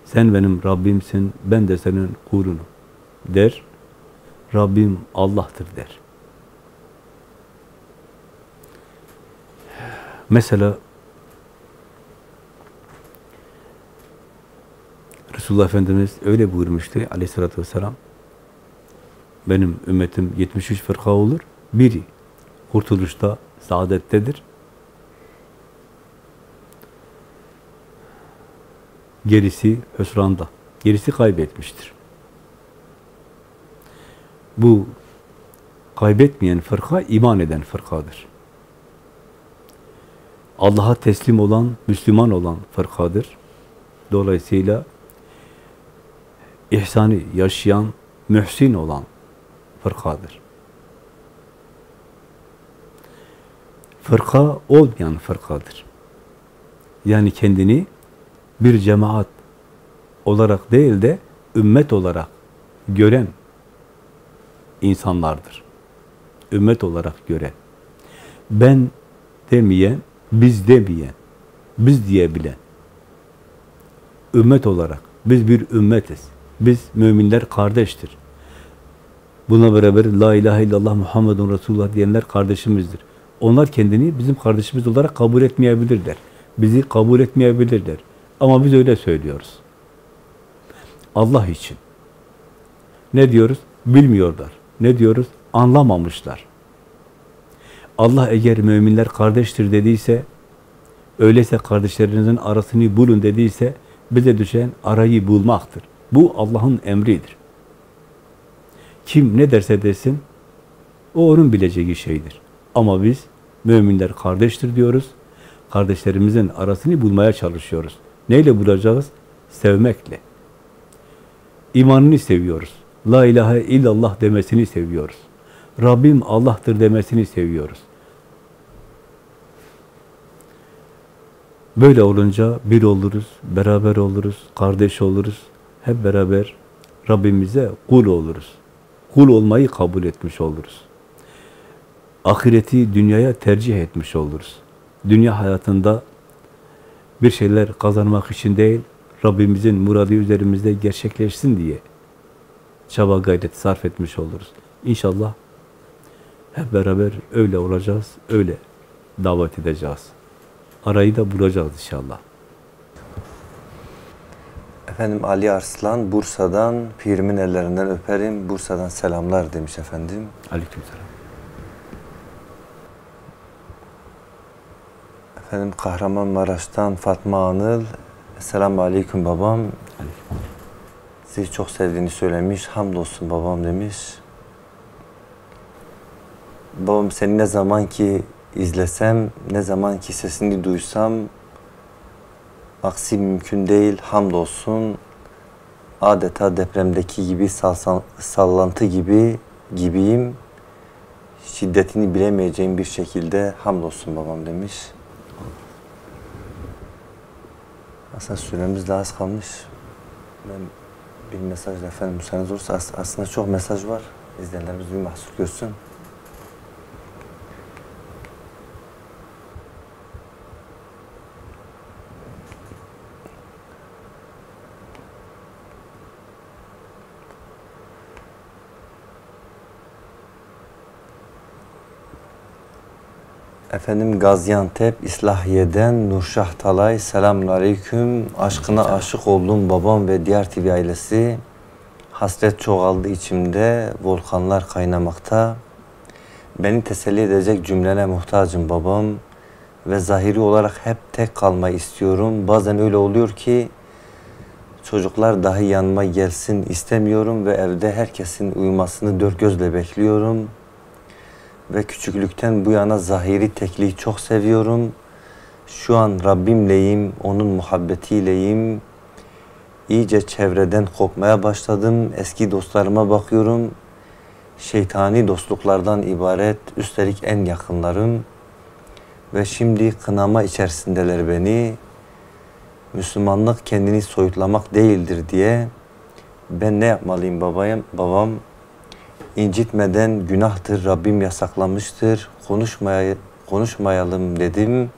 sen benim Rabbimsin, ben de senin kulunum der. Rabbim Allah'tır der. Mesela Resulullah Efendimiz öyle buyurmuştu aleyhissalatü vesselam. Benim ümmetim 73 fırka olur. Biri kurtuluşta, saadettedir. Gerisi hüsranda. Gerisi kaybetmiştir. Bu kaybetmeyen fırka iman eden fırkadır. Allah'a teslim olan, Müslüman olan fırkadır. Dolayısıyla ihsanı yaşayan, mühsin olan fırkadır. Fırka olmayan fırkadır. Yani kendini bir cemaat olarak değil de ümmet olarak gören insanlardır. Ümmet olarak gören. Ben demeyen, biz demeyen, biz diyebilen. Ümmet olarak. Biz bir ümmetiz. Biz müminler kardeştir. Buna beraber La ilahe illallah Muhammedun Resulullah diyenler kardeşimizdir. Onlar kendini bizim kardeşimiz olarak kabul etmeyebilirler. Bizi kabul etmeyebilirler. Ama biz öyle söylüyoruz. Allah için. Ne diyoruz? Bilmiyorlar. Ne diyoruz? Anlamamışlar. Allah eğer müminler kardeştir dediyse, öyleyse kardeşlerinizin arasını bulun dediyse, bize düşen arayı bulmaktır. Bu Allah'ın emridir. Kim ne derse desin, o onun bileceği şeydir. Ama biz müminler kardeştir diyoruz. Kardeşlerimizin arasını bulmaya çalışıyoruz. Neyle bulacağız? Sevmekle. İmanını seviyoruz. La ilahe illallah demesini seviyoruz. Rabbim Allah'tır demesini seviyoruz. Böyle olunca bir oluruz, beraber oluruz, kardeş oluruz. Hep beraber Rabbimize kul oluruz. Kul olmayı kabul etmiş oluruz. Ahireti dünyaya tercih etmiş oluruz. Dünya hayatında bir şeyler kazanmak için değil, Rabbimizin muradı üzerimizde gerçekleşsin diye çaba gayret sarf etmiş oluruz. İnşallah hep beraber öyle olacağız, öyle davet edeceğiz. Arayı da bulacağız inşallah. Efendim Ali Arslan Bursa'dan pirimin ellerinden öperim. Bursa'dan selamlar demiş efendim. Aleykümselam. Efendim Kahramanmaraş'tan Fatma Anıl. Selamun Aleyküm babam. Aleyküm. Sizi çok sevdiğini söylemiş. Hamdolsun babam demiş. Babam seni ne zaman ki izlesem, ne zaman ki sesini duysam aksi mümkün değil. Hamdolsun adeta depremdeki gibi salsan, sallantı gibi gibiyim. Şiddetini bilemeyeceğim bir şekilde hamdolsun babam demiş. Aslında süremiz daha az kalmış. Ben bir mesajla efendim müsaadeniz olursa as- aslında çok mesaj var. İzleyenlerimiz bir mahsur görsün. Efendim Gaziantep İslahiye'den Nurşah Talay selamun aleyküm. Aşkına aşık oldum babam ve diğer TV ailesi. Hasret çoğaldı içimde, volkanlar kaynamakta. Beni teselli edecek cümlene muhtacım babam. Ve zahiri olarak hep tek kalmayı istiyorum. Bazen öyle oluyor ki çocuklar dahi yanıma gelsin istemiyorum ve evde herkesin uyumasını dört gözle bekliyorum ve küçüklükten bu yana zahiri tekliği çok seviyorum. Şu an Rabbimleyim, onun muhabbetiyleyim. İyice çevreden kopmaya başladım. Eski dostlarıma bakıyorum. Şeytani dostluklardan ibaret, üstelik en yakınlarım. Ve şimdi kınama içerisindeler beni. Müslümanlık kendini soyutlamak değildir diye. Ben ne yapmalıyım babayım, babam? İncitmeden günahtır, Rabbim yasaklamıştır. Konuşmaya, konuşmayalım dedim.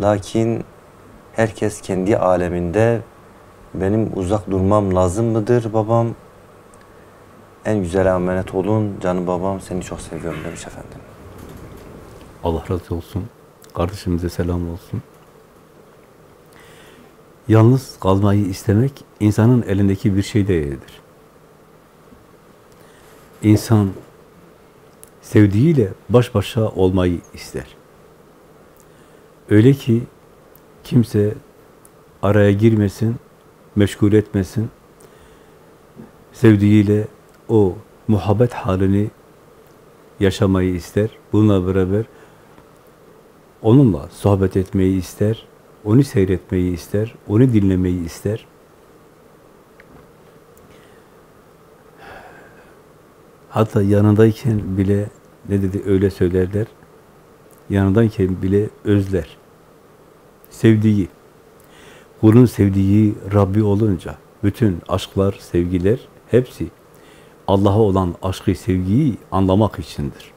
Lakin herkes kendi aleminde benim uzak durmam lazım mıdır babam? en güzel emanet olun. Canım babam seni çok seviyorum demiş efendim. Allah razı olsun. Kardeşimize selam olsun. Yalnız kalmayı istemek insanın elindeki bir şey değildir. İnsan sevdiğiyle baş başa olmayı ister. Öyle ki kimse araya girmesin, meşgul etmesin. Sevdiğiyle o muhabbet halini yaşamayı ister. Bununla beraber onunla sohbet etmeyi ister, onu seyretmeyi ister, onu dinlemeyi ister. Hatta yanındayken bile ne dedi öyle söylerler. Yanındayken bile özler. Sevdiği. Kulun sevdiği Rabbi olunca bütün aşklar, sevgiler hepsi Allah'a olan aşkı, sevgiyi anlamak içindir.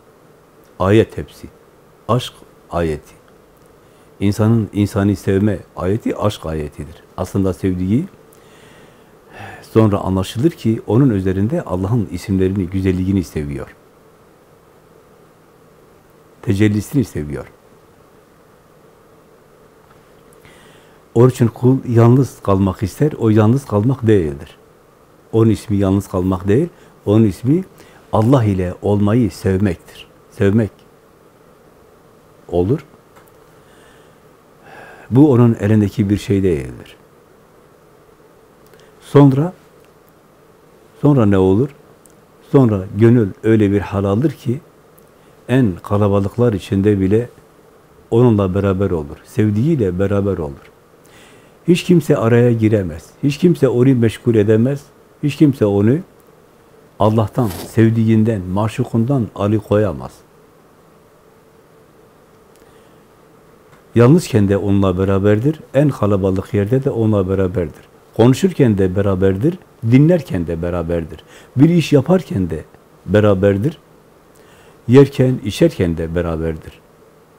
Ayet hepsi. Aşk ayeti. İnsanın insani sevme ayeti aşk ayetidir. Aslında sevdiği sonra anlaşılır ki onun üzerinde Allah'ın isimlerini, güzelliğini seviyor. Tecellisini seviyor. Onun için kul yalnız kalmak ister, o yalnız kalmak değildir. Onun ismi yalnız kalmak değil, onun ismi Allah ile olmayı sevmektir. Sevmek. Olur. Bu onun elindeki bir şey değildir. Sonra sonra ne olur? Sonra gönül öyle bir hal alır ki en kalabalıklar içinde bile onunla beraber olur. Sevdiğiyle beraber olur. Hiç kimse araya giremez. Hiç kimse onu meşgul edemez. Hiç kimse onu Allah'tan, sevdiğinden, maşukundan alıkoyamaz. Yalnızken de onunla beraberdir. En kalabalık yerde de onunla beraberdir. Konuşurken de beraberdir. Dinlerken de beraberdir. Bir iş yaparken de beraberdir. Yerken, içerken de beraberdir.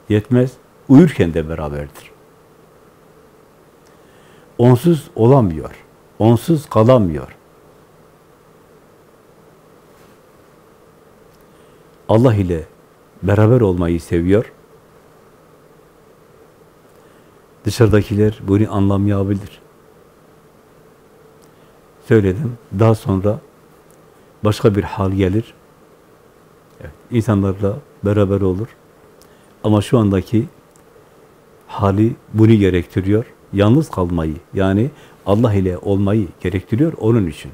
Yetmez, uyurken de beraberdir. Onsuz olamıyor. Onsuz kalamıyor. Allah ile beraber olmayı seviyor. Dışarıdakiler bunu anlamayabilir. Söyledim. Daha sonra başka bir hal gelir. Evet, insanlarla beraber olur. Ama şu andaki hali bunu gerektiriyor. Yalnız kalmayı, yani Allah ile olmayı gerektiriyor onun için.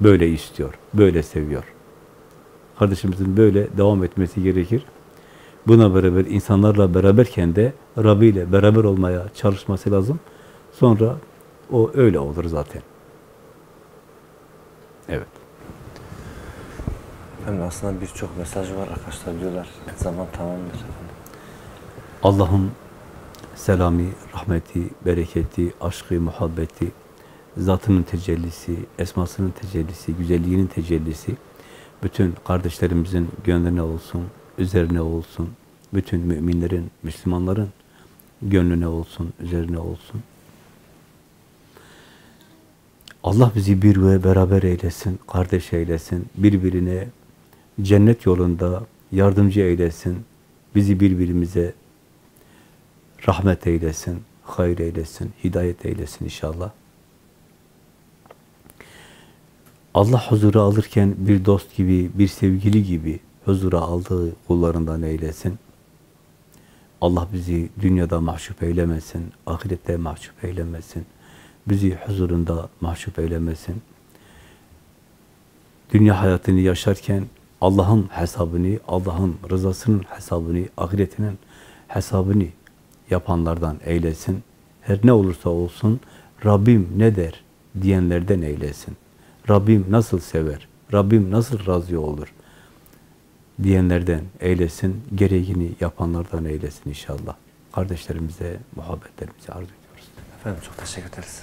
Böyle istiyor, böyle seviyor. Kardeşimizin böyle devam etmesi gerekir. Buna beraber insanlarla beraberken de Rabbi ile beraber olmaya çalışması lazım. Sonra o öyle olur zaten. Evet. Efendim aslında birçok mesaj var arkadaşlar diyorlar. Zaman tamamdır efendim. Allah'ın selamı, rahmeti, bereketi, aşkı, muhabbeti, zatının tecellisi, esmasının tecellisi, güzelliğinin tecellisi bütün kardeşlerimizin gönlüne olsun, üzerine olsun, bütün müminlerin, Müslümanların gönlüne olsun, üzerine olsun. Allah bizi bir ve beraber eylesin, kardeş eylesin, birbirine cennet yolunda yardımcı eylesin, bizi birbirimize rahmet eylesin, hayır eylesin, hidayet eylesin inşallah. Allah huzura alırken bir dost gibi, bir sevgili gibi huzura aldığı kullarından eylesin. Allah bizi dünyada mahcup eylemesin, ahirette mahcup eylemesin. Bizi huzurunda mahcup eylemesin. Dünya hayatını yaşarken Allah'ın hesabını, Allah'ın rızasının hesabını, ahiretinin hesabını yapanlardan eylesin. Her ne olursa olsun Rabbim ne der diyenlerden eylesin. Rabbim nasıl sever, Rabbim nasıl razı olur diyenlerden eylesin, gereğini yapanlardan eylesin inşallah. Kardeşlerimize muhabbetlerimizi arz ediyoruz. Efendim çok teşekkür ederiz.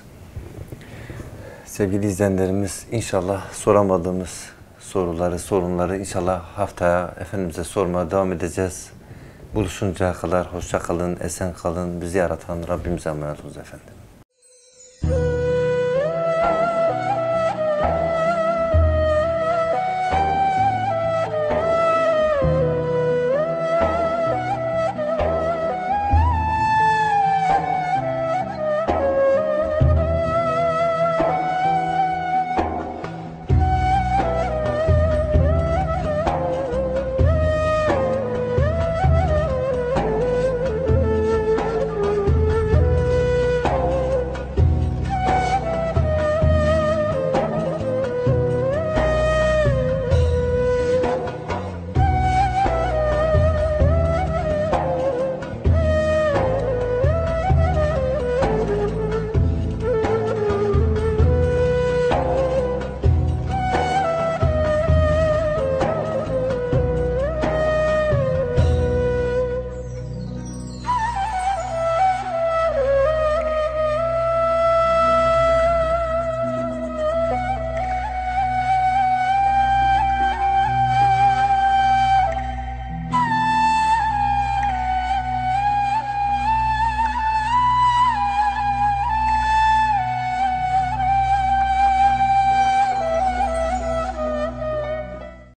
Sevgili izleyenlerimiz inşallah soramadığımız soruları, sorunları inşallah haftaya Efendimiz'e sormaya devam edeceğiz. Buluşuncaya kadar hoşça kalın, esen kalın. Bizi yaratan Rabbimize emanet olun efendim.